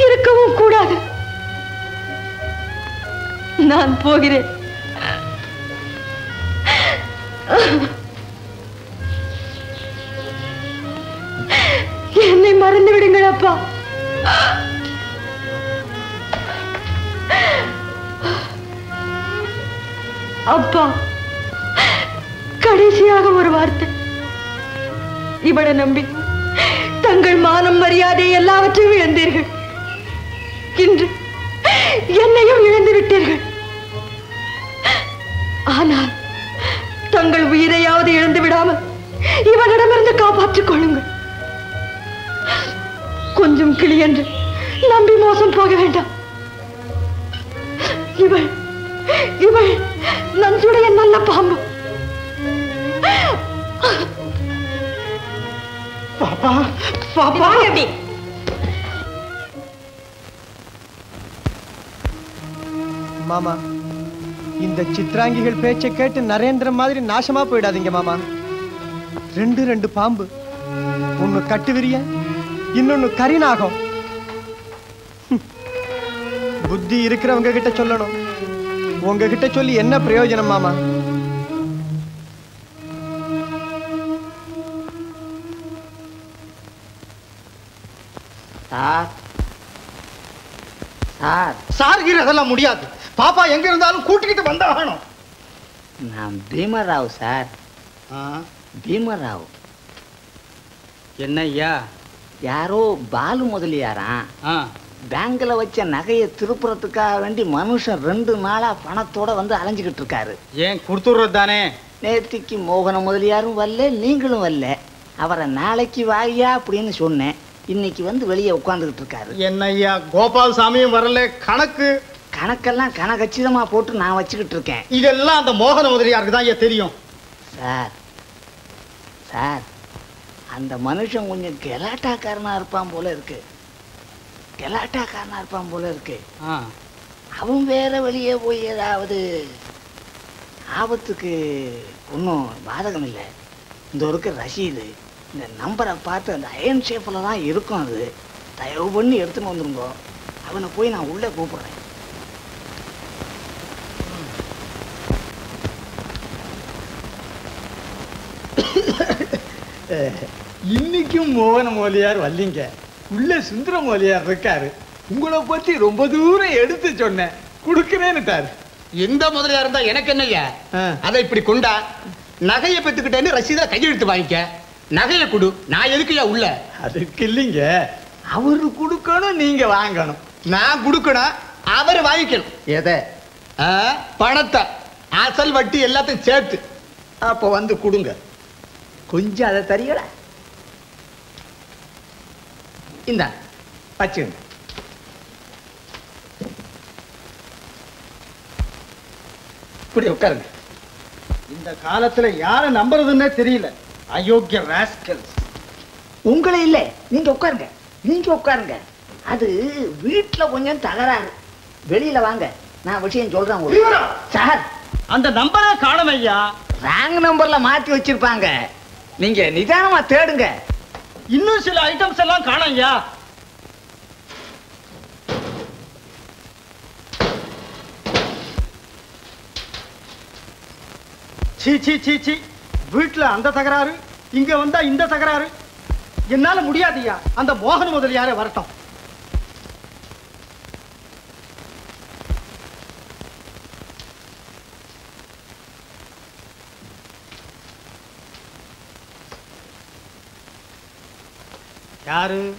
இருக்கவும் கூடாது. நான் போகிறேன். என்னை மறந்து விடுங்கள் அப்பா. அப்பா கடைசியாக ஒரு வார்த்தை. இவளை நம்பி தங்கள் மானம் மரியாதை எல்லாவற்றையும் இழந்தீர்கள். இன்று என்னையும் இழந்து விட்டீர்கள். ஆனால் தங்கள் உயிரையாவது இழந்து விடாமல் இவனிடமிருந்து காப்பாற்றிக் கொள்ளுங்கள். கொஞ்சம் கிளி என்று நம்பி மோசம் போக வேண்டாம். இவள் இவள் நஞ்சுடைய நல்ல பாம்பு. பாப்பா பாப்பா. எப்படி? மாமா இந்த சித்ராங்கிகள் பேச்சை கேட்டு நரேந்திரன் மாதிரி நாசமா போயிடாதீங்க மாமா. ரெண்டு ரெண்டு பாம்பு. ஒன்னு கட்டுவிரிய இன்னொன்னு கரிநாகம். புத்தி இருக்கிறவங்க கிட்ட சொல்லணும். உங்ககிட்ட சொல்லி என்ன பிரயோஜனம் மாமா? சார். சார்கிற அதெல்லாம் முடியாது. பாப்பா எங்க இருந்தாலும் கூட்டிக்கிட்டு வந்தாகணும் நான் பீமராவ் சார். பீமராவ். என்ன ஐயா யாரோ பாலு முதலியாராம். பேங்க்ல வச்ச நகையை திருப்புறத்துக்காக வேண்டி மனுஷன் ரெண்டு நாளா பணத்தோட வந்து அலைஞ்சுக்கிட்டு இருக்காரு. ஏன் கொடுத்துடுறது தானே? நேத்திக்கு மோகன முதலியாரும் வரல நீங்களும் வரல. அவரை நாளைக்கு வாயா அப்படின்னு சொன்னேன். இன்னைக்கு வந்து வெளியே உட்காந்துக்கிட்டு இருக்காரு. என்ன ஐயா கோபால் சாமியும் வரல கணக்கு? கணக்கெல்லாம் கணக்கச்சிதமா போட்டு நான் வச்சுக்கிட்டு இருக்கேன். இதெல்லாம் அந்த மோகன முதலியாருக்கு தான் ஐயா தெரியும். சார் சார் அந்த மனுஷன் கொஞ்சம் கெலாட்டாக்காரனா இருப்பான் போல இருக்கு. கெலாட்டாக்காரனா இருப்பான் போல இருக்கு. அவன் வேற வெளியே போய் ஏதாவது ஆபத்துக்கு ஒன்றும் பாதகம் இல்லை இந்த இருக்க ரசீது இந்த நம்பரை பார்த்து அந்த அயன் ஷேப்பில் தான் இருக்கும் அது. தயவு பண்ணி எடுத்துன்னு வந்துருங்கோ. அவனை போய் நான் உள்ளே கூப்பிடுறேன். இன்னைக்கும் மோகன மோலியார் வரலீங்க. உள்ள சுந்தர மோலியார் இருக்காரு. உங்களை பத்தி ரொம்ப தூரம் எடுத்து சொன்னேன். கொடுக்கிறேன்னுட்டாரு எந்த முதலியா இருந்தா எனக்கு என்னய்யா? அதை இப்படி கொண்டா நகையை பெத்துக்கிட்டேன்னு ரசீதா கையெழுத்து வாங்கிக்க. நகையை கொடு. நான் எதுக்குயா உள்ள? அதுக்கு இல்லைங்க. அவரு கொடுக்கணும் நீங்க வாங்கணும். நான் கொடுக்கணும் அவர் வாங்கிக்கணும். எதை? பணத்தை. அசல் வட்டி எல்லாத்தையும் சேர்த்து. அப்ப வந்து கொடுங்க. கொஞ்சம் அதை தரீங்களா? இந்த வச்சுங்க இப்படி உட்காருங்க. இந்த காலத்துல யாரை நம்புறதுன்னே தெரியல. அயோக்கிய ராஸ்கல் உங்களை இல்ல நீங்க உட்காருங்க நீங்க உட்காருங்க. அது வீட்டுல கொஞ்சம் தகராறு வெளியில வாங்க நான் விஷயம் சொல்றேன். சார். அந்த நம்பரை காணும் ஐயா? ராங் நம்பர்ல மாத்தி வச்சிருப்பாங்க. நீங்க நிதானமா தேடுங்க. இன்னும் சில ஐட்டம்ஸ் எல்லாம் காணும் ஐயா. சீ சீ சீ சீ. வீட்டுல அந்த தகராறு இங்க வந்தா இந்த தகராறு. என்னால முடியாதுய்யா அந்த மோகன் முதலியாரே வரட்டும். யாரு?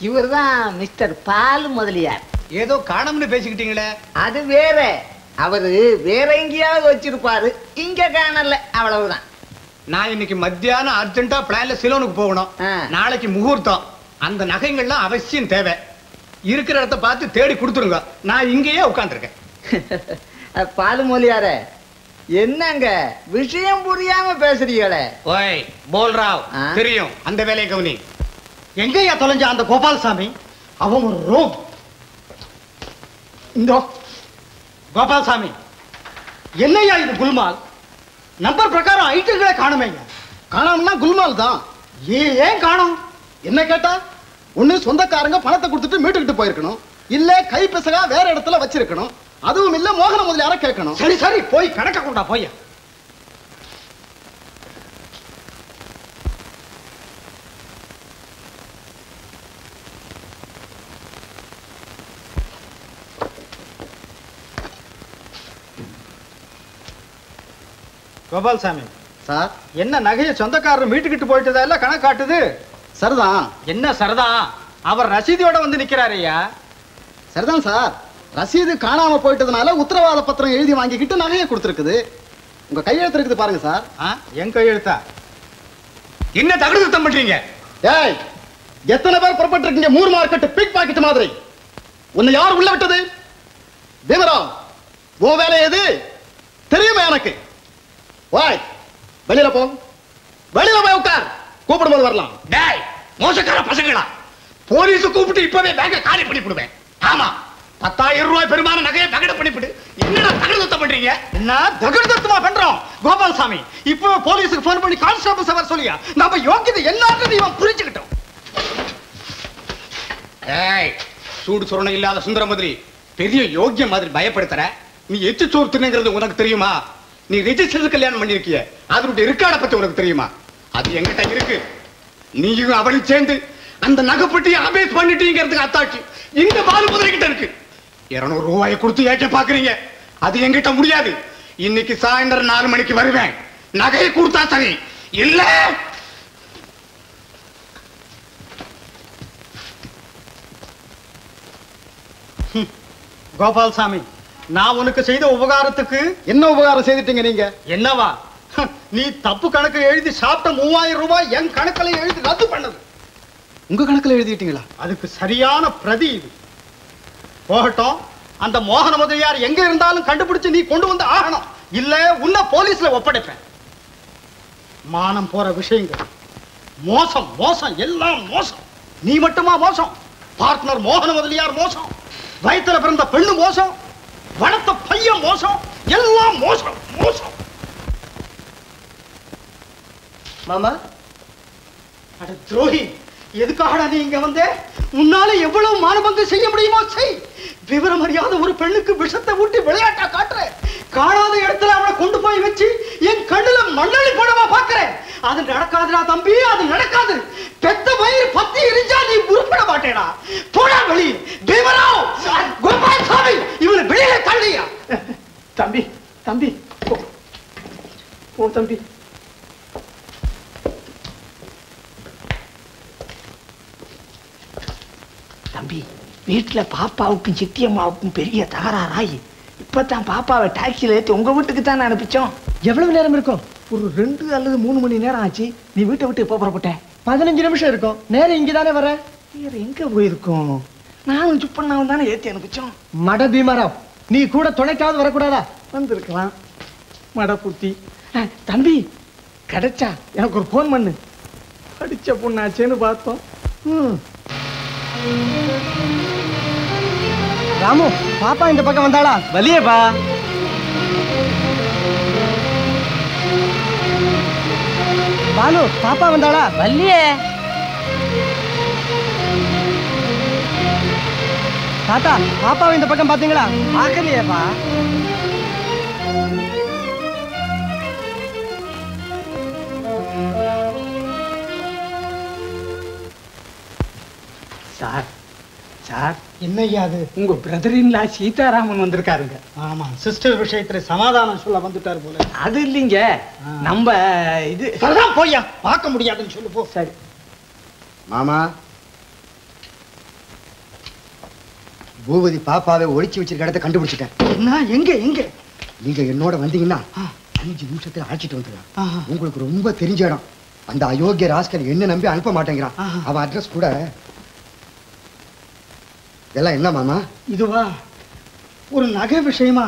இவர்தான் மிஸ்டர் பால் முதலியார். ஏதோ காணோம்னு பேசிக்கிட்டீங்களே? அது வேற. அவரு வேற எங்கேயாவது வச்சிருப்பாரு. இங்க காணல. அவ்வளவுதான். நான் இன்னைக்கு மத்தியானம் அர்ஜென்ட்டா பிளான்ல சிலோனுக்கு போகணும். நாளைக்கு முகூர்த்தம். அந்த நகைகள்லாம் அவசியம் தேவை. இருக்கிற இடத்த பார்த்து தேடி கொடுத்துருங்க. நான் இங்கேயே உட்காந்துருக்கேன் பால் முதலியார என்னங்க விஷயம் புரியாம பேசுறீங்களே? ஓய் போல்ராவ் தெரியும். அந்த வேலையை கவனி. எங்கய்யா தொலைஞ்ச அந்த கோபால்சாமி? அவன் ஒரு ரோக் இந்தோ கோபால்சாமி. என்னய்யா இது குல்மால் நம்பர் பிரகாரம் ஐட்டங்களே காணுமேங்க. காணாமன்னா குல்மால் தான். ஏன் ஏன் காணோம்? என்ன கேட்டா ஒண்ணு சொந்தக்காரங்க பணத்தை கொடுத்துட்டு மீட்டுக்கிட்டு போயிருக்கணும். இல்ல கைப்பசகா வேற இடத்துல வச்சிருக்கணும். அதுவும் இல்ல மோகன முதலியார கேட்கணும். சரி சரி போய் கணக்க கொண்டா போய். கோபால்சாமி சார். என்ன நகையை சொந்தக்காரர் மீட்டுக்கிட்டு போயிட்டதா இல்ல கணக்கு காட்டுது சரிதான். என்ன சரிதா அவர் ரசீதியோட வந்து நிக்கிறாரு ஐயா. சரிதான் சார். ரசீது காணாம போயிட்டதுனால உத்தரவாத பத்திரம் எழுதி வாங்கிக்கிட்டு நகையை கொடுத்துருக்குது. உங்க கையெழுத்து இருக்குது பாருங்க சார். என் கையெழுத்தா? என்ன தகுதி சுத்தம் பண்றீங்க? ஏய் எத்தனை பேர் புறப்பட்டு இருக்கீங்க மூர் மார்க்கெட் பிக் பாக்கெட் மாதிரி. உன்னை யார் உள்ள விட்டது? தேவரா உன் வேலை எது? தெரியுமா எனக்கு? வாய். வெளியில போ. வெளியில போய் உட்கார். கூப்பிடும்போது வரலாம். டேய் மோசக்கார பசங்களா? போலீஸ் கூப்பிட்டு இப்பவே பேங்க காலி பண்ணி விடுவேன் ஆமா. பத்தாயிரம் ரூபாய் பெருமான நகையை தகட பண்ணிவிடு என்னடா தகட சுத்தம் பண்றீங்க? என்ன? தகுந்தத்துமா பண்றோம்? கோபால்சாமி இப்போ போலீஸுக்கு போன் பண்ணி கான்ஸ்டபிள் வர சொல்லியா? நம்ம யோக்கியதை என்னன்றது இவன் புரிஞ்சுக்கிட்டோம். ஏய் சூடு சொரணை இல்லாத சுந்தரமதுரி பெரிய யோக்கியம் மாதிரி பயப்படுத்துற. நீ எச்சு சோறு தின்னுங்கிறது உனக்கு தெரியுமா? நீ ரிஜிஸ்டர் கல்யாணம் பண்ணிருக்கிய அதனுடைய இருக்காட பத்தி உனக்கு தெரியுமா? அது எங்கிட்ட இருக்கு. நீயும் அவளும் சேர்ந்து அந்த நகைப்பட்டியை அபேஸ் பண்ணிட்டீங்கிறதுக்கு அத்தாட்சி. இந்த பாலு முதலை கிட்ட இருக்கு. இருநூறு ரூபாயை கொடுத்து ஏற்ற பாக்குறீங்க அது எங்கிட்ட முடியாது. இன்னைக்கு சாயந்தரம் நாலு மணிக்கு வருவேன். நகையை கொடுத்தா சரி. இல்ல! கோபால்சாமி. நான் உனக்கு செய்த உபகாரத்துக்கு என்ன உபகாரம் செய்துட்டீங்க நீங்க? என்னவா? நீ தப்பு கணக்கு எழுதி சாப்பிட்ட மூவாயிரம் ரூபாய் என் கணக்குல எழுதி ரத்து பண்ணது. உங்க கணக்குல எழுதிட்டீங்களா? அதுக்கு சரியான பிரதி இது. போகட்டும். அந்த மோகன முதலியார் எங்க இருந்தாலும் கண்டுபிடிச்சு நீ கொண்டு வந்து ஆகணும். இல்ல உன்னை போலீஸ்ல ஒப்படைப்பேன். மானம் போற விஷயங்கள். மோசம் மோசம் எல்லாம் மோசம். நீ மட்டுமா மோசம்? பார்ட்னர் மோகன முதலியார் மோசம். வயித்துல பிறந்த பெண்ணு மோசம். வளர்த்த பையன் மோசம் எல்லாம் மோசம் மோசம். மாமா? அட துரோகி எதுக்காகடா நீ இங்க வந்த? உன்னால எவ்வளவு மானபங்கம் செய்ய முடியுமோ செய். விவரம் அறியாத ஒரு பெண்ணுக்கு விஷத்தை ஊட்டி விளையாட்டா காட்டுற. காணாத இடத்துல அவளை கொண்டு போய் வச்சு என் கண்ணுல மண்ணளி படமா பாக்குறேன் அது நடக்காதுடா தம்பி அது நடக்காது. பெத்த வயிறு பத்தி எரிஞ்சா நீ உருப்பட மாட்டேடா. போடா வெளி பீமராவ் கோபால் சாமி இவனை வெளியில தள்ளியா. தம்பி தம்பி ஓ போ தம்பி. தம்பி வீட்டில் பாப்பாவுக்கும் சித்தியம்மாவுக்கும் பெரிய தகராறாயி. இப்பதான் பாப்பாவை டாக்ஸியில் ஏற்றி உங்கள் வீட்டுக்கு தான் அனுப்பிச்சோம். எவ்வளவு நேரம் இருக்கும்? ஒரு ரெண்டு அல்லது மூணு மணி நேரம் ஆச்சு. நீ வீட்டை விட்டு எப்போ புறப்பட்டேன்? பதினஞ்சு நிமிஷம் இருக்கும். நேரம் இங்கே தானே வர? வேறு எங்கே போயிருக்கோம்? நானும் சுப்பண்ணாவும் தானே ஏற்றி அனுப்பிச்சோம். மட பீமராவ் நீ கூட துணைக்காவது வரக்கூடாதா? வந்திருக்கலாம். மடப்புத்தி அஹ், தம்பி கிடைச்சா எனக்கு ஒரு ஃபோன் பண்ணு. படித்த பொண்ணாச்சேன்னு பார்த்தோம். ம். ராமு பாப்பா இந்த பக்கம் வந்தாளா? வலியேப்பா பாலு பாப்பா வந்தாளா? வல்லியே தாத்தா பாப்பாவை இந்த பக்கம் பாத்தீங்களா பார்க்கலையேப்பா. சார் சார் என்னய்யா அது? உங்க பிரதர் இன்லா சீதாராமன் வந்திருக்காருங்க. ஆமா சிஸ்டர் விஷயத்துல சமாதானம் சொல்ல வந்துட்டாரு போல. அது இல்லைங்க. நம்ம இது போய்யா. பார்க்க முடியாதுன்னு சொல்லு போ. சரி. மாமா. பூபதி பாப்பாவை ஒளிச்சு வச்சிருக்க இடத்த கண்டுபிடிச்சிட்டேன். என்ன? எங்க எங்க? நீங்க என்னோட வந்தீங்கன்னா அஞ்சு நிமிஷத்துல அழைச்சிட்டு வந்துடலாம் ஆஹா. உங்களுக்கு ரொம்ப தெரிஞ்ச இடம். அந்த அயோக்கிய ராஸ்கல் என்ன நம்பி அனுப்ப மாட்டேங்கிறான். அவன் அட்ரஸ் கூட இதெல்லாம் என்ன மாமா? இதுவா? ஒரு நகை விஷயமா?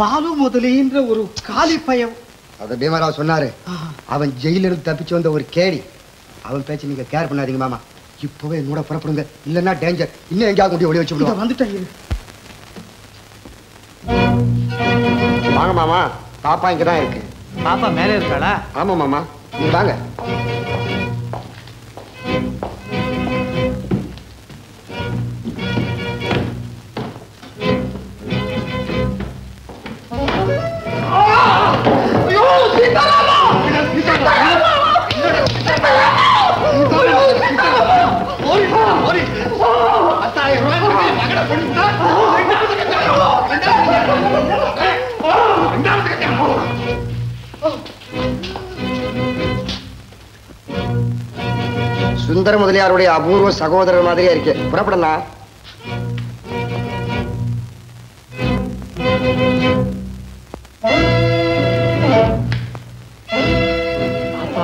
பாலு முதலின்ற ஒரு காலி பயம் அத பீமராவ் சொன்னாரு. அவன் ஜெயில இருந்து தப்பிச்சு வந்த ஒரு கேடி அவன் பேச்சு நீங்க கேர் பண்ணாதீங்க மாமா. இப்பவே என்னோட புறப்படுங்க. இல்லன்னா டேஞ்சர் இன்னும் எங்கேயாவது கொண்டு ஒளி வச்சு வந்துட்டேன். வாங்க மாமா. பாப்பா இங்கதான் இருக்கு. பாப்பா மேல இருக்காளா? ஆமா மாமா. நீங்க வாங்க. சுந்தர முதலியாருடைய அபூர்வ சகோதரர் மாதிரியா இருக்கு. புறப்படலாம்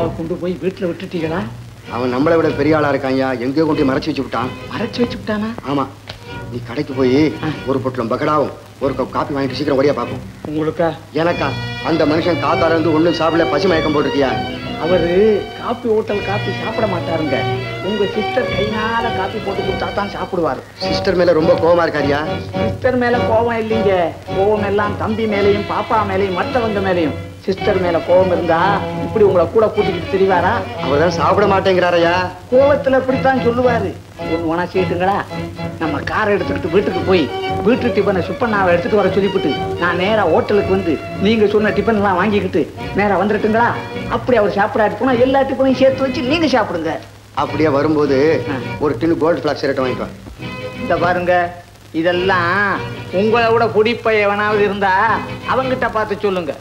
பாப்பாவை கொண்டு போய் வீட்டுல விட்டுட்டீங்களா? அவன் நம்மளை விட பெரிய ஆளா இருக்கான்யா எங்கேயோ கொண்டு மறைச்சு வச்சு விட்டான் மறைச்சு வச்சுட்டானா ஆமா. நீ கடைக்கு போய் ஒரு பொட்டலம் பக்கடாவும் ஒரு கப் காப்பி வாங்கிட்டு சீக்கிரம் ஓடியா பார்ப்போம். உங்களுக்கா? எனக்கா? அந்த மனுஷன் காத்தால இருந்து ஒண்ணும் சாப்பிடல பசி மயக்கம் போட்டிருக்கியா? அவரு காப்பி ஹோட்டல் காப்பி சாப்பிட மாட்டாருங்க. உங்க சிஸ்டர் கைனால காப்பி போட்டு கொடுத்தா தான் சாப்பிடுவாரு. சிஸ்டர் மேல ரொம்ப கோவமா இருக்காரியா சிஸ்டர் மேல கோபம் இல்லைங்க. கோபம் எல்லாம் தம்பி மேலையும் பாப்பா மேலையும் மற்றவங்க மேலையும். சிஸ்டர் மேல கோபம் இருந்தா இப்படி உங்களை கூட கூட்டிக்கிட்டு திரிவாரா? அவர் தான் சாப்பிட மாட்டேங்கிறாரையா கோவத்துல இப்படித்தான் சொல்லுவாரு. ஒண்ணு வேணா செய்யட்டுங்களா நம்ம காரை எடுத்துக்கிட்டு வீட்டுக்கு போய் வீட்டு டிஃபனை சுப்பண்ணாவை எடுத்துட்டு வர சொல்லிவிட்டு நான் நேரா ஹோட்டலுக்கு வந்து நீங்க சொன்ன டிஃபன் எல்லாம் வாங்கிக்கிட்டு நேரா வந்துட்டுங்களா அப்படி அவர் சாப்பிடாது போனா எல்லா டிஃபனையும் சேர்த்து வச்சு நீங்க சாப்பிடுங்க. அப்படியே வரும்போது ஒரு டின்னு கோல்டு பிளாக் சிரட்டை வாங்கிட்டு வா. இந்த பாருங்க இதெல்லாம் உங்களை விட குடிப்பைய எவனாவது இருந்தா அவங்கிட்ட பார்த்து சொல்லுங்க.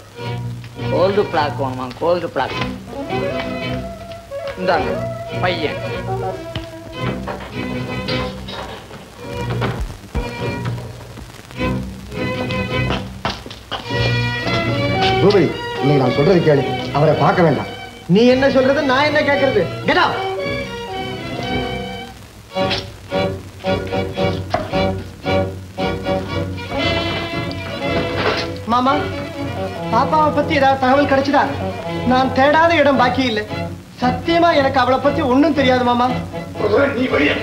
கோல்டு பிளாக் வேணுமா கோல்டு பிளாக் இந்தாங்க பையன். ரூபி இன்னைக்கு நான் சொல்றது கேளு. அவரை பார்க்க வேண்டாம். நீ என்ன சொல்றது நான் என்ன கேட்கறது? கெட் மாமா? பாப்பாவை பத்தி ஏதாவது தகவல் கிடைச்சதா? நான் தேடாத இடம் பாக்கி இல்லை. சத்தியமா எனக்கு அவளை பத்தி ஒண்ணும் தெரியாது மாமா. நீ வெளியே.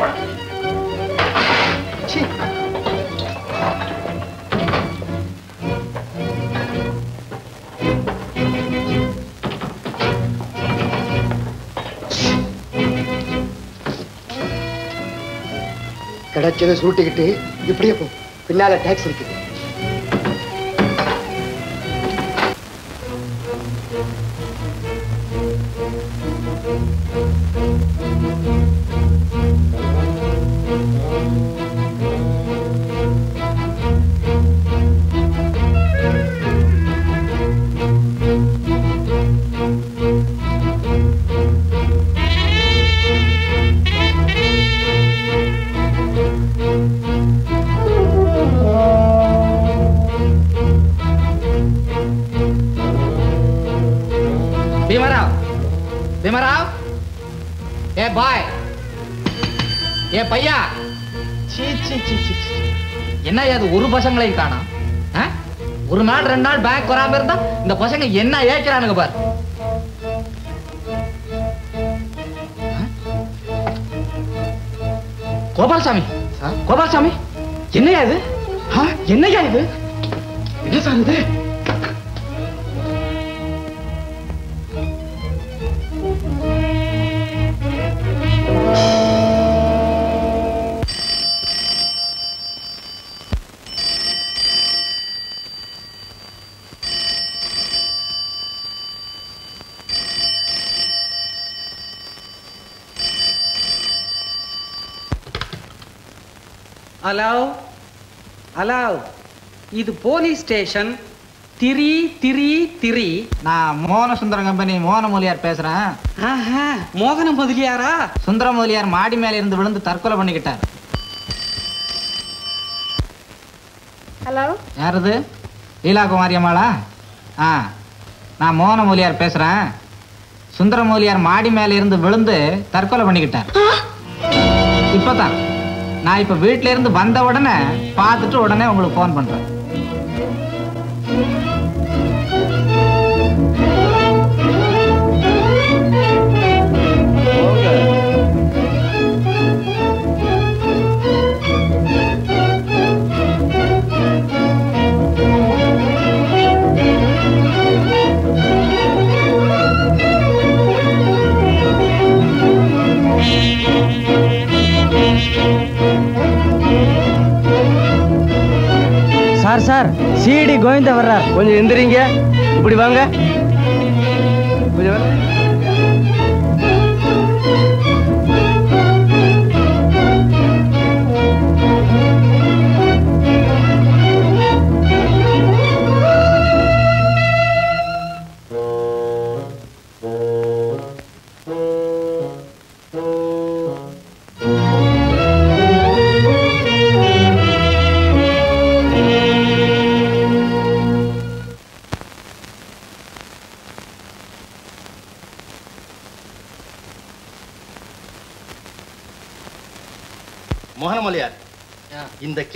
கிடைச்சதை சுருட்டிக்கிட்டு இப்படியே போ. பின்னால டாக்ஸ் இருக்கு அது ஒரு பசங்களை காணோம் ஆ? ஒரு நாள் ரெண்டு நாள் பேங்க் வராம இருந்தா இந்த பசங்க என்ன ஏக்கிறானுங்க பாரு? கோபால்சாமி கோபால்சாமி என்னையா இது ஆ? என்னய்யா இது என்ன சார் இது ஹலோ ஹலோ இது police station three three three. நான் மோகன சுந்தரம் கம்பெனி மோகன முதலியார் பேசுறேன் மோகன முதலியாரா? சுந்தர முதலியார் மாடி மேல இருந்து விழுந்து தற்கொலை பண்ணிக்கிட்டார். ஹலோ யாரது? லீலா குமாரி அம்மாளா ஆ நான் மோகன மூலியார் பேசுறேன். சுந்தர மூலியார் மாடி மேல இருந்து விழுந்து தற்கொலை பண்ணிக்கிட்டார். இப்பதான். நான் இப்ப வீட்டில இருந்து வந்த உடனே பார்த்துட்டு உடனே உங்களுக்கு ஃபோன் பண்றேன். சீடி கோவிந்தா வர்றார். கொஞ்சம் எந்திரிங்க. இப்படி வாங்க. கொஞ்சம்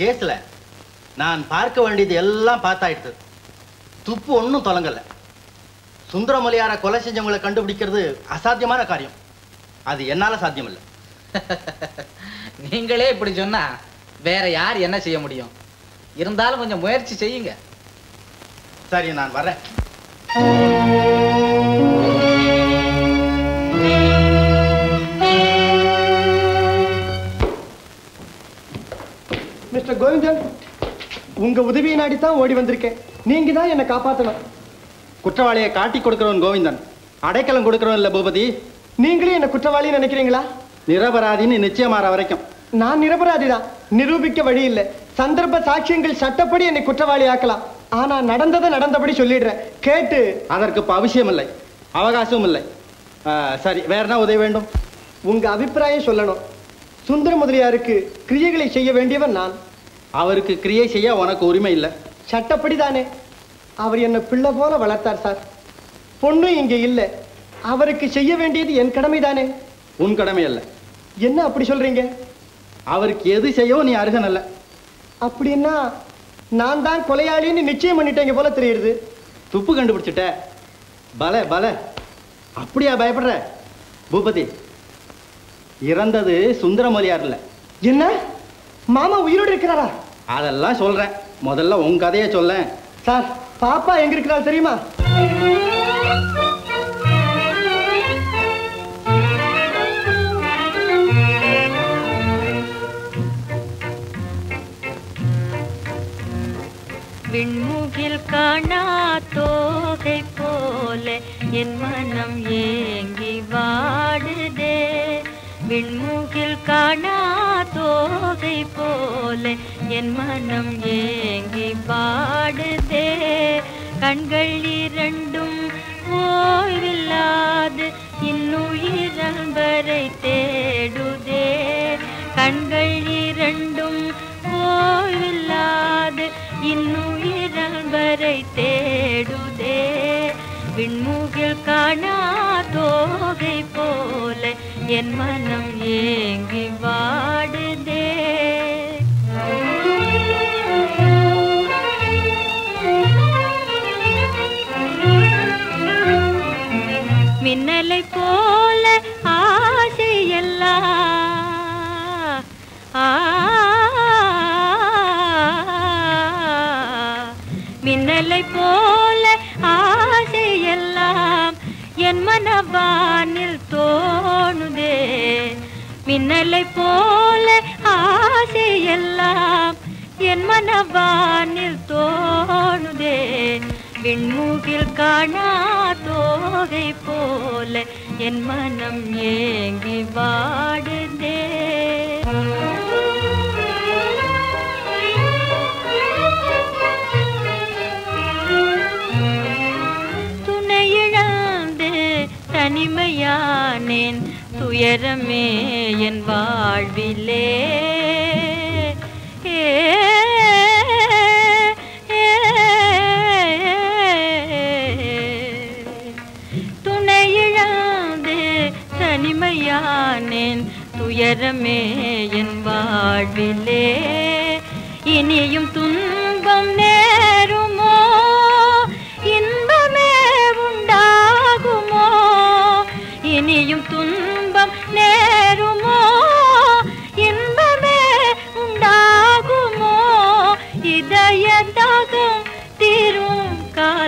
கேஸ்ல நான் பார்க்க வேண்டியது எல்லாம் பார்த்தாயிடுது துப்பு ஒன்றும் தொலங்கல. சுந்தரமொழியார கொலை செஞ்சவங்களை கண்டுபிடிக்கிறது அசாத்தியமான காரியம். அது என்னால சாத்தியம் இல்லை நீங்களே இப்படி சொன்னா வேற யார் என்ன செய்ய முடியும்? இருந்தாலும் கொஞ்சம் முயற்சி செய்யுங்க. சரி நான் வரேன் மிஸ்டர் கோவிந்தன் உங்க உதவியை நாடி தான் ஓடி வந்திருக்கேன். நீங்க தான் என்னை காப்பாத்தணும். குற்றவாளியை காட்டி கொடுக்கிறவன் கோவிந்தன். அடைக்கலம் கொடுக்கிறவன் இல்ல பூபதி. நீங்களே என்ன குற்றவாளின்னு நினைக்கிறீங்களா? நிரபராதின்னு நிச்சயமாற வரைக்கும். நான் நிரபராதி தான் நிரூபிக்க வழி இல்லை. சந்தர்ப்ப சாட்சியங்கள் சட்டப்படி என்னை குற்றவாளி ஆக்கலாம். ஆனா நடந்ததை நடந்தபடி சொல்லிடுறேன். கேட்டு. அதற்கு இப்ப அவசியம் இல்லை. அவகாசமும் இல்லை. சரி வேற என்ன உதவி வேண்டும்? உங்க அபிப்பிராயம் சொல்லணும். சுந்தர முதலியாருக்கு கிரியைகளை செய்ய வேண்டியவன் நான். அவருக்கு கிரியை செய்ய உனக்கு உரிமை இல்லை. சட்டப்படி தானே. அவர் என்னை பிள்ளை போல வளர்த்தார் சார். பொண்ணு இங்க இல்லை. அவருக்கு செய்ய வேண்டியது என் கடமை தானே. உன் கடமை அல்ல. என்ன அப்படி சொல்றீங்க? அவருக்கு எது செய்யவும் நீ அருகன் அல்ல. அப்படின்னா நான் தான் கொலையாளின்னு நிச்சயம் பண்ணிட்டேங்க போல தெரியுது. துப்பு கண்டுபிடிச்சிட்ட. பல பல. அப்படியா பயப்படுற? பூபதி இறந்தது சுந்தரமொழியார் இல்ல. என்ன? மாமா உயிரோடு இருக்கிறாரா? அதெல்லாம் சொல்றேன். முதல்ல உன் கதையை சொல்லேன். சார் பாப்பா எங்க இருக்கிறார் தெரியுமா? விண்முகில் காணா தோகை போல என் மனம் ஏங்கி வாடுதே. விண்மூகில் காணா தோகை போல என் மனம் ஏங்கி பாடுதே. கண்கள் இரண்டும் ஓய்வில்லாது இன்னுயிரம்பரை தேடுதே. கண்கள் இரண்டும் ஓய்வில்லாது இன்னுயிரம்பரை தேடுதே. விண்முகில் காணா தோகை போல என் மனம் ஏங்கி வாடுதே. மின்னலை போல ஆசையெல்லாம் ஆ. மின்னலை போல என் மனவானில் தோணுதே. மின்னலை போல ஆசையெல்லாம் என் மனவானில் தோணுதே. விண்மூகில் காணா தோகை போல என் மனம் ஏங்கி வாடுதே. தனிமையானேன் துயரமே என் வாழ்விலே. துணையிழந்து தனிமையானேன் துயரமே என் வாழ்விலே. இனியும் து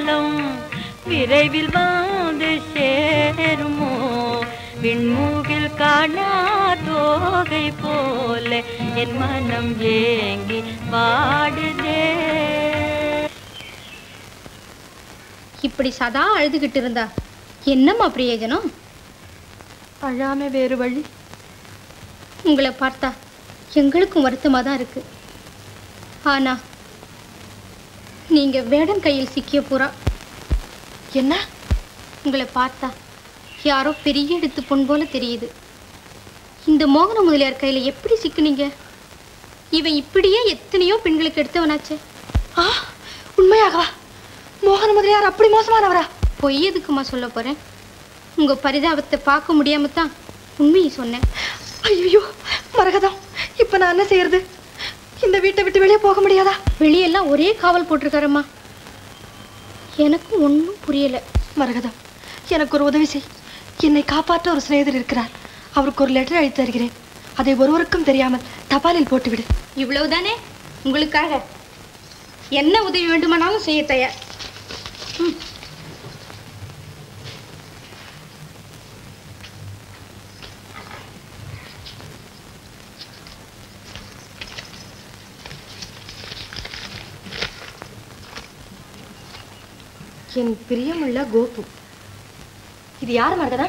காலம் விரைவில் வந்து சேருமோ? விண்மூகில் காணா தோகை போல என் மனம் ஏங்கி வாடுதே. இப்படி சதா அழுதுகிட்டு இருந்தா என்னம்மா பிரயோஜனம்? அழாம வேறு வழி. உங்களை பார்த்தா எங்களுக்கும் வருத்தமா தான் இருக்கு. ஆனா நீங்க வேடன் கையில் சிக்கிய புறா. என்ன? உங்களை பார்த்தா யாரோ பெரிய எடுத்து பொன் போல தெரியுது. இந்த மோகன முதலியார் கையில எப்படி சிக்குனீங்க? இவன் இப்படியே எத்தனையோ பெண்களுக்கு எடுத்தவனாச்சே. ஆ உண்மையாகவா? மோகன முதலியார் அப்படி மோசமானவரா? பொய் எதுக்குமா சொல்ல போறேன்? உங்க பரிதாபத்தை பார்க்க முடியாம தான் உண்மையை சொன்னேன். ஐயோ மரகதம். இப்ப நான் என்ன செய்யறது? இந்த வீட்டை விட்டு வெளியே போக முடியாதா? வெளியெல்லாம் ஒரே காவல் போட்டிருக்காரம்மா. எனக்கும் ஒன்றும் புரியலை. மரகதம் எனக்கு ஒரு உதவி செய். என்னை காப்பாற்ற ஒரு சிநேகிதர் இருக்கிறார். அவருக்கு ஒரு லெட்டர் அழித்து தருகிறேன். அதை ஒருவருக்கும் தெரியாமல் தபாலில் போட்டுவிடு. இவ்வளவுதானே? உங்களுக்காக. என்ன உதவி வேண்டுமானாலும் செய்ய தயார். ம். என் பிரியமுள்ள கோபு. இது யார் மரகதா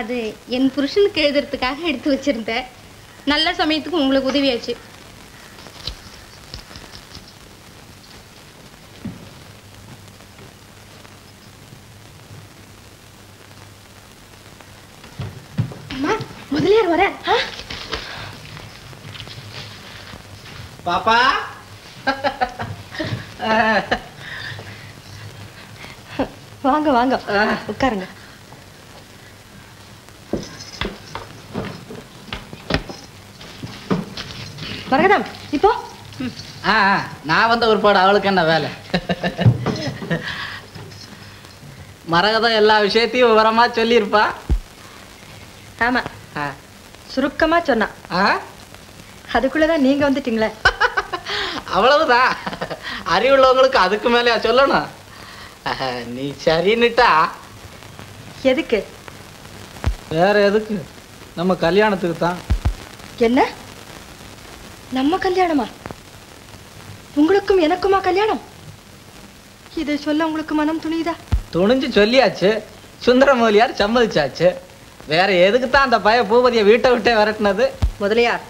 அது என் புருஷனுக்கு எழுதுறதுக்காக எடுத்து வச்சிருந்தேன் நல்ல சமயத்துக்கு உங்களுக்கு உதவியாச்சு. அம்மா முதலியார் வர பாப்பா? வாங்க வாங்க. உட்காருங்க. மரகதம் இப்போ ஆ நான் வந்த ஒருபாடு அவளுக்கு என்ன வேலை? மரகதம் எல்லா விஷயத்தையும் விவரமா சொல்லியிருப்பா? ஆமா. சுருக்கமா சொன்னா. அதுக்குள்ளதான் நீங்க வந்துட்டீங்களே. அவ்வளவுதான். அறிவுள்ளவங்களுக்கு அதுக்கு மேலே சொல்லணும்? நீ சரின்னுட்டா? எதுக்கு? வேற எதுக்கு? நம்ம கல்யாணத்துக்கு தான். என்ன? நம்ம கல்யாணமா? உங்களுக்கும் எனக்குமா கல்யாணம்? இதை சொல்ல உங்களுக்கு மனம் துணியுதா? துணிஞ்சு சொல்லியாச்சு. சுந்தரமூலியார் சம்மதிச்சாச்சு. வேற எதுக்கு தான் அந்த பய பூபதியை வீட்டை விட்டே விரட்டினது? முதலியார்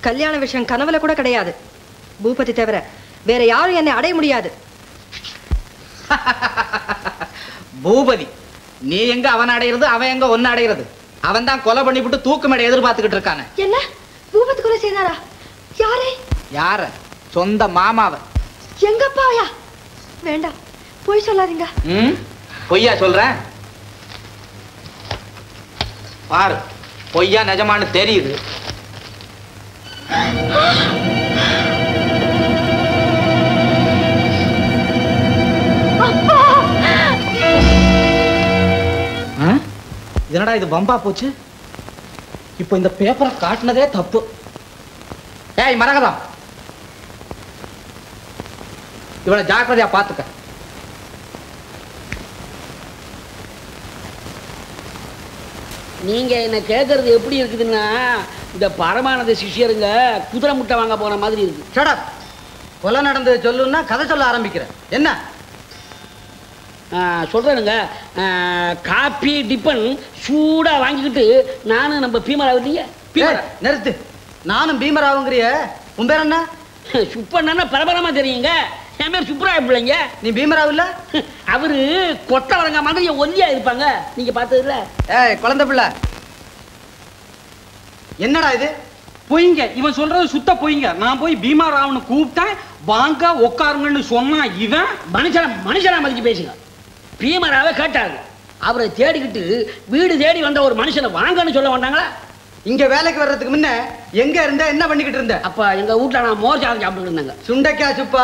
கல்யாண விஷயம் கனவுல கூட கிடையாது. பூபதி தவிர வேற யாரும் என்னை அடைய முடியாது. பூபதி நீ எங்க அவன் அடையிறது அவன் எங்க ஒன்னு அடையிறது? அவன் தான் கொலை பண்ணிவிட்டு தூக்கு மேடை எதிர்பார்த்துக்கிட்டு இருக்கானே. என்ன? பூபதி கொலை செய்தாரா? யாரே? யார? சொந்த மாமாவை. எங்க அப்பாயா வேண்டாம் போய் சொல்லாதீங்க. ம்? பொய்யா சொல்றேன் பாரு பொய்யா நிஜமானு தெரியுது. என்னடா இது பம்பா போச்சு? இப்போ இந்த பேப்பரை காட்டினதே தப்பு. ஏய் மரகதம் இவளை ஜாக்கிரதையா பார்த்துக்க நீங்க என்ன கேட்கறது எப்படி இருக்குதுன்னா இந்த பரமானந்த சிஷ்யருங்க குதிரை முட்டை வாங்க போன மாதிரி இருக்கு. ஷடப் கொலை நடந்தது சொல்லுன்னா கதை சொல்ல ஆரம்பிக்கிறேன். என்ன? ஆ, காப்பி டிப்பன் சூடா வாங்கிக்கிட்டு நானும் நம்ம பீமரா இல்லைங்க ஏய், நிறுத்து. நானும் பீமராவுங்கிறிய உன் பேர் என்ன? சுப்பண்ணா பரபரமா தெரியுங்க. என் பேர் சுப்ராய பிள்ளைங்க. நீ பீமராவ் இல்ல அவரு கொத்தவரங்க மாதிரி ஒல்லியா இருப்பாங்க. நீங்க பார்த்தது இல்ல ஏய் குழந்தை பிள்ளை. என்னடா இது? பொய்ங்க. இவன் சொல்றது சுத்த பொய்ங்க. நான் போய் பீமா ராவனை கூப்பிட்டேன். வாங்க உட்காருங்கன்னு சொன்னா இவன். மனுஷன மனுஷனா மதிச்சு பேசுங்க. பீமராவை கேட்டாரு. அவரை தேடிக்கிட்டு வீடு தேடி வந்த ஒரு மனுஷனை வாங்கன்னு சொல்ல வந்தாங்களா இங்க வேலைக்கு வர்றதுக்கு முன்ன எங்க இருந்த என்ன பண்ணிக்கிட்டு இருந்த? அப்ப எங்க வீட்ல நான் மோர் சாதம் சாப்பிட்டு இருந்தாங்க. சுண்டைக்காய் சுப்பா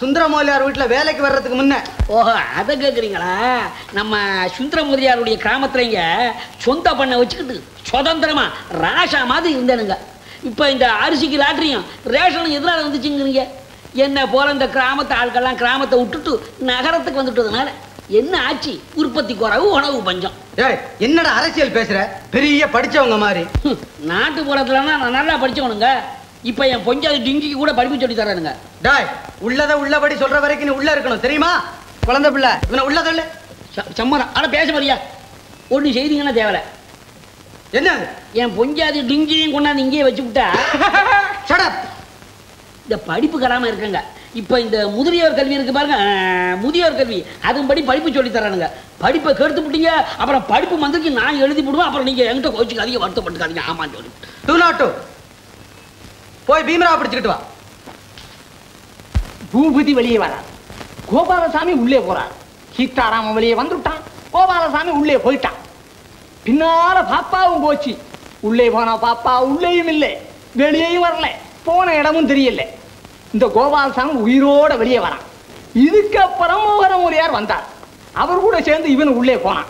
சுந்தரமோலியார் வீட்டுல வேலைக்கு வர்றதுக்கு முன்ன. ஓஹோ அதை கேக்குறீங்களா? நம்ம சுந்தரமுதியாருடைய கிராமத்துலங்க சொந்த பண்ண வச்சுக்கிட்டு சுதந்திரமா ராஷா மாதிரி இருந்தேனுங்க. இப்ப இந்த அரிசிக்கு லாட்டரியும் ரேஷனும் எதிராக வந்துச்சுங்கிறீங்க? என்ன போல இந்த கிராமத்து ஆட்கள்லாம் கிராமத்தை விட்டுட்டு நகரத்துக்கு வந்துட்டதுனால. என்ன ஆச்சு? உற்பத்தி குறைவு உணவு பஞ்சம். என்னடா அரசியல் பேசுற? பெரிய படிச்சவங்க மாதிரி. நாட்டு புறத்துலன்னா நான் நல்லா படிச்சவனுங்க. இப்ப என் பொஞ்சாதி டிங்கிக்கு கூட படிப்பு சொல்லி தரேனுங்க டாய் உள்ளத உள்ளபடி சொல்ற வரைக்கும் நீ உள்ள இருக்கணும் தெரியுமா? குழந்தை பிள்ளை இவனை உள்ள தள்ளு. சம்மரம் ஆனா பேச மாதிரியா ஒண்ணு செய்தீங்கன்னா தேவலை. என்ன என் பொஞ்சாதி டிங்கியும் கொண்டாந்து இங்கேயே வச்சு விட்டா இந்த படிப்பு கராம இருக்குங்க. இப்ப இந்த முதியோர் கல்வி இருக்கு பாருங்க. முதியோர் கல்வி. அதுபடி படிப்பு சொல்லி தரானுங்க படிப்பை கெடுத்து விட்டீங்க அப்புறம் படிப்பு மந்திரிக்கு நான் எழுதி விடுவேன் அப்புறம் நீங்க என்கிட்ட கோச்சுக்கு அதிகம் வருத்தப்பட்டுக்காதீங்க. ஆமான்னு சொல்லி டூ நாட் டூ போய் பீமரா பிடிச்சிக்கிட்டு வா. பூபதி வெளியே வரா கோபாலசாமி உள்ளே போறார். சீத்தாராமன் வெளியே வந்துட்டான். கோபாலசாமி உள்ளே போயிட்டான். பின்னால பாப்பாவும் போச்சு. உள்ளே போன பாப்பா உள்ளேயும் இல்லை. வெளியேயும் வரல. போன இடமும் தெரியல. இந்த கோபாலசாமி உயிரோட வெளியே வரான். இதுக்கப்புறம் மோகனமுறையார் வந்தார். அவர் கூட சேர்ந்து இவன் உள்ளே போனான்.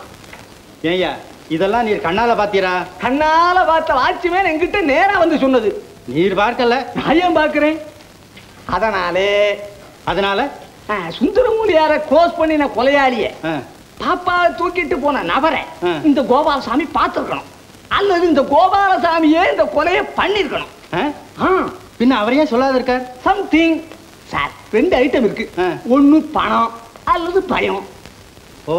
ஏய்யா இதெல்லாம் நீர் கண்ணால பாத்தீரா? கண்ணால பார்த்த வாட்ச்மேன் என்கிட்ட நேரா வந்து சொன்னது. நீர் பார்க்கல. நான் ஏன் பார்க்கிறேன்? அதனாலே அதனால? ஆ, சுந்தரமூலியார க்ளோஸ் பண்ணின கொலையாளிய பாப்பா தூக்கிட்டு போன நபரை இந்த கோபாலசாமி பார்த்திருக்கணும். அல்லது இந்த கோபாலசாமியே இந்த கொலையை பண்ணிருக்கணும் பின்ன அவரையே சொல்லாத இருக்கார்? சம்திங் சார் ரெண்டு ஐட்டம் இருக்கு. ஒண்ணு பணம் அல்லது பயம். ஓ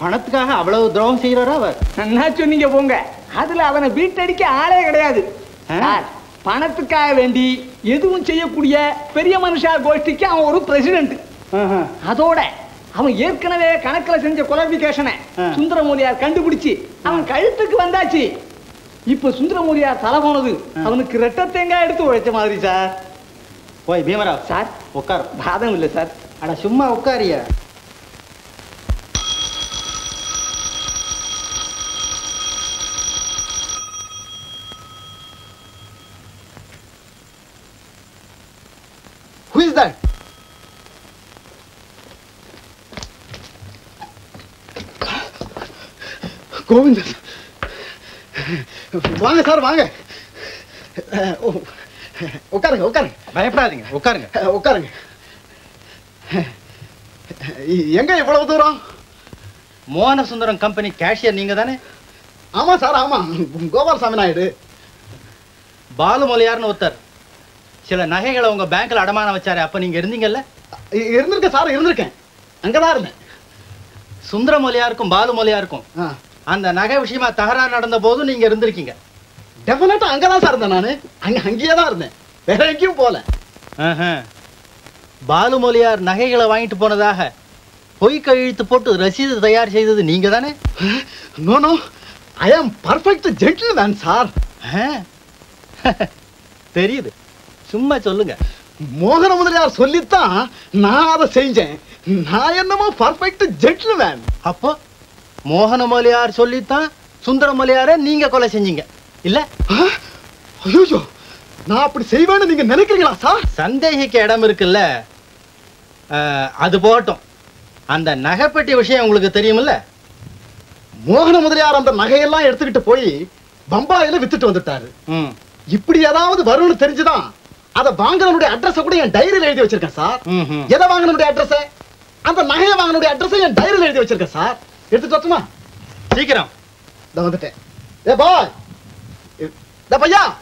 பணத்துக்காக அவ்வளவு துரோகம் செய்யறாரா அவர்? என்ன சொன்னீங்க போங்க. அதுல அவனை வீட்டடிக்க ஆளே கிடையாது. பணத்துக்காக வேண்டி எதுவும் செய்யக்கூடிய பெரிய மனுஷா கோஷ்டிக்கு அவன் ஒரு பிரசிடென்ட் அதோட அவன் ஏற்கனவே கணக்குல செஞ்ச குவாலிபிகேஷனை சுந்தரமூலியார் கண்டுபிடிச்சு அவன் கழுத்துக்கு வந்தாச்சு. இப்ப சுந்தரமூலியார் தலை போனது. அவனுக்கு ரெட்ட தேங்காய் எடுத்து உழைச்ச மாதிரி சார். போய் பீமராவ். சார். உட்கார் பாதம் இல்லை சார். அட சும்மா உட்காரியா Who is that? வாங்க சார் வாங்க. உட்காருங்க உட்காருங்க. பயப்படாதீங்க உட்காருங்க. உட்காருங்க. எங்க இவ்வளவு தூரம்? மோகன சுந்தரம் கம்பெனி கேஷியர் நீங்க தானே? ஆமா சார் ஆமா. கோபாலசாமி நாயுடு. பாலுமொழியார்னு ஒருத்தர். சில நகைகளை உங்க பேங்க்ல அடமானம் வச்சாரு. அப்ப நீங்க இருந்தீங்கல்ல? இருந்திருக்கேன் சார் இருந்திருக்கேன். அங்கதான் இருந்தேன். சுந்தரமொழியாருக்கும் பாலுமொழியாருக்கும் அந்த நகை விஷயமா தகராறு நடந்த போது நீங்க இருந்திருக்கீங்க. டெஃபினட்டா அங்கதான் சார் இருந்தேன் நானு. அங்க அங்கேயே தான் இருந்தேன். வேற எங்கேயும் போல. பாலுமொழியார் நகைகளை வாங்கிட்டு போனதாக பொய் கழுத்து போட்டு ரசீது தயார் செய்தது நீங்க தானே நோ. நோ ஐ ஆம் பர்ஃபெக்ட் ஜென்டில்மேன் சார் தெரியுது. சும்மா சொல்லுங்க. மோகன முதலியார் சொல்லித்தான் நான் அதை செஞ்சேன். நான் என்னமோ பர்ஃபெக்ட் ஜென்டில்மேன் அப்போ? மோகனமொழியார் சொல்லித்தான் சுந்தரமொழியார நீங்க கொலை செஞ்சீங்க. இல்ல? ஐயோ நான் அப்படி செய்வேன்னு நீங்க நினைக்கிறீங்களா சார்? சந்தேகிக்க இடம் இருக்குல்ல. அது போகட்டும். அந்த நகைப்பெட்டி விஷயம் உங்களுக்கு தெரியுமில்ல? மோகன முதலியார் அந்த நகையெல்லாம் எடுத்துக்கிட்டு போய் பம்பாயில வித்துட்டு வந்துட்டாரு. இப்படி ஏதாவது வரும்னு தெரிஞ்சுதான் அதை வாங்கினனுடைய அட்ரஸ் கூட என் டைரியில எழுதி வச்சிருக்கேன் சார். எதை வாங்கினுடைய அட்ரஸ் அந்த நகையை வாங்கினுடைய அட்ரஸ் என் டைரியில எழுதி வச்சிருக்கேன் சார். எடுத்துட்டு வரட்டுமா? சீக்கிரம். இதை வந்துட்டேன். ஏ பாய். இந்த பையா.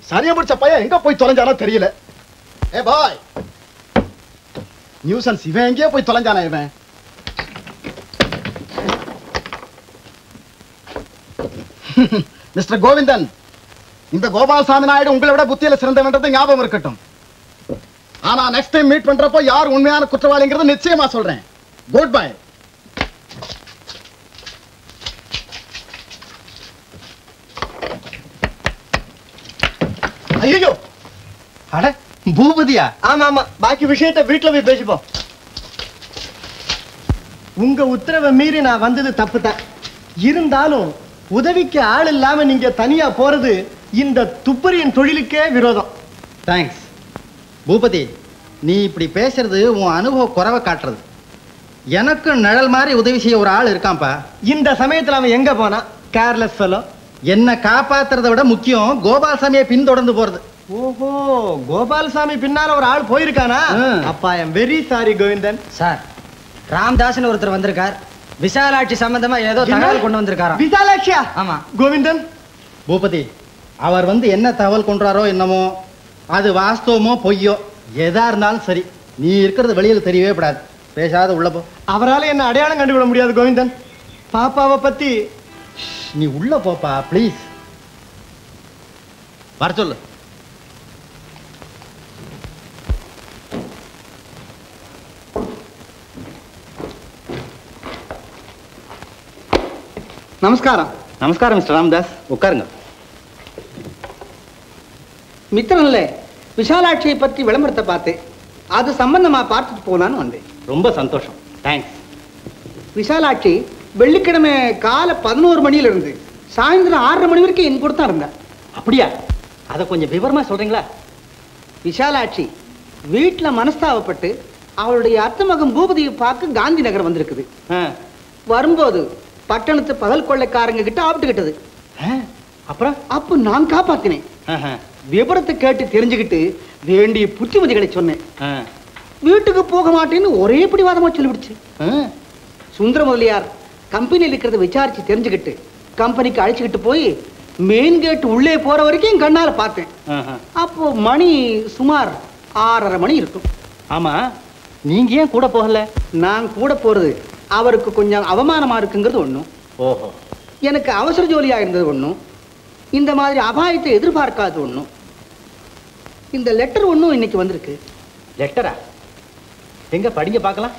சரியா பிடிச்ச பையன் எங்க போய் தொலைஞ்சானோ தெரியல. ஏ பாய். நியூசன்ஸ் இவன் எங்கேயோ போய் தொலைஞ்சானா இவன்? மிஸ்டர் கோவிந்தன் இந்த கோபாலசாமி நாயுடு உங்களை விட புத்தியில சிறந்தவன்றது ஞாபகம் இருக்கட்டும். ஆனா நெக்ஸ்ட் டைம் மீட் பண்றப்போ யார் உண்மையான குற்றவாளிங்கிறது நிச்சயமா சொல்றேன். குட் பை ஐயோ அட பூபதியா? ஆமா ஆமா பாக்கி விஷயத்தை வீட்டுல போய் பேசிப்போம். உங்க உத்தரவை மீறி நான் வந்தது தப்பு தான் இருந்தாலும் உதவிக்கு ஆள் இல்லாம நீங்க தனியா போறது இந்த துப்பறியின் தொழிலுக்கே விரோதம். தேங்க்ஸ் பூபதி நீ இப்படி பேசுறது உன் அனுபவ குறைவை காட்டுறது. எனக்கு நிழல் மாதிரி உதவி செய்ய ஒரு ஆள் இருக்கான்ப்பா. இந்த சமயத்துல அவன் எங்க போனா கேர்லெஸ் ஃபெலோ என்னை காப்பாத்துறதை விட முக்கியம் கோபால்சாமியை பின்தொடர்ந்து போறது. ஓஹோ கோபாலசாமி பின்னால ஒரு ஆள் போயிருக்கானா? அப்பா I'm very sorry Govindan. Sir ராம்தாஸ்னு ஒருத்தர் வந்திருக்கார். விசாலாட்சி சம்பந்தமா ஏதோ தகவல் கொண்டு வந்திருக்காராம். விசாலாட்சியா? ஆமா. கோவிந்தன். பூபதி அவர் வந்து என்ன தகவல் கொண்டாரோ என்னமோ அது வாஸ்தவமோ பொய்யோ எதா இருந்தாலும் சரி நீ இருக்கிறது வெளியில தெரியவே கூடாது. பேசாத உள்ள போ. அவரால என்ன அடையாளம் கண்டுவிட முடியாது கோவிந்தன். பாப்பாவை பத்தி நீ உள்ள போப்பா ப்ளீஸ் வர சொல்லு. நமஸ்காரம். நமஸ்காரம் மிஸ்டர் ராம்தாஸ். உட்காருங்க. மித்திரன்ல விஷாலாட்சியை பற்றி விளம்பரத்தை பார்த்தேன். அது சம்பந்தமா பார்த்துட்டு போலான்னு வந்தேன். ரொம்ப சந்தோஷம். தேங்க்ஸ் விஷாலாட்சி வெள்ளிக்கிழமை காலை பதினோரு மணியில இருந்து சாயந்தரம் ஆறரை மணி வரைக்கும் என் கூட தான் இருந்தா. அப்படியா? அதை கொஞ்சம் விவரமா சொல்றீங்களா? விஷாலாட்சி வீட்டில் மனஸ்தாபப்பட்டு அவளுடைய அத்தை மகன் பூபதியை பார்க்க காந்தி நகர் வந்திருக்குது. வரும்போது பட்டணத்து பகல் கொள்ளைக்காரங்க கிட்ட ஆப்பிட்டுக்கிட்டது. அப்புறம்? அப்ப நான் காப்பாத்தினேன். விபரத்தை கேட்டு தெரிஞ்சுக்கிட்டு வேண்டிய புத்திமதிகளை சொன்னேன். வீட்டுக்கு போக மாட்டேன்னு ஒரே பிடிவாதமா சொல்லிவிடுச்சு. சுந்தர முதலியார் கம்பெனியில் இருக்கிறத விசாரிச்சு தெரிஞ்சுக்கிட்டு கம்பெனிக்கு அழைச்சிக்கிட்டு போய் மெயின் கேட் உள்ளே போற வரைக்கும் என் கண்ணால பார்த்தேன். அப்போ மணி சுமார் ஆறரை மணி இருக்கும். ஆமா. நீங்க ஏன் கூட போகல? நான் கூட போறது அவருக்கு கொஞ்சம் அவமானமா இருக்குங்கிறது ஒண்ணும் ஓஹோ. எனக்கு அவசர ஜோலியா இருந்தது ஒண்ணும் இந்த மாதிரி அபாயத்தை எதிர்பார்க்காதது ஒண்ணும் இந்த லெட்டர் ஒண்ணும் இன்னைக்கு வந்திருக்கு. லெட்டரா எங்க படிங்க பார்க்கலாம்?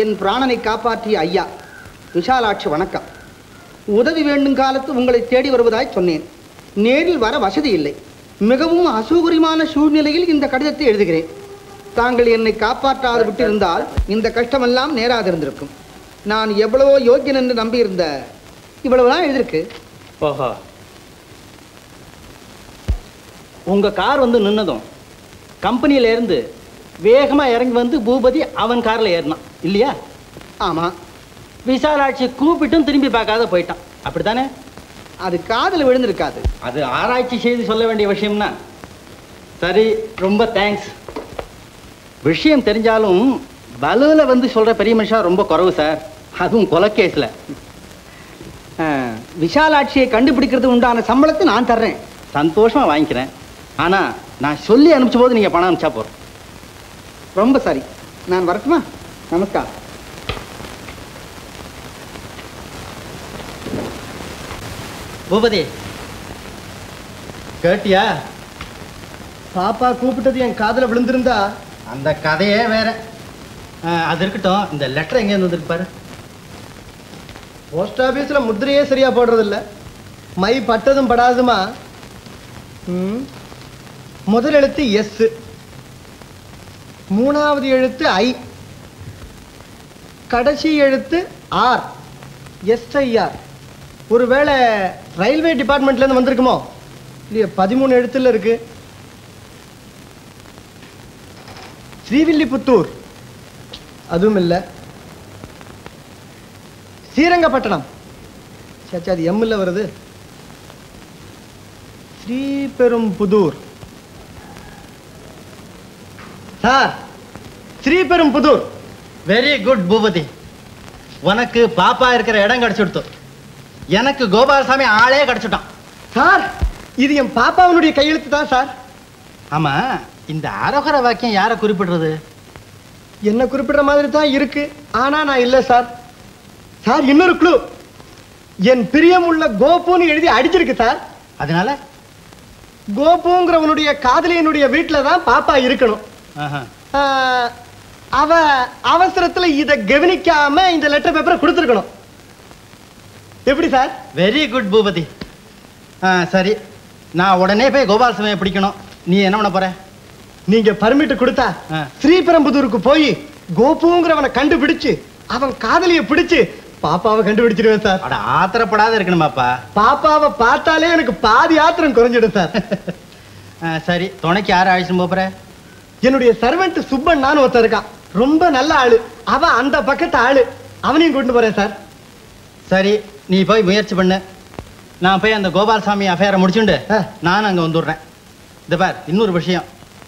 என் பிராணனை காப்பாற்றிய ஐயா விஷாலாட்சி வணக்கம். உதவி வேண்டும் காலத்து உங்களை தேடி வருவதாய் சொன்னேன். நேரில் வர வசதி இல்லை. மிகவும் அசௌகரியமான சூழ்நிலையில் இந்த கடிதத்தை எழுதுகிறேன். தாங்கள் என்னை காப்பாற்றாது விட்டிருந்தால் இந்த கஷ்டமெல்லாம் நேராக இருந்திருக்கும் நான் எவ்வளவோ யோக்கியன் என்று நம்பியிருந்த இவ்வளவுதான் எழுதிருக்கு ஓஹோ. உங்க கார் வந்து நின்னதும் கம்பெனியில வேகமா இறங்கி வந்து பூபதி அவன் கார்ல ஏறினான். இல்லையா? ஆமா. விசாலாட்சி கூப்பிட்டும் திரும்பி பார்க்காத போயிட்டான். அப்படித்தானே? அது காதல விழுந்திருக்காது. அது ஆராய்ச்சி செய்து சொல்ல வேண்டிய விஷயம்னா. சரி ரொம்ப தேங்க்ஸ் விஷயம் தெரிஞ்சாலும் பலுவில் வந்து சொல்ற பெரிய மனுஷா ரொம்ப குறவு சார். அதுவும் கொலக்கேஸ்ல விஷாலாட்சியை கண்டுபிடிக்கிறது உண்டான சம்பளத்தை நான் தர்றேன். சந்தோஷமா வாங்கிக்கிறேன். ஆனா நான் சொல்லி அனுப்பிச்ச போது நீங்க பணம் அனுப்பிச்சா போறோம் ரொம்ப சரி நான் வரட்டுமா? நமஸ்காரம் பூபதி கேட்டியா? பாப்பா கூப்பிட்டது என் காதுல விழுந்திருந்தா அந்த கதையே வேற. அது இருக்கட்டும். இந்த லெட்டர் எங்க இருந்து வந்திருக்கு பாரு. போஸ்ட் ஆபீஸ்ல முத்திரையே சரியா போடுறது இல்ல மை பட்டதும் படாதுமா? ம். முதல் எழுத்து எஸ் மூணாவது எழுத்து ஐ. கடைசி எழுத்து ஆர். எஸ்ஐஆர். ஒருவேளை ரயில்வே டிபார்ட்மெண்ட்லேருந்து வந்திருக்குமோ? இல்லையா பதிமூணு எழுத்தில் இருக்கு. ஸ்ரீவில்லிபுத்தூர். அதுவும் இல்லை. ஸ்ரீரங்கப்பட்டணம் சச்சா அது எம்மில் வருது. Sriperumbudur. Sir Sriperumbudur very good Boopathi. உனக்கு பாப்பா இருக்கிற இடம் கிடைச்சுடுத்து. எனக்கு கோபாலசாமி ஆளே கிடைச்சுட்டான். சார் இது என் பாப்பாவனுடைய கையெழுத்து தான் சார். ஆமா இந்த அரகர வாக்கியம் யாரை குறிப்பிடுறது? என்ன குறிப்பிடுற மாதிரி தான் இருக்கு ஆனா நான் இல்லை சார். சார் இன்னொரு க்ளூ என் பிரியமுள்ள கோபுன்னு எழுதி அடிச்சிருக்கு சார். அதனால? கோபுங்கிறவனுடைய காதலியனுடைய வீட்டுல தான் பாப்பா இருக்கணும். அவ அவசரத்துல இத கவனிக்காம இந்த லெட்டர் பேப்பரை கொடுத்துருக்கணும். எப்படி சார் வெரி குட் பூபதி. ஆ சரி. நான் உடனே போய் கோபாலசாமியை பிடிக்கணும். நீ என்ன பண்ண போற? நீங்க பர்மிட் கொடுத்தா ஸ்ரீபெரும்புதூருக்கு போய் கோபுங்கிறவனை கண்டுபிடிச்சு அவன் காதலிய பிடிச்சு பாப்பாவை கண்டுபிடிச்சிருவேன் சார் அட ஆத்திரப்படாத இருக்கணுமாப்பா. பாப்பாவை பார்த்தாலே எனக்கு பாதி ஆத்திரம் குறைஞ்சிடும் சார் சரி. துணைக்கு யார் அழைச்சிட்டு போற? என்னுடைய சர்வெண்ட் சுப்பன் நான் ஒருத்தன் இருக்கான். ரொம்ப நல்ல ஆளு. அவன் அந்த பக்கத்து ஆளு. அவனையும் கொண்டு போறேன் சார் சரி நீ போய் முயற்சி பண்ணு. நான் போய் அந்த கோபாலசாமி அஃபேரை முடிச்சுண்டு நான் அங்கே வந்துடுறேன். இந்த பார் இன்னொரு விஷயம்.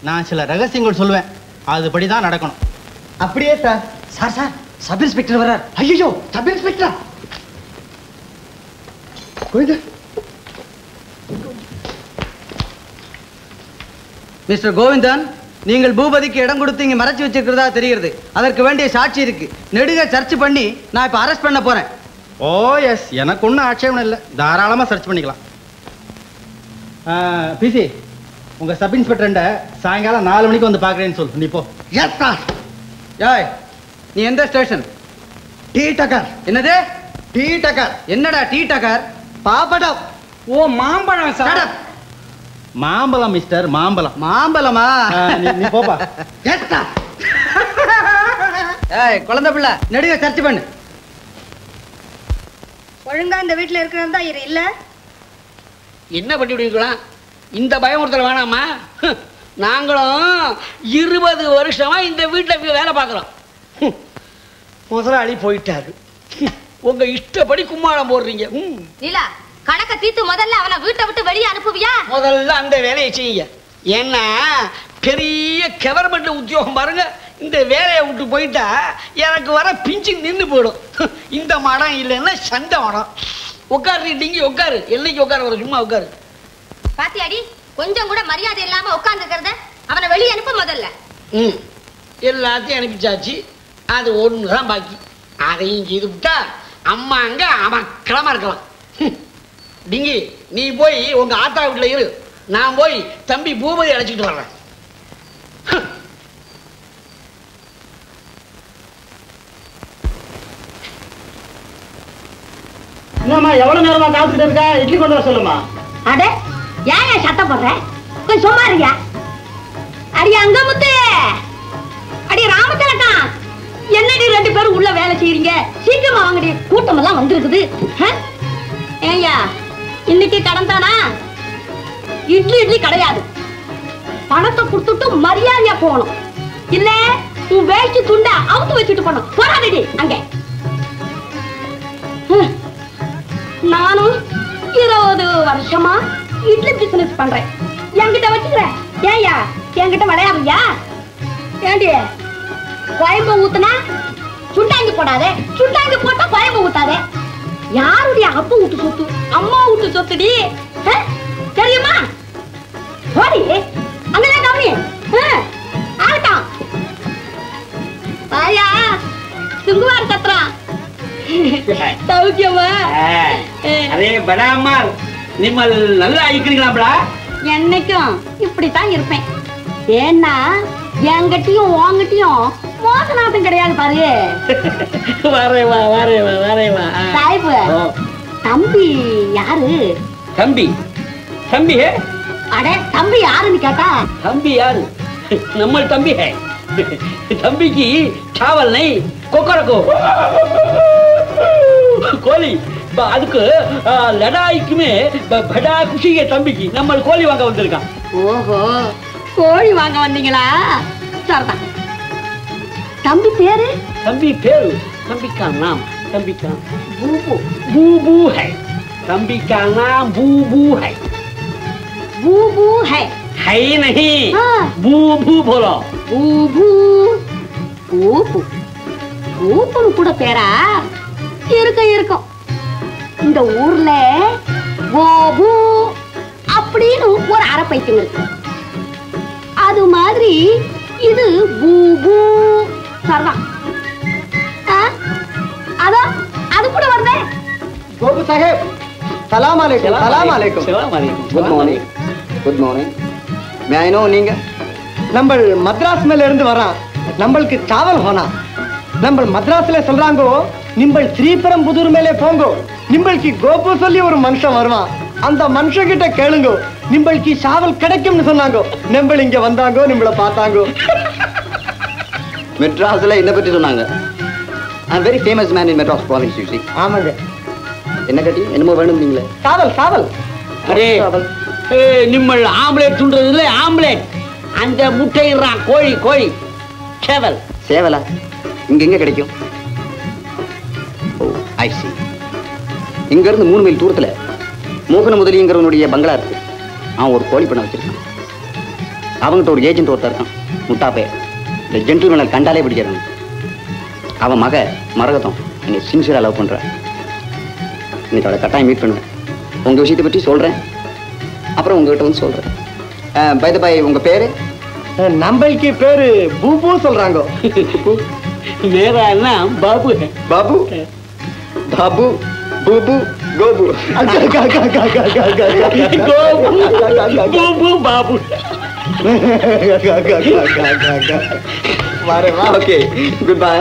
நான் சில ரகசியங்கள் சொல்லுவேன். அதுபடி தான் நடக்கணும். அப்படியே sir sir sir sub inspector வர்றார். ஐயோ sub inspector? Govinda mister Govindan? நீங்கள் பூபதிக்கு இடம் கொடுத்து இங்க மறைச்சு வச்சிருக்கிறதா தெரிகிறது. அதற்கு வேண்டிய சாட்சி இருக்கு. நெடுக சர்ச் பண்ணி நான் இப்ப அரெஸ்ட் பண்ண போறேன். ஓ எஸ் எனக்கு ஒன்றும் ஆட்சேபம் இல்லை. தாராளமா சர்ச் பண்ணிக்கலாம். பிசி உங்க சப் இன்ஸ்பெக்டர் சாயங்காலம் நாலு மணிக்கு வந்து பார்க்குறேன்னு சொல்லு. நீ போ. எஸ் சார் ஏய் நீ எந்த ஸ்டேஷன் டீ டக்கர் என்னது? டீ டக்கர் என்னடா டீ டக்கர் பாப்படம் ஓ மாம்பழம் சார் மாம்பழம் மிஸ்டர் மாம்பழம். மாம்பழமா? நீ நீ போப்பா. ஏய் குழந்தை பிள்ளை நெடுக சர்ச் பண்ணு. ஒழுங்கா இந்த வீட்டுல இருக்கிறதா இரு இல்ல? என்ன பண்ணி விடுவீங்களா இந்த பயமுறுத்தல் வேணாமா? நாங்களும் இருபது வருஷமா இந்த வீட்டில் வேலை பார்க்குறோம். முதலாளி போயிட்டாரு. உங்க இஷ்டப்படி கும்மாளம் போடுறீங்க. லீலா கணக்க தீத்து முதல்ல அவனை வீட்டை விட்டு வெளியே அனுப்புவியா? முதல்ல அந்த வேலையை செய்யுங்க. ஏன்னா பெரிய கவர்மெண்ட் உத்தியோகம் பாருங்க. இந்த வேலையை விட்டு போயிட்டா எனக்கு வர பிஞ்சு நின்று போயிடும். இந்த மடம் இல்லைன்னா சண்டை மடம். உட்காரு டிங்கி உட்காரு. என்னைக்கு உட்காரு ஒரு சும்மா உட்காரு. பாத்தியாடி கொஞ்சம் கூட மரியாதை இல்லாம உட்கார்ந்து அவனை வெளியே அனுப்பு முதல்ல. ம். எல்லாத்தையும் அனுப்பிச்சாச்சு. அது ஒன்று தான் பாக்கி. அதையும் செய்து விட்டா அம்மா அங்க அமக்கிழமா இருக்கலாம். ஹம். டிங்கி நீ போய் உங்க ஆத்தா வீட்டுல இரு. நான் போய் தம்பி பூபதி அழைச்சிட்டு வர்றேன். என்னம்மா எவ்வளவு நேரமா காத்துக்கிட்டு இருக்கா? இட்லி கொண்டு வர சொல்லுமா அட ஏன் சத்தம் போடுற? கொஞ்சம் சும்மா இருக்கியா அடி அங்க முத்து. அடி என்னடி ரெண்டு பேரும் உள்ள வேலை செய்றீங்க? சீக்கிரமா வாங்கடி கூட்டம் எல்லாம் வந்திருக்குது? ஏய்யா இன்னைக்கு கடன் தானா இட்லி இட்லி கிடையாது. பணத்தை கொடுத்துட்டு மரியாதையா போகணும். இல்ல உன் வேஷ்டி துண்டை அவுத்து வச்சுட்டு போனோம் போறாதடி அங்க. ஹம். நானும் இருபது வருஷமா இட்லி பிசினஸ் பண்றேன். என்கிட்ட வச்சுக்கிறேன் ஏய்யா என்கிட்ட விளையாடுறியா? ஏண்டி கோயம்பு ஊத்துனா சுண்டாங்கி போடாதே. சுண்டாங்கி போட்டா கோயம்பு ஊத்தாதே. யாருடைய அப்பா வீட்டு சொத்து? அம்மா வீட்டு சொத்துடி? தெரியுமா? ஓடி அங்கதான் கவனி. ஆகட்டும் வாயா. சுங்குவார் சத்திரம் சௌக்கியமா? அரே படாமா நல்லா இருக்கிறீங்களாப்டா என்னைக்கும் இப்படித்தான் இருப்பேன். ஏன்னா என்கிட்டயும் உன்கிட்டயும் மோசநாட்டம் கிடையாது பாரு வரேவா வரேவா வரேவா சாய்பு தம்பி யாரு? தம்பி? தம்பி அட தம்பி யாருன்னு கேட்டா? தம்பி யாரு? நம்ம தம்பி ஹே. தம்பிக்கு சாவல் நை கொக்கரக்கோ. கோழி. அதுக்கு லடாய்க்குமே படா குஷிங்க தம்பிக்கு நம்ம கோழி வாங்க வந்திருக்கான். ஓஹோ கோழி வாங்க வந்தீங்களா? சரிதான். தம்பி பேரு தம்பி பேரு तंबी का नाम तंबी का बूबू बूबू है तंबी का नाम बूबू है बूबू है है ही नहीं हाँ। बूबू बोलो பூபு பூப்பு பூப்புன்னு கூட பேரா இருக்கும் இருக்கும் இந்த ஊர்ல கோபு அப்படின்னு ஒரு அரை பைத்தியம் இருக்கு அது மாதிரி இது பூபு சரதா அதோ அது கூட வந்தேன் கோபு சாஹேப் சலாம் அலைக்கும் சலாம் அலைக்கும் குட் மார்னிங் குட் மார்னிங் மேனோ நீங்க? நம்ம மத்ராஸ் மேல இருந்து வரோம் நம்மளுக்கு டிராவல் ஹோனா. நம்ம மத்ராஸ்ல சொல்றாங்கோ நிம்பள் ஸ்ரீபெரும்புதூர் மேலே போங்கோ. நிம்பளுக்கு கோபு சொல்லி ஒரு மனுஷன் வருவான். அந்த மனுஷன் கிட்ட கேளுங்கோ நிம்பளுக்கு சாவல் கிடைக்கும்னு சொன்னாங்கோ. நிம்பள் இங்க வந்தாங்கோ நிம்பளை பார்த்தாங்கோ. மெட்ராஸ்ல என்ன பற்றி சொன்னாங்க. I very famous man in Madras province you ஆமாங்க. என்ன கட்டி என்னமோ வேணும் நீங்களே. சாவல் சாவல். ஏ, நிம்மல் ஆம்லேட் துண்டுறது இல்லை ஆம்லேட். அந்த முட்டையிடுறான் கோழி கோழி. சேவல். சேவலா? இங்க எங்க கிடைக்கும்? ஓ ஐ சி இங்க இருந்து மூணு மைல் தூரத்துல மோகன முதலிங்கிறவனுடைய பங்களா இருக்கு. அவன் ஒரு கோழி பண்ண வச்சிருக்கான். அவன்கிட்ட ஒரு ஏஜென்ட் ஒருத்தர் இருக்கான் முட்டாப்பே இந்த ஜென்டில்மேனை கண்டாலே பிடிக்கிறான் அவன் மக மரகதம். என்னை சின்சியரா லவ் பண்றான் இன்னைக்கு அவளை கட்டாயம் மீட் பண்ணுவேன். உங்க விஷயத்தை பற்றி சொல்றேன். அப்புறம் உங்ககிட்ட வந்து சொல்றேன். பை பை உங்க பேரு? நம்மளுக்கு பேரு பூபு சொல்றாங்க. வேற என்ன? பாபு. பாபு? பாபு பூபு கோபு. பூபு பாபு. வரேன் ஓகே குட் பை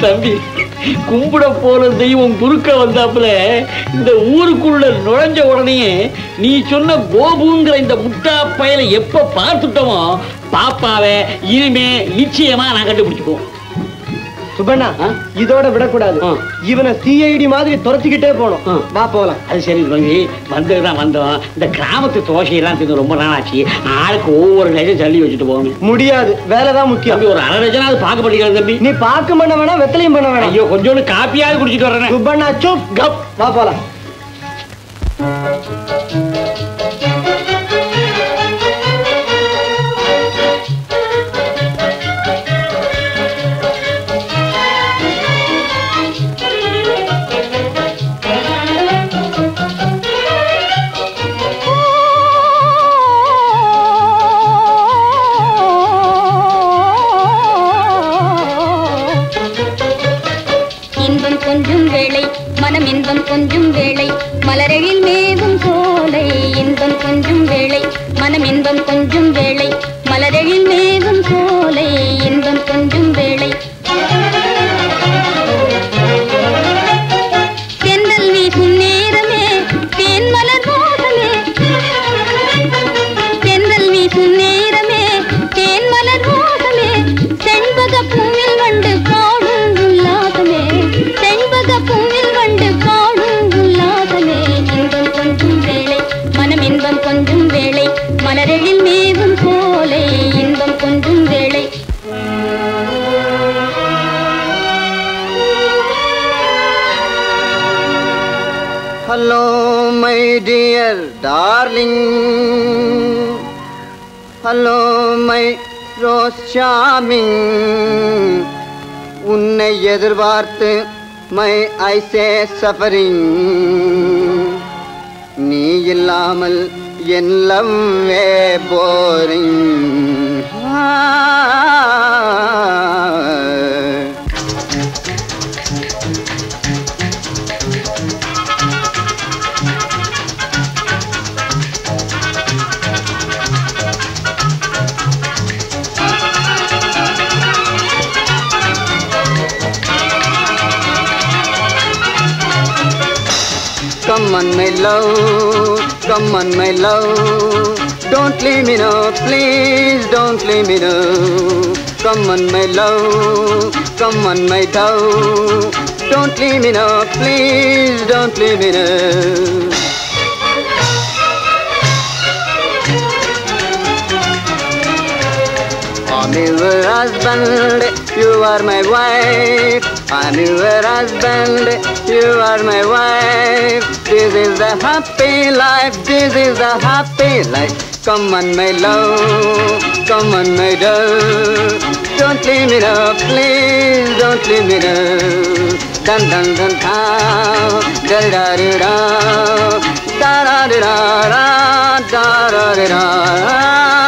தம்பி கும்பிட போல தெய்வம் குறுக்க வந்தாப்புல இந்த ஊருக்குள்ள நுழைஞ்ச உடனே நீ சொன்ன கோபுங்கிற இந்த முட்டா பயலை எப்ப பார்த்துட்டோமோ பாப்பாவை இனிமே நிச்சயமா நான் கண்டுபிடிச்சுக்குவோம். சுபண்ணா இதோட விடக்கூடாது. இவனை சிஐடி மாதிரி துரத்திக்கிட்டே போனோம் வா போலாம் அது சரி தம்பி வந்தது தான் வந்தோம். இந்த கிராமத்து தோசையெல்லாம் தின்னு ரொம்ப நாளாச்சு. ஆளுக்கு ஒவ்வொரு டஜன் தள்ளி வச்சுட்டு போகணும் முடியாது. வேலைதான் முக்கியம். தம்பி ஒரு அரை டஜனாவது பார்க்க படிக்கிறது தம்பி. நீ பாக்கு பண்ண வேணாம் வெத்தலையும் பண்ண வேணாம். ஐயோ கொஞ்சோண்டு காப்பியாவது குடிச்சிட்டு வரேன் சுப்பண்ணா சூப் கப். வா போலாம் இன்பம் ஹலோ மை ரோஸ் ஷாமிங் உன்னை எதிர்பார்த்து மை ஐசே சஃபரிங். நீ இல்லாமல் என் லவ்வே boring. Love, come on, my love. Don't leave me now, please don't leave me now. Come on, my love, come on, my dove. Don't leave me now, please don't leave me now. I'm your husband, you are my wife. I'm your husband, you are my wife. This is the happy life, this is the happy life. Come on, my love, come on, my dove. Don't leave me now, please don't leave me now. Dun dun dun da, da da da da, da da da da, da da da da.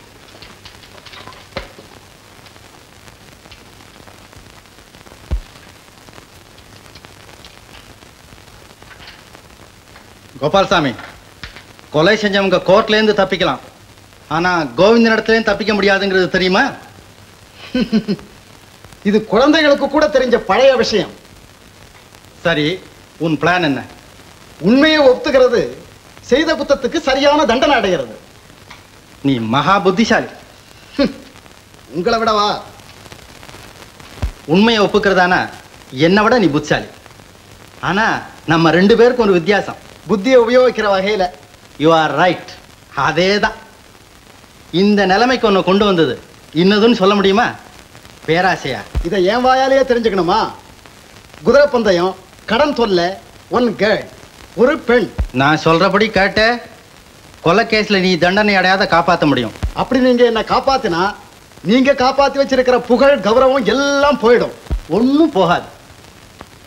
Gopalsamy கொலை செஞ்சவங்க கோர்ட்லேருந்து தப்பிக்கலாம். ஆனால் கோவிந்தன் இடத்துலேயும் தப்பிக்க முடியாதுங்கிறது தெரியுமா? இது குழந்தைகளுக்கு கூட தெரிஞ்ச பழைய விஷயம். சரி உன் பிளான் என்ன? உண்மையை ஒத்துக்கிறது செய்த குத்தத்துக்கு சரியான தண்டனை அடைகிறது. நீ மகா புத்திசாலி. உங்களை விடவா? உண்மையை ஒப்புக்கிறதானா? என்னை விட நீ புத்திசாலி. ஆனா நம்ம ரெண்டு பேருக்கும் ஒரு வித்தியாசம். புத்தியை உபயோகிக்கிற வகையில யூ ஆர் ரைட் அதே தான் இந்த நிலைமைக்கு ஒன்று கொண்டு வந்தது. இன்னதுன்னு சொல்ல முடியுமா? பேராசையா? இதை என் வாயாலேயே தெரிஞ்சுக்கணுமா? குதிரை பந்தயம் கடன் தொல்லை ஒன் கேர்ள் ஒரு பெண். நான் சொல்றபடி கேட்ட கொலை கேஸ்ல நீ தண்டனை அடையாத காப்பாற்ற முடியும். அப்படி நீங்க என்ன காப்பாத்தினா நீங்க காப்பாத்தி வச்சிருக்கிற புகழ் கௌரவம் எல்லாம் போயிடும். ஒன்றும் போகாது.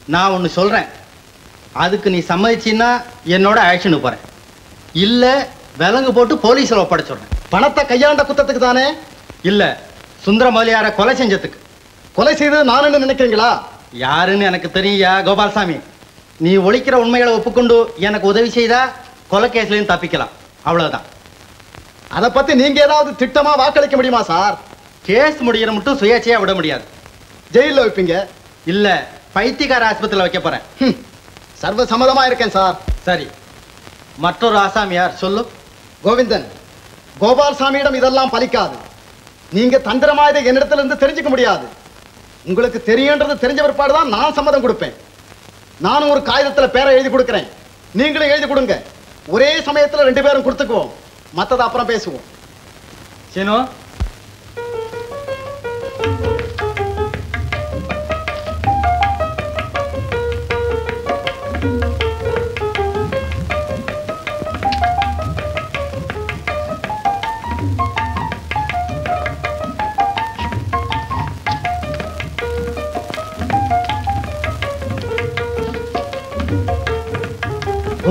நான் ஒன்று சொல்றேன். அதுக்கு நீ சம்மதிச்சின்னா என்னோட ஆக்ஷனுக்கு போறேன். இல்ல விலங்கு போட்டு போலீஸ்ல ஒப்படைச்சிடுறேன். பணத்தை கையாண்ட குத்தத்துக்கு தானே? இல்ல சுந்தர முதலியார கொலை செஞ்சதுக்கு. கொலை செய்தது நானுன்னு நினைக்கிறீங்களா? யாருன்னு எனக்கு தெரியா கோபால்சாமி? நீ ஒழிக்கிற உண்மைகளை ஒப்புக்கொண்டு எனக்கு உதவி செய்தா கொலை கேஸ்லேயும் தப்பிக்கலாம். அவ்வளவுதான். அதை பத்தி நீங்க ஏதாவது திட்டமா வாக்களிக்க முடியுமா சார்? கேஸ் முடிகிற மட்டும் சுயேட்சையா விட முடியாது. ஜெயில வைப்பீங்க. இல்ல பைத்தியக்கார ஆஸ்பத்திரியில் வைக்க போறேன். சர்வ சம்மதமா இருக்கேன் சார். சரி. மற்றொரு ஆசாமியார் சொல்லு. கோவிந்தன் கோபால்சாமியிடம் இதெல்லாம் பலிக்காது. நீங்க தந்திரமா இதை என்னிடத்துல இருந்து தெரிஞ்சுக்க முடியாது. உங்களுக்கு தெரியுன்றது தெரிஞ்ச பிற்பாடு தான் நான் சம்மதம் கொடுப்பேன். நானும் ஒரு காகிதத்துல பேரை எழுதி கொடுக்கிறேன். நீங்களும் எழுதி கொடுங்க. ஒரே சமயத்துல ரெண்டு பேரும் கொடுத்துக்குவோம். மத்தத அப்புறம் பேசுவோம். சீனு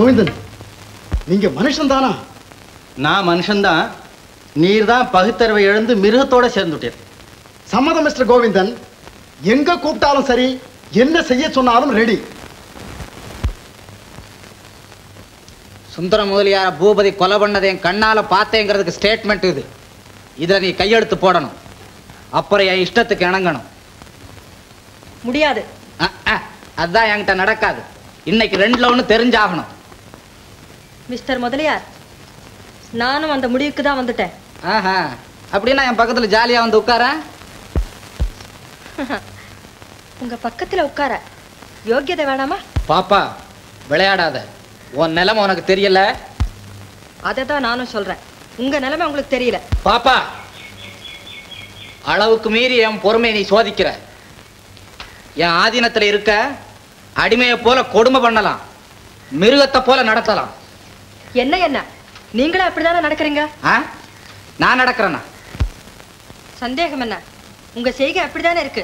கோவிந்தன் நீங்க மனுஷன் தானா நான் மனுஷன்தான். நீர் தான் பகுத்தறிவை இழந்து மிருகத்தோட சேர்ந்துட்டேன். சம்மதம் மிஸ்டர் கோவிந்தன். எங்க கூப்பிட்டாலும் சரி என்ன செய்ய சொன்னாலும் ரெடி. சுந்தர முதலியார பூபதி கொலை பண்ணதை என் கண்ணால பார்த்தேங்கிறதுக்கு ஸ்டேட்மெண்ட் இது. இதுல நீ கையெழுத்து போடணும். அப்புறம் என் இஷ்டத்துக்கு இணங்கணும். முடியாது. அதான் என்கிட்ட நடக்காது. இன்னைக்கு ரெண்டுல ஒண்ணு தெரிஞ்சாகணும். மிஸ்டர் முதலியார் நானும் அந்த முடிவுக்கு தான் வந்துட்டேன். ஆஹா அப்படின்னா என் பக்கத்துல ஜாலியா வந்து உட்கார? உங்க பக்கத்துல உட்கார. யோக்கியதை வேணாமா? பாப்பா விளையாடாத. உன் நிலைமை உனக்கு தெரியல? அதை தான் நானும் சொல்றேன். உங்க நிலைமை உங்களுக்கு தெரியல. பாப்பா அளவுக்கு மீறி என் பொறுமையை நீ சோதிக்கிற. என் ஆதீனத்துல இருக்க அடிமையை போல கொடுமை பண்ணலாம். மிருகத்தை போல நடத்தலாம். என்ன என்ன? நீங்களும் அப்படிதானே நடக்கிறீங்க? நான் நடக்கிறேனா? சந்தேகம் என்ன? உங்க செய்கை அப்படிதானே இருக்கு?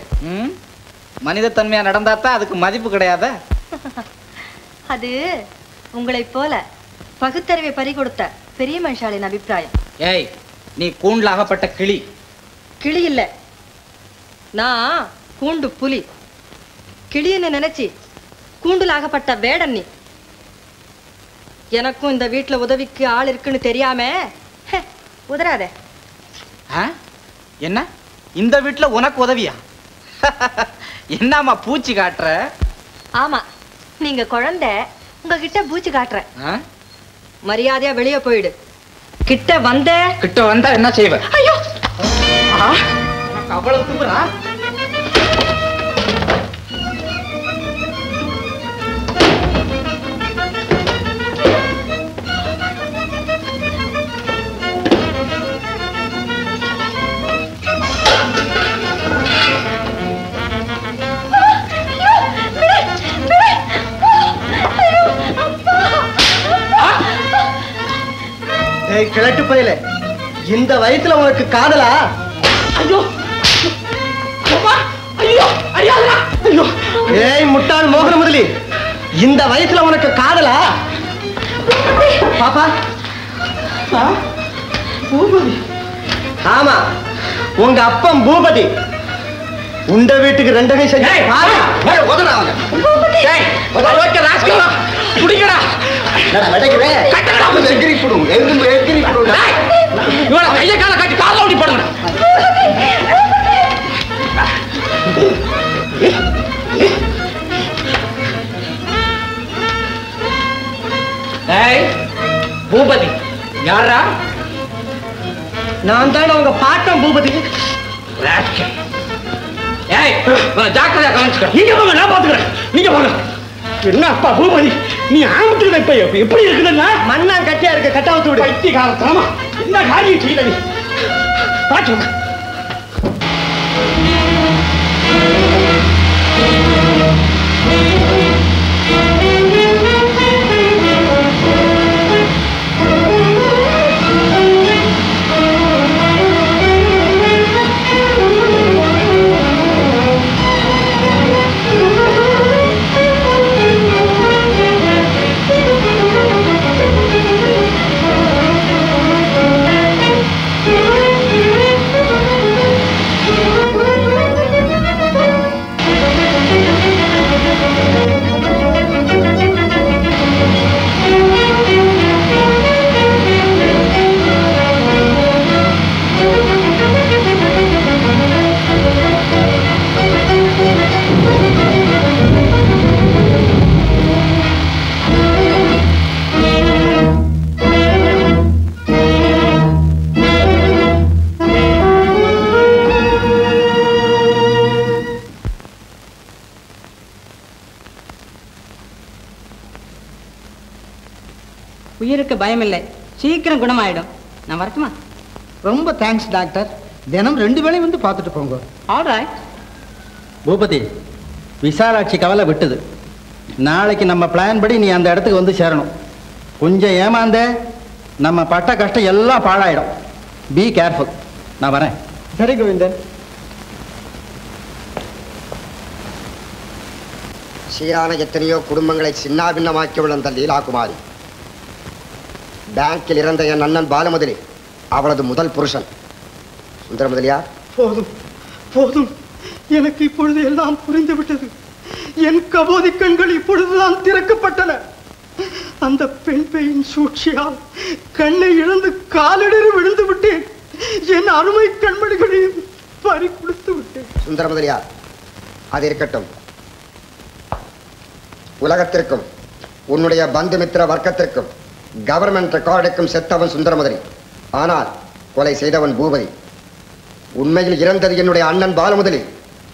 மனிதத்தன்மையா நடந்தாத்தான் அதுக்கு மதிப்பு கிடையாதா? அது உங்களைப் போல பகுத்தறிவை பறி கொடுத்த பெரிய மனுஷாலின் அபிப்பிராயம். ஏய் நீ கூண்டில் அகப்பட்ட கிளி. கிளி இல்ல. நான் கூண்டு புலி. கிளின்னு நினைச்சு கூண்டுல ஆகப்பட்ட வேடன் நீ. எனக்கும் இந்த வீட்டுல உதவிக்கு ஆள் இருக்குன்னு தெரியாம உதறாத. என்ன? இந்த வீட்டுல உனக்கு உதவியா? என்னம்மா பூச்சி காட்டுற? ஆமா நீங்க குழந்தை உங்ககிட்ட பூச்சி காட்டுறேன். ஆ? மரியாதையா வெளியே போயிடு. கிட்ட வந்த கிட்ட வந்தா என்ன செய்வ? ஐயோ! அவ்வளவு திமிரா? கிழட்டு பயில இந்த வயசுல உனக்கு காதலா? ஐயோ ஐயோ ஐயோ ஐயோ. ஏய் முட்டாள் மோகன முதலி இந்த வயசுல உனக்கு காதலா? பாப்பா? பூபதி. ஆமா உங்க அப்பன் பூபதி. உண்ட வீட்டுக்கு ரெண்டகை செஞ்சு கைய கால காட்டி கால ஓடி போடுங்க. ஏய் பூபதி யாரா நான் தான் உங்க பாட்டம் பூபதி. ஏய் ஜாக்கிரதையா கவனிச்சுக்க. நீங்க போங்க நான் பாத்துக்கிறேன் நீங்க போங்க. என்ன அப்பா பூபதி நீ ஆமத்துல இப்ப எப்ப- எப்படி இருக்குதுன்னா? மண்ணா கட்டியா இருக்க கட்டாவத்து விடு. பைத்தி காலத்தாமா என்ன காரியம் செய்யல நீ? பாத்து உயிருக்கு பயமில்லை. சீக்கிரம் குணமாயிடும். நான் வரட்டுமா? ரொம்ப தேங்க்ஸ் டாக்டர் தினம் ரெண்டு வேளையும் வந்து பார்த்துட்டு போங்க. ஆல்ரைட் பூபதி விசாலாட்சி கவலை விட்டுது. நாளைக்கு நம்ம பிளான் படி நீ அந்த இடத்துக்கு வந்து சேரணும். கொஞ்சம் ஏமாந்த நம்ம பட்ட கஷ்டம் எல்லாம் பாழாயிடும். பி கேர்ஃபுல் நான் வரேன். சரி கோவிந்தன். சீரான எத்தனையோ குடும்பங்களை சின்னாபின்னமாக்கியவள் அந்த லீலாகுமாரி. பேங்கில் இறந்த என் அண்ணன் பாலமுதலி அவளது முதல் புருஷன். சுந்தர முதலியார். போதும் போதும். எனக்கு இப்பொழுது எல்லாம் புரிந்து விட்டது என் கபோதி கண்கள் இப்பொழுதுதான் திறக்கப்பட்டன. அந்த பெண் பெயின் சூழ்ச்சியால் கண்ணை இழந்து காலடிறு விழுந்து விட்டேன். என் அருமை கண்மணிகளையும் பறி கொடுத்து விட்டேன். சுந்தர முதலியார் அது இருக்கட்டும். உலகத்திற்கும் உன்னுடைய பந்துமித்திர வர்க்கத்திற்கும் கவர்மெண்ட் ரெக்கார்டுக்கும் செத்தவன் சுந்தரமுதலி ஆனால் கொலை செய்தவன் பூபதி. உண்மையில் இறந்தது என்னுடைய அண்ணன் பாலமுதலி.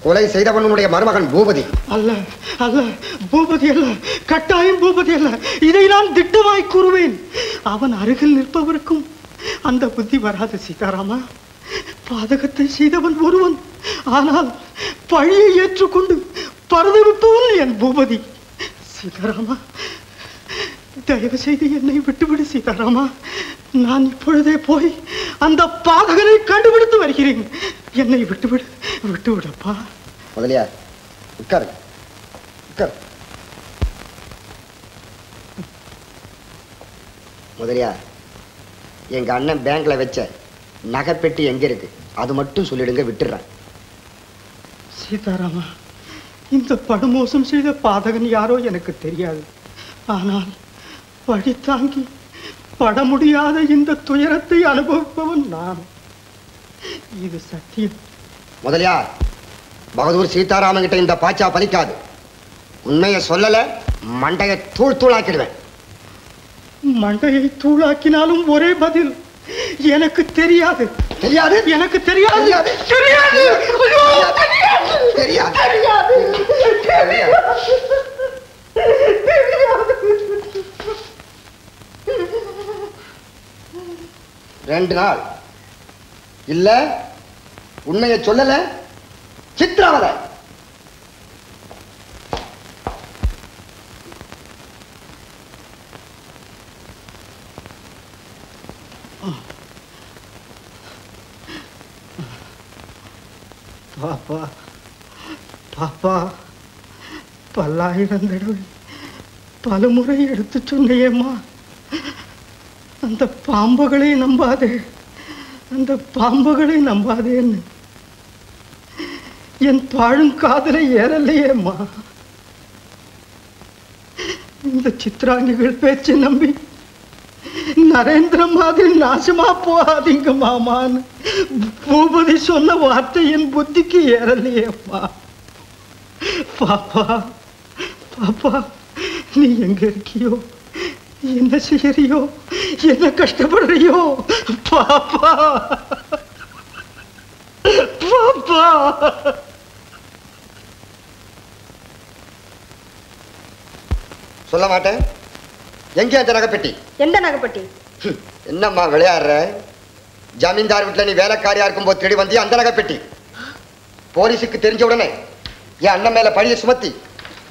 கொலை செய்தவன் மருமகன் பூபதி. அல்ல அல்ல பூபதி அல்ல கட்டாயம் பூபதி அல்ல. இதை நான் திட்டமாய் கூறுவேன். அவன் அருகில் நிற்பவருக்கும் அந்த புத்தி வராது சீதாராமா. பாதகத்தை செய்தவன் ஒருவன். ஆனால் பழியை ஏற்றுக்கொண்டு பரதவிப்பவன் என் பூபதி. சீதாராமா தயவு செய்து என்னை விட்டுவிடு சீதாராமா. நான் இப்பொழுதே போய் அந்த பாதகனை கண்டுபிடித்து வருகிறேன். என்னை விட்டுவிடு விட்டுவிடப்பா. முதலியார் உட்காரு உட்காரு. முதலியார் எங்க அண்ணன் பேங்க்ல வச்ச நகைப்பெட்டி எங்க இருக்கு? அது மட்டும் சொல்லிடுங்க விட்டுடுறேன் சீதாராமா இந்த படுமோசம் செய்த பாதகன் யாரோ எனக்கு தெரியாது. ஆனால் வழி தாங்கி பட முடியாத இந்த துயரத்தை அனுபவிப்பவன் நான். இது சத்தியம். முதலியார் பகதூர் சீதாராமன் கிட்ட இந்த பாச்சா பலிக்காது. உண்மையை சொல்லல மண்டையை தூள் தூளாக்கிடுவேன். மண்டையை தூளாக்கினாலும் ஒரே பதில் எனக்கு தெரியாது. தெரியாது? எனக்கு தெரியாது. தெரியாது. தெரியாது. தெரியாது. தெரியாது. ரெண்டு நாள். இல்ல உண்மையை சொல்லல சித்திராவலை பாப்பா பாப்பா பல்லாயிரம் தடவை பல முறை எடுத்து சொன்னியேம்மா அந்த பாம்புகளை நம்பாதே. அந்த பாம்புகளை நம்பாதேன்னு. என் பாழும் காதலை ஏறலையேம்மா. இந்த சித்ராங்கிகள் பேச்சு நம்பி நரேந்திர மாதிரி நாசமா போகாதீங்க மாமான்னு பூபதி சொன்ன வார்த்தை என் புத்திக்கு ஏறலையேம்மா. பாப்பா பாப்பா நீ எங்க இருக்கியோ? என்ன செய்யறியோ? என்ன கஷ்டப்படுறியோ? பாப்பா! பாப்பா! சொல்ல மாட்டேன். எங்கே அந்த நகைப்பெட்டி? எந்த நகைப்பட்டி? என்னம்மா விளையாடுற? ஜமீன்தார் வீட்டுல நீ வேலைக்காரியா இருக்கும்போது தேடி வந்தியா அந்த நகைப்பெட்டி? போலீஸுக்கு தெரிஞ்ச உடனே என் அண்ணன் மேல பழிய சுமத்தி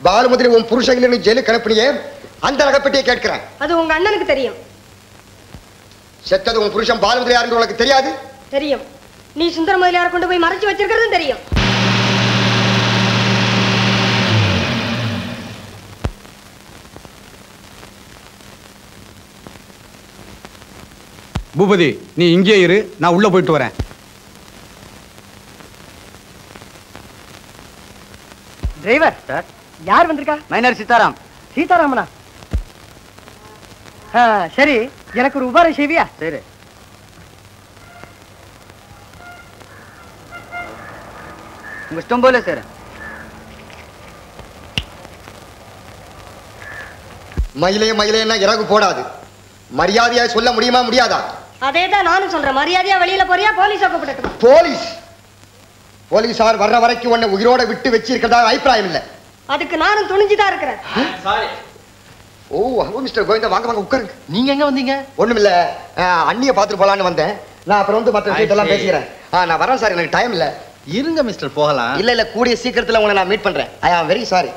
பாலுமதிரி உன் புருஷங்களை நீ ஜெயிலுக்கு அனுப்பினியே அந்த நகைப்பெட்டியை கேட்கிறேன். அது உங்க அண்ணனுக்கு தெரியும். செத்தது உன் புருஷன் பாலுமதிரி யாருன்னு உனக்கு தெரியாது? தெரியும். நீ சுந்தர முதலியார் கொண்டு போய் மறைச்சு வச்சிருக்கிறதும் தெரியும். பூபதி நீ இங்கே இரு. நான் உள்ள போயிட்டு வரேன். டிரைவர் சார் யார் வந்திருக்கா? மைனர் சீதாராம். சீதாராமனா? சரி. எனக்கு ஒரு உபாரம் செய்வியா? சரி. உங்க இஷ்டம் போல சார் மயிலே மயிலேன்னா இறகு போடாது. மரியாதையா சொல்ல முடியுமா முடியாதா? அதே தான் நானும் சொல்றேன். மரியாதையா வெளியில போறியா? போலீஸை கூப்பிடட்டுமா? போலீஸ்! போலீசார் வர்ற வரைக்கும் உன்னை உயிரோட விட்டு வச்சிருக்கிறதா அபிப்பிராயம் இல்லை. அதுக்கு நானும் துணிஞ்சுதான் இருக்கிறேன். ஓ ஹலோ மிஸ்டர் கோவிந்தா வாங்க வாங்க உட்காருங்க. நீங்க எங்க வந்தீங்க? ஒண்ணும் இல்ல அண்ணிய பாத்துட்டு போலான்னு வந்தேன். நான் அப்புறம் வந்து மத்த விஷயத்தெல்லாம். பேசிக்கிறேன். நான் வரேன் சார். எனக்கு டைம் இல்ல. இருங்க மிஸ்டர் போகலாம். இல்ல இல்ல கூடிய சீக்கிரத்துல உங்களை நான் மீட் பண்றேன். ஐ ஆம் வெரி சாரி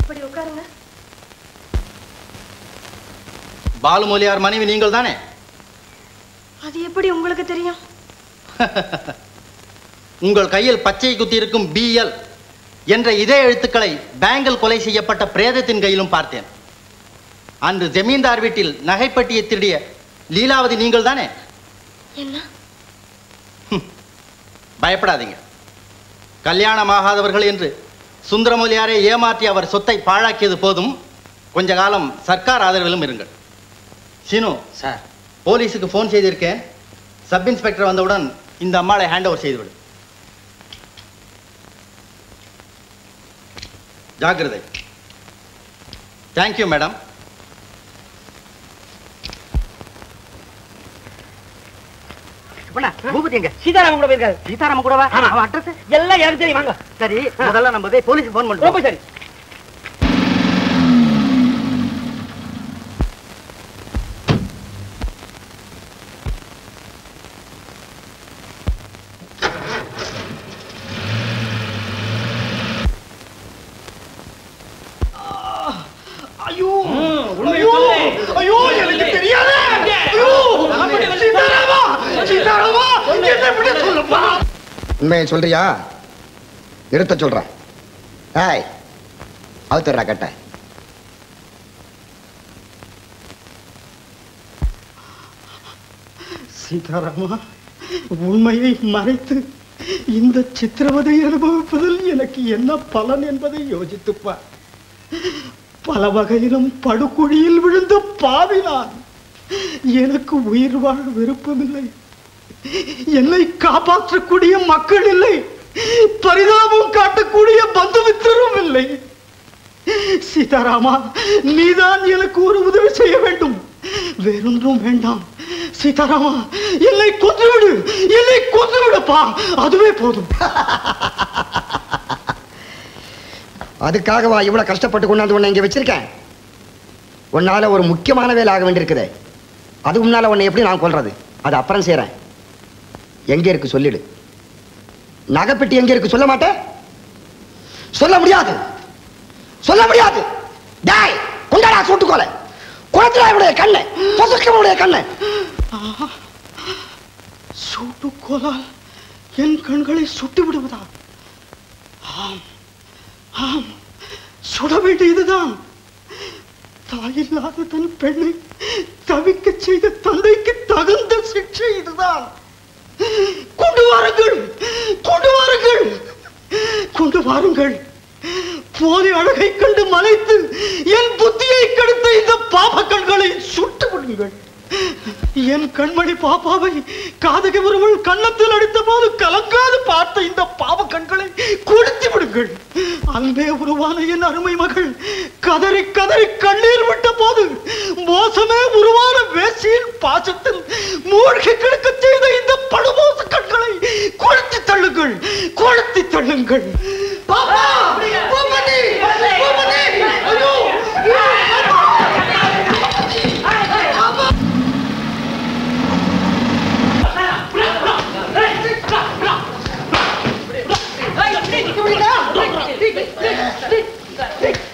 இப்படி உட்காருங்க பாலுமொழியார் மனைவி நீங்கள் தானே அது எப்படி உங்களுக்கு தெரியும்? உங்கள் கையில் பச்சை குத்தி இருக்கும் பிஎல் என்ற இதே எழுத்துக்களை பேங்கில் கொலை செய்யப்பட்ட பிரேதத்தின் கையிலும் பார்த்தேன். அன்று ஜமீன்தார் வீட்டில் நகைப்பட்டியை திருடிய லீலாவதி நீங்கள் தானே என்ன பயப்படாதீங்க. கல்யாணமாகாதவர்கள் என்று சுந்தரமொழியாரை ஏமாற்றி அவர் சொத்தை பாழாக்கியது போதும். கொஞ்ச காலம் சர்க்கார் ஆதரவிலும் இருங்கள். சீனு சார். போலீஸுக்கு ஃபோன் செய்திருக்கேன். சப் இன்ஸ்பெக்டர் வந்தவுடன் இந்த அம்மாளை ஹேண்ட் ஓவர் செய்துவிடு. ஜாக்கிரதை. தேங்க்யூ மேடம் பூபதி எங்க? சீதாராமன் கூட போயிருக்காரு. சீதாராமன் கூடவா? அட்ரஸ் எல்லாம் எனக்கு தெரியும். வாங்க. சரி முதல்ல நம்ம போலீஸ் போன் பண்ணுவோம் சரி ஐயோ ஐயோ ஐயோ எனக்கு தெரியாது ஐயோ சீதாராமா சீதாராமா என்ன விட சொல்லுப்பா உண்மையை சொல்றியா? நிறுத்த சொல்றேன். ஏய் அவுத்துறா கட்ட. சீதாராமா உண்மையை மறைத்து இந்த சித்திரவதை அனுபவிப்பதில் எனக்கு என்ன பலன் என்பதை யோசித்துப்பா. பல வகையிலும் படுகுழியில் விழுந்த பாவினான் எனக்கு உயிர் வாழ விருப்பமில்லை. என்னை காப்பாற்றக்கூடிய மக்கள் இல்லை. பரிதாபம் காட்டக்கூடிய பந்துமித்திரம் இல்லை. சீதாராமா நீதான் எனக்கு ஒரு உதவி செய்ய வேண்டும். வேறொன்றும் வேண்டாம். சீதாராமா என்னை கொன்றுவிடு. என்னை கொன்றுவிடுப்பா. அதுவே போதும். அதுக்காகவா இவ்வளவு கஷ்டப்பட்டு கொண்டாந்து உன்னை இங்க வச்சிருக்கேன்? உன்னால ஒரு முக்கியமான வேலை ஆக வேண்டியிருக்குதே. அது முன்னால உன்னை எப்படி நான் கொல்றது? அது அப்புறம் செய்றேன். எங்க இருக்கு சொல்லிடு. நகைப்பெட்டி எங்க இருக்கு சொல்ல மாட்டேன் சொல்ல முடியாது. சொல்ல முடியாது. டாய் கொண்டாடா சூட்டுக்கோலை. குளத்துல இவனுடைய கண்ணு. பொசுக்கவனுடைய கண்ணு. சூட்டுக்கோலால் என் கண்களை சுட்டு விடுவதா? ஆம் ஆம். சுட வேண்டியதுதான் தாயில்லாத தன் பெண்ணை தவிக்க செய்த தந்தைக்கு தகுந்த சிக்ஷை இதுதான். கொண்டு வாருங்கள் கொண்டு வாருங்கள் கொண்டு வாருங்கள். போதை அழகை கண்டு மலைத்து என் புத்தியை கெடுத்த இந்த பாப கண்களை சுட்டு விடுங்கள் என் கண்மணி பாப்பாவை காதகி ஒருவள் கன்னத்தில் அடித்த போது கலங்காது பார்த்த இந்த பாவ கண்களை கொடுத்து விடுங்கள். அன்பே உருவான என் அருமை மகள் கதறி கதறி கண்ணீர் விட்ட போது மோசமே உருவான வேசியின் பாசத்தில் மூழ்கி கிடக்க செய்த இந்த படுமோச கண்களை கொளுத்தி தள்ளுங்கள் கொளுத்தி தள்ளுங்கள். பாப்பா பூமதி பூமதி ஐயோ. Thank you.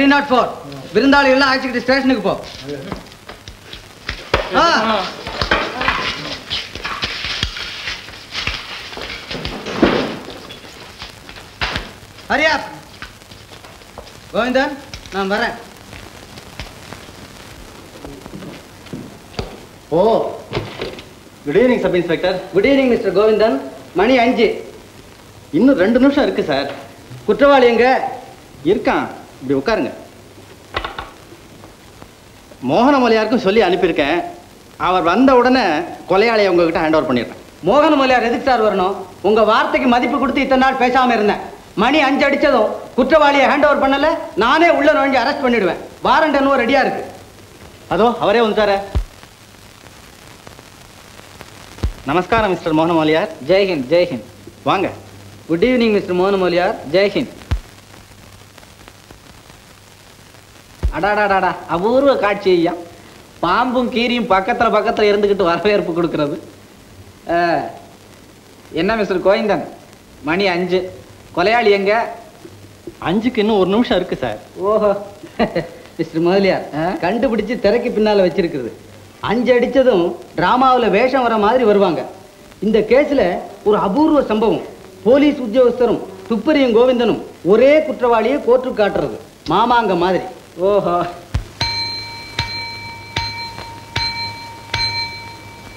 Three nought four விருந்தாளி எல்லாம் அழைச்சிக்கிட்டு ஸ்டேஷனுக்கு போ. ஹரியா கோவிந்தன் நான் வரேன். ஓ. Good evening sub inspector good evening mister Govindan மணி அஞ்சு. இன்னும் ரெண்டு நிமிஷம் இருக்கு சார் குற்றவாளி எங்க? இருக்கான். இப்படி உட்காருங்க. மோகனமலையாருக்கும் சொல்லி அனுப்பியிருக்கேன். அவர் வந்த உடனே கொலையாளியை உங்ககிட்ட ஹேண்ட் ஓவர் பண்ணிடுறேன். மோகன் மலையார் எதுக்கு சார் வரணும்? உங்க வார்த்தைக்கு மதிப்பு கொடுத்து இத்தனை நாள் பேசாம இருந்தேன். மணி அஞ்சு அடிச்சதும் குற்றவாளியை ஹேண்ட் ஓவர் பண்ணல. நானே உள்ள நுழைஞ்சு அரெஸ்ட் பண்ணிடுவேன். வாரண்ட் என்னவோ ரெடியா இருக்கு. அதோ அவரே வந்துட்டாரு நமஸ்காரம் மிஸ்டர் மோகனமாலியார் ஜெய்ஹிந்த் ஜெய்ஹிந்த் வாங்க. குட் ஈவினிங் மிஸ்டர் மோகன் மொழியார். ஜெய்ஹிந்த் அடாடாடாடா அபூர்வ காட்சி ஐயா. பாம்பும் கீரியும் பக்கத்துல பக்கத்துல இருந்துகிட்டு வரவேற்பு கொடுக்கறது. என்ன மிஸ்டர் கோவிந்தன்? மணி அஞ்சு. கொலையாளி எங்க? அஞ்சுக்கு இன்னும் ஒரு நிமிஷம் இருக்கு சார். ஓஹோ. மிஸ்டர் முதலியார் கண்டுபிடிச்சு திரைக்கு பின்னால வச்சிருக்கிறது. அஞ்சு அடிச்சதும் டிராமாவுல வேஷம் வர மாதிரி வருவாங்க. இந்த கேஸ்ல ஒரு அபூர்வ சம்பவம். போலீஸ் உத்தியோகஸ்தரும் துப்பறியும் கோவிந்தனும் ஒரே குற்றவாளியை கோர்ட்டு காட்டுறது. மாமாங்க மாதிரி. ஓஹோ.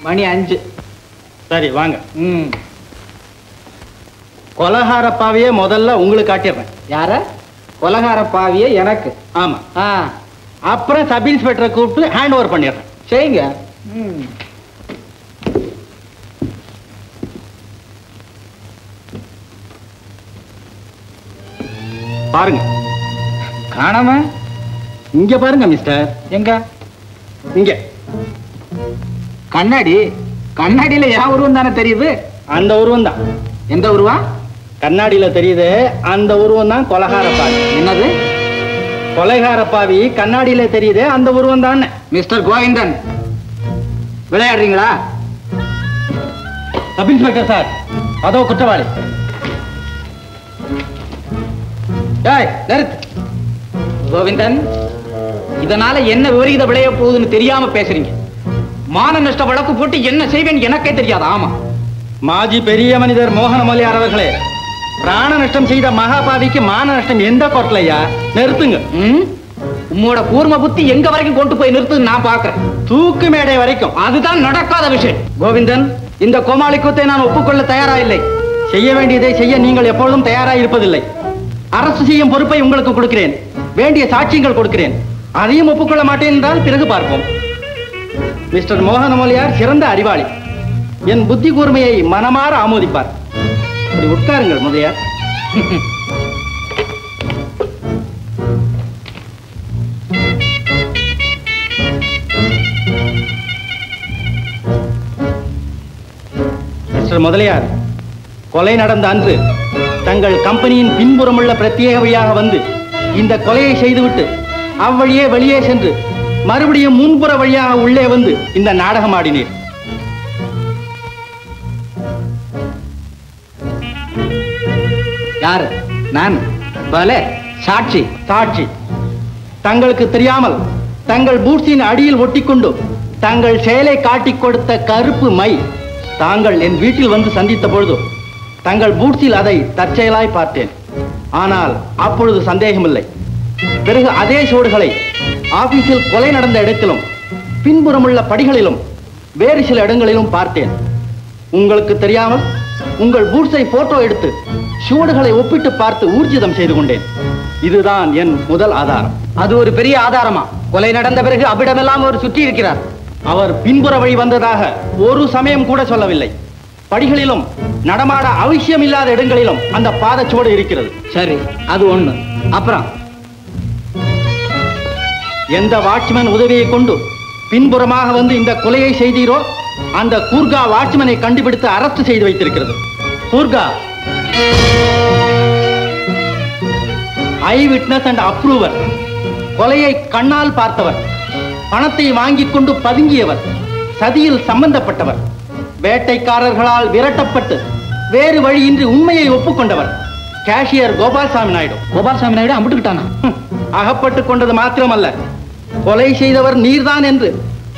மணி அஞ்சு. சரி வாங்க. ம். கொலகார பாவையே முதல்ல உங்களுக்கு காட்டிடுறேன். யார? கொலகார பாவிய எனக்கு. ஆமா. ஆ. அப்புறம் சப் இன்ஸ்பெக்டரை கூப்பிட்டு ஹேண்ட் ஓவர் பண்ணிடுறேன். செய்யுங்க. ம். பாருங்க. காணாம? இங்க பாருங்க மிஸ்டர் எங்க? இங்க. கண்ணாடி? கண்ணாடியில என் உருவம் தானே தெரியுது? அந்த உருவம் தான். எந்த உருவம் கண்ணாடியில தெரியுது அந்த உருவம் தான் கொலகார பாவி. என்னது? கொலைகார பாவி கண்ணாடியில தெரியுது அந்த உருவம் தான். மிஸ்டர் கோவிந்தன். விளையாடுறீங்களா? சப் இன்ஸ்பெக்டர் சார் அதோ குற்றவாளி. டேய் நிறுத்து. கோவிந்தன் இதனால என்ன விபரீத விளைய போகுதுன்னு தெரியாம பேசுறீங்க. மான நஷ்ட வழக்கு போட்டு என்ன செய்வேன் எனக்கே தெரியாது ஆமா. மாஜி பெரிய மனிதர் மோகன மொழியார் அவர்களே பிராண நஷ்டம் செய்த மகாபாவிக்கு மான நஷ்டம் எந்த கோர்ட்லயா நிறுத்துங்க. உம்மோட கூர்ம புத்தி எங்க வரைக்கும் கொண்டு போய் நிறுத்து நான் பாக்குறேன். தூக்கு மேடை வரைக்கும். அதுதான் நடக்காத விஷயம். கோவிந்தன் இந்த கோமாளி கூத்தை நான் ஒப்புக்கொள்ள தயாரா இல்லை செய்ய வேண்டியதை செய்ய நீங்கள் எப்பொழுதும் தயாரா இருப்பதில்லை அரசு செய்யும் பொறுப்பை உங்களுக்கு கொடுக்கிறேன். வேண்டிய சாட்சியங்கள் கொடுக்கிறேன். அதையும் ஒப்புக்கொள்ள மாட்டேன் என்றால் பிறகு பார்ப்போம். மிஸ்டர் மோகனமொழியார் சிறந்த அறிவாளி. என் புத்தி கூர்மையை மனமாற ஆமோதிப்பார். இப்படி உட்காருங்கள் முதலியார் மிஸ்டர் முதலியார் கொலை நடந்த அன்று தங்கள் கம்பெனியின் பின்புறமுள்ள பிரத்யேக வழியாக வந்து இந்த கொலையை செய்துவிட்டு அவ்வழியே வெளியே சென்று மறுபடியும் முன்புற வழியாக உள்ளே வந்து இந்த நாடகம் ஆடினீர் யாரு? நான். பல. சாட்சி. சாட்சி. தங்களுக்கு தெரியாமல் தங்கள் பூட்ஸின் அடியில் ஒட்டிக்கொண்டு தங்கள் செயலை காட்டிக் கொடுத்த கருப்பு மை தாங்கள் என் வீட்டில் வந்து சந்தித்த பொழுது தங்கள் பூட்ஸில் அதை தற்செயலாய் பார்த்தேன். ஆனால் அப்பொழுது சந்தேகமில்லை. பிறகு அதே சுவடுகளை ஆபீஸில் கொலை நடந்த இடத்திலும் பின்புறமுள்ள படிகளிலும் வேறு சில இடங்களிலும் பார்த்தேன். உங்களுக்கு தெரியாமல் உங்கள் பூட்ஸை போட்டோ எடுத்து சுவடுகளை ஒப்பிட்டு பார்த்து ஊர்ஜிதம் செய்து கொண்டேன். இதுதான் என் முதல் ஆதாரம். அது ஒரு பெரிய ஆதாரமா? கொலை நடந்த பிறகு அவ்விடமெல்லாம் அவர் சுற்றி இருக்கிறார். அவர் பின்புற வழி வந்ததாக ஒரு சமயம் கூட சொல்லவில்லை. படிகளிலும் நடமாட அவசியம் இல்லாத இடங்களிலும் அந்த பாதச்சுவடு இருக்கிறது. சரி அது ஒண்ணு. அப்புறம்? எந்த வாட்ச்மேன் உதவியை கொண்டு பின்புறமாக வந்து இந்த கொலையை செய்தீரோ அந்த கூர்கா வாட்ச்மேனை கண்டுபிடித்து அரஸ்ட் செய்து வைத்திருக்கிறது. கூர்கா. ஐ விட்னஸ் அண்ட் அப்ரூவர் கொலையை கண்ணால் பார்த்தவர் பணத்தை வாங்கிக் கொண்டு பதுங்கியவர் சதியில் சம்பந்தப்பட்டவர் வேட்டைக்காரர்களால் விரட்டப்பட்டு வேறு வழியின்றி உண்மையை ஒப்புக்கொண்டவர் கேஷியர் கோபால்சாமி நாயுடு. கோபால்சாமி நாயுடு அம்பிட்டுக்கிட்டானா? அகப்பட்டு கொண்டது மாத்திரமல்ல. கொலை செய்தவர் நீர்தான் என்று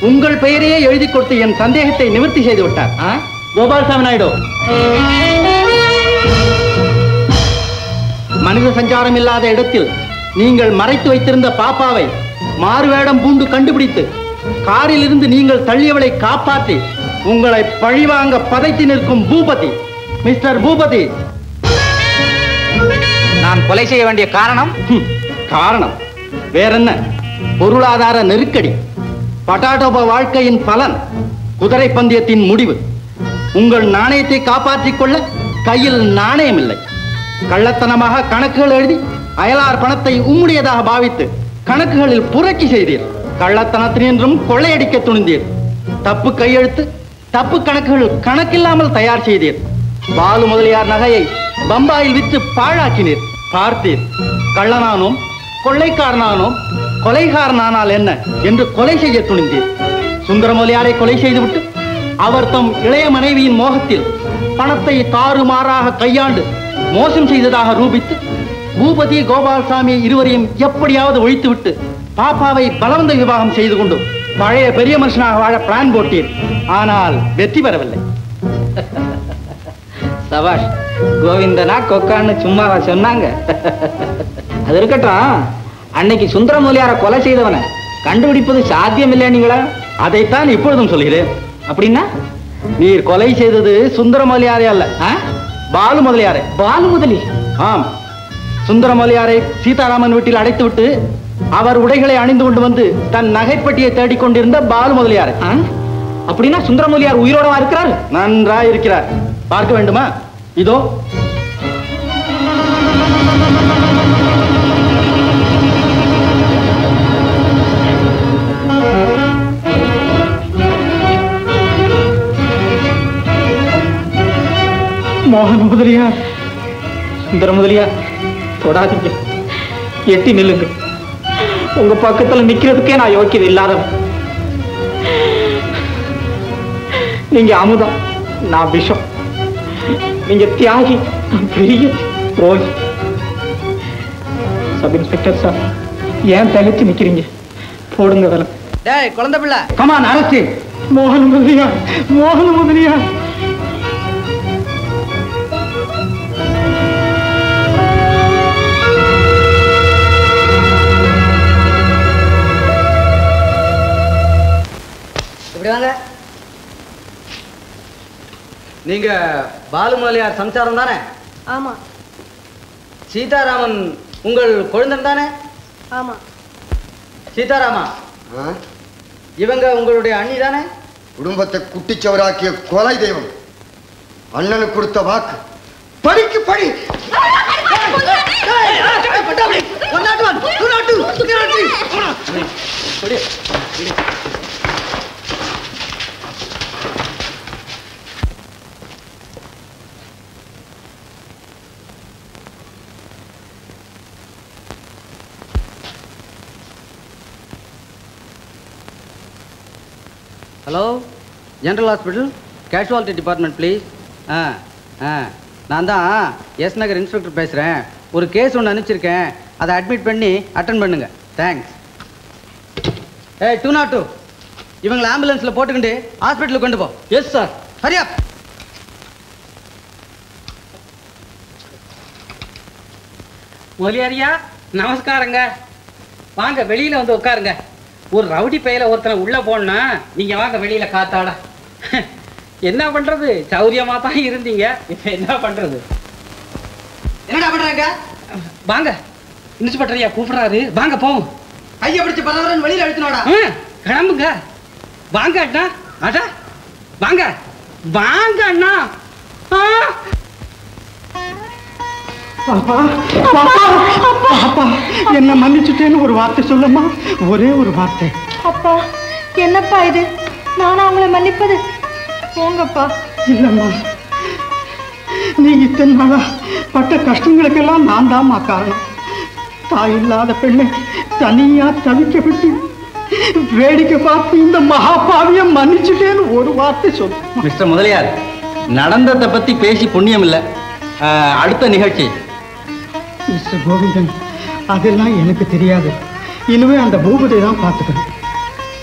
உங்கள் பெயரையே எழுதி கொடுத்து என் சந்தேகத்தை நிவர்த்தி செய்து விட்டார். கோபால்சாமி நாயுடு. மனித சஞ்சாரம் இல்லாத இடத்தில் நீங்கள் மறைத்து வைத்திருந்த பாப்பாவை மாறுவேடம் பூண்டு கண்டுபிடித்து காரில் இருந்து நீங்கள் தள்ளியவளை காப்பாற்றி உங்களை பழிவாங்க பதைத்து நிற்கும் பூபதி மிஸ்டர் பூபதி. நான் கொலை செய்ய வேண்டிய காரணம்? காரணம். வேறென்ன? பொருளாதார நெருக்கடி பட்டாட்டோப வாழ்க்கையின் பலன் குதிரை பந்தயத்தின் முடிவு. உங்கள் நாணயத்தை காப்பாற்றிக் கொள்ள கையில் நாணயம் இல்லை கள்ளத்தனமாக கணக்குகள் எழுதி அயலார் பணத்தை உம்முடையதாக பாவித்து கணக்குகளில் புரட்சி செய்தீர். கள்ளத்தனத்தினின்றும் கொள்ளையடிக்க துணிந்தீர். தப்பு கையெழுத்து தப்பு கணக்குகள் கணக்கில்லாமல் தயார் செய்தீர். பாலு முதலியார் நகையை பம்பாயில் விற்று பாழாக்கினீர். பார்த்தீர். கள்ளனானோம் கொள்ளைக்காரனானோம் கொலைகாரனானால் என்ன என்று கொலை செய்ய துணிந்தீர் சுந்தரமொழியாரை கொலை செய்துவிட்டு அவர் தம் இளைய மனைவியின் மோகத்தில் பணத்தை தாறுமாறாக கையாண்டு மோசம் செய்ததாக ரூபித்து பூபதி கோபால்சாமி இருவரையும் எப்படியாவது ஒழித்துவிட்டு பாப்பாவை பலவந்த விவாகம் செய்து கொண்டு பழைய பெரிய மனுஷனாக வாழ பிளான் போட்டீர் ஆனால் வெற்றி பெறவில்லை. சபாஷ் கோவிந்தனா கொக்கான்னு சும்மாவா சொன்னாங்க? அது இருக்கட்டும். அன்னைக்கு சுந்தரமூலியார கொலை செய்தவனை கண்டுபிடிப்பது சாத்தியம் இல்லையா அதைத்தான் இப்பொழுதும் சொல்கிறேன். அப்படின்னா நீர் கொலை செய்தது சுந்தரமொழியாரே அல்ல. பாலு முதலியாரே. பாலு முதலி. ஆம். சுந்தரமொழியாரை சீதாராமன் வீட்டில் அடைத்துவிட்டு அவர் உடைகளை அணிந்து கொண்டு வந்து தன் நகைப்பட்டியை தேடிக் கொண்டிருந்த பாலு முதலியாரை. அப்படின்னா சுந்தரமொழியார் உயிரோடவா இருக்கிறார்? நன்றாய் இருக்கிறார் பார்க்க வேண்டுமா? இதோ மோகன் முதலியார் சுந்தர முதலியார் தொடாதீங்க. எட்டி நில்லுங்க உங்க பக்கத்துல நிக்கிறதுக்கே நான் யோக்கியது இல்லாதவன். நீங்க அமுதம் நான் விஷம். நீங்க தியாகி நான் பெரிய துரோகி. சப் இன்ஸ்பெக்டர் சார் ஏன் தகச்சு நிக்கிறீங்க? போடுங்க வேலை. குழந்தை பிள்ளை. கமான் அரசு. மோகன் முதலியார் மோகன் முதலியார். இப்படி வாங்க நீங்க பாலு முதலியார் சம்சாரம் தானே ஆமா சீதாராமன் உங்கள் கொழுந்தன் தானே ஆமா சீதாராமா இவங்க உங்களுடைய அண்ணி தானே குடும்பத்தை குட்டிச்சவராக்கிய கொலை தெய்வம் அண்ணனுக்கு கொடுத்த வாக்கு படிக்கு படி hello general hospital casualty department please ஆ ஆ. நான் தான் எஸ் நகர் இன்ஸ்பெக்டர் பேசுகிறேன் ஒரு கேஸ் ஒன்று அனுப்பிச்சிருக்கேன். அதை அட்மிட் பண்ணி அட்டன் பண்ணுங்கள் தேங்க்ஸ் ஏய் டூ நாட் டூ இவங்களை ஆம்புலன்ஸில் போட்டுக்கிட்டு ஹாஸ்பிட்டலுக்கு கொண்டு போ. எஸ் சார் ஹரியா மொழியாரியா நமஸ்காரங்க. வாங்க வெளியில் வந்து உட்காருங்க. ஒரு ரவுடி பையில ஒருத்தனை உள்ள போனா நீங்க வாங்க வெளியில காத்தாட. என்ன பண்றது? சௌரியமா தான் இருந்தீங்க. இப்ப என்ன பண்றது? என்னடா பண்றாங்க? வாங்க. இன்ஸ்பெக்டரையா கூப்பிடுறாரு. வாங்க போவோம் கையை பிடிச்சு பரவரன் வெளியில அழுத்தினோடா. கிளம்புங்க. வாங்க அண்ணா. அடா. வாங்க. வாங்க அண்ணா. ஆ பாப்பா பாப்பா பாப்பா என்ன மன்னிச்சுட்டேன்னு ஒரு வார்த்தை சொல்லம்மா? ஒரே ஒரு வார்த்தை. அப்பா என்னப்பா இது? நானா உங்களை மன்னிப்பது? போங்கப்பா. இல்லம்மா. நீ இத்தனை நாளா பட்ட கஷ்டங்களுக்கெல்லாம் நான் தாம்மா காரணம். தாய் இல்லாத பெண்ணை தனியா தவிக்க விட்டு வேடிக்கை பார்த்து இந்த மகாபாவிய மன்னிச்சுட்டேன்னு ஒரு வார்த்தை சொல்லு. மிஸ்டர் முதலியார் நடந்ததை பத்தி பேசி புண்ணியம் இல்ல ஆஹ், அடுத்த நிகழ்ச்சி. மிஸ்டர் கோவிந்தன். அதெல்லாம் எனக்கு தெரியாது. இனிமே அந்த பூபதி தான் பார்த்துக்கணும்.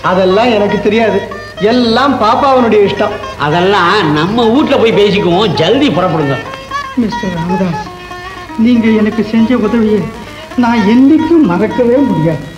அதெல்லாம் எனக்கு தெரியாது. எல்லாம் பாப்பாவனுடைய இஷ்டம். அதெல்லாம் நம்ம வீட்ல போய் பேசிக்குவோம். ஜல்தி புறப்படுங்க. மிஸ்டர் ராமதாஸ் நீங்க எனக்கு செஞ்ச உதவியை நான் என்னைக்கும் மறக்கவே முடியாது.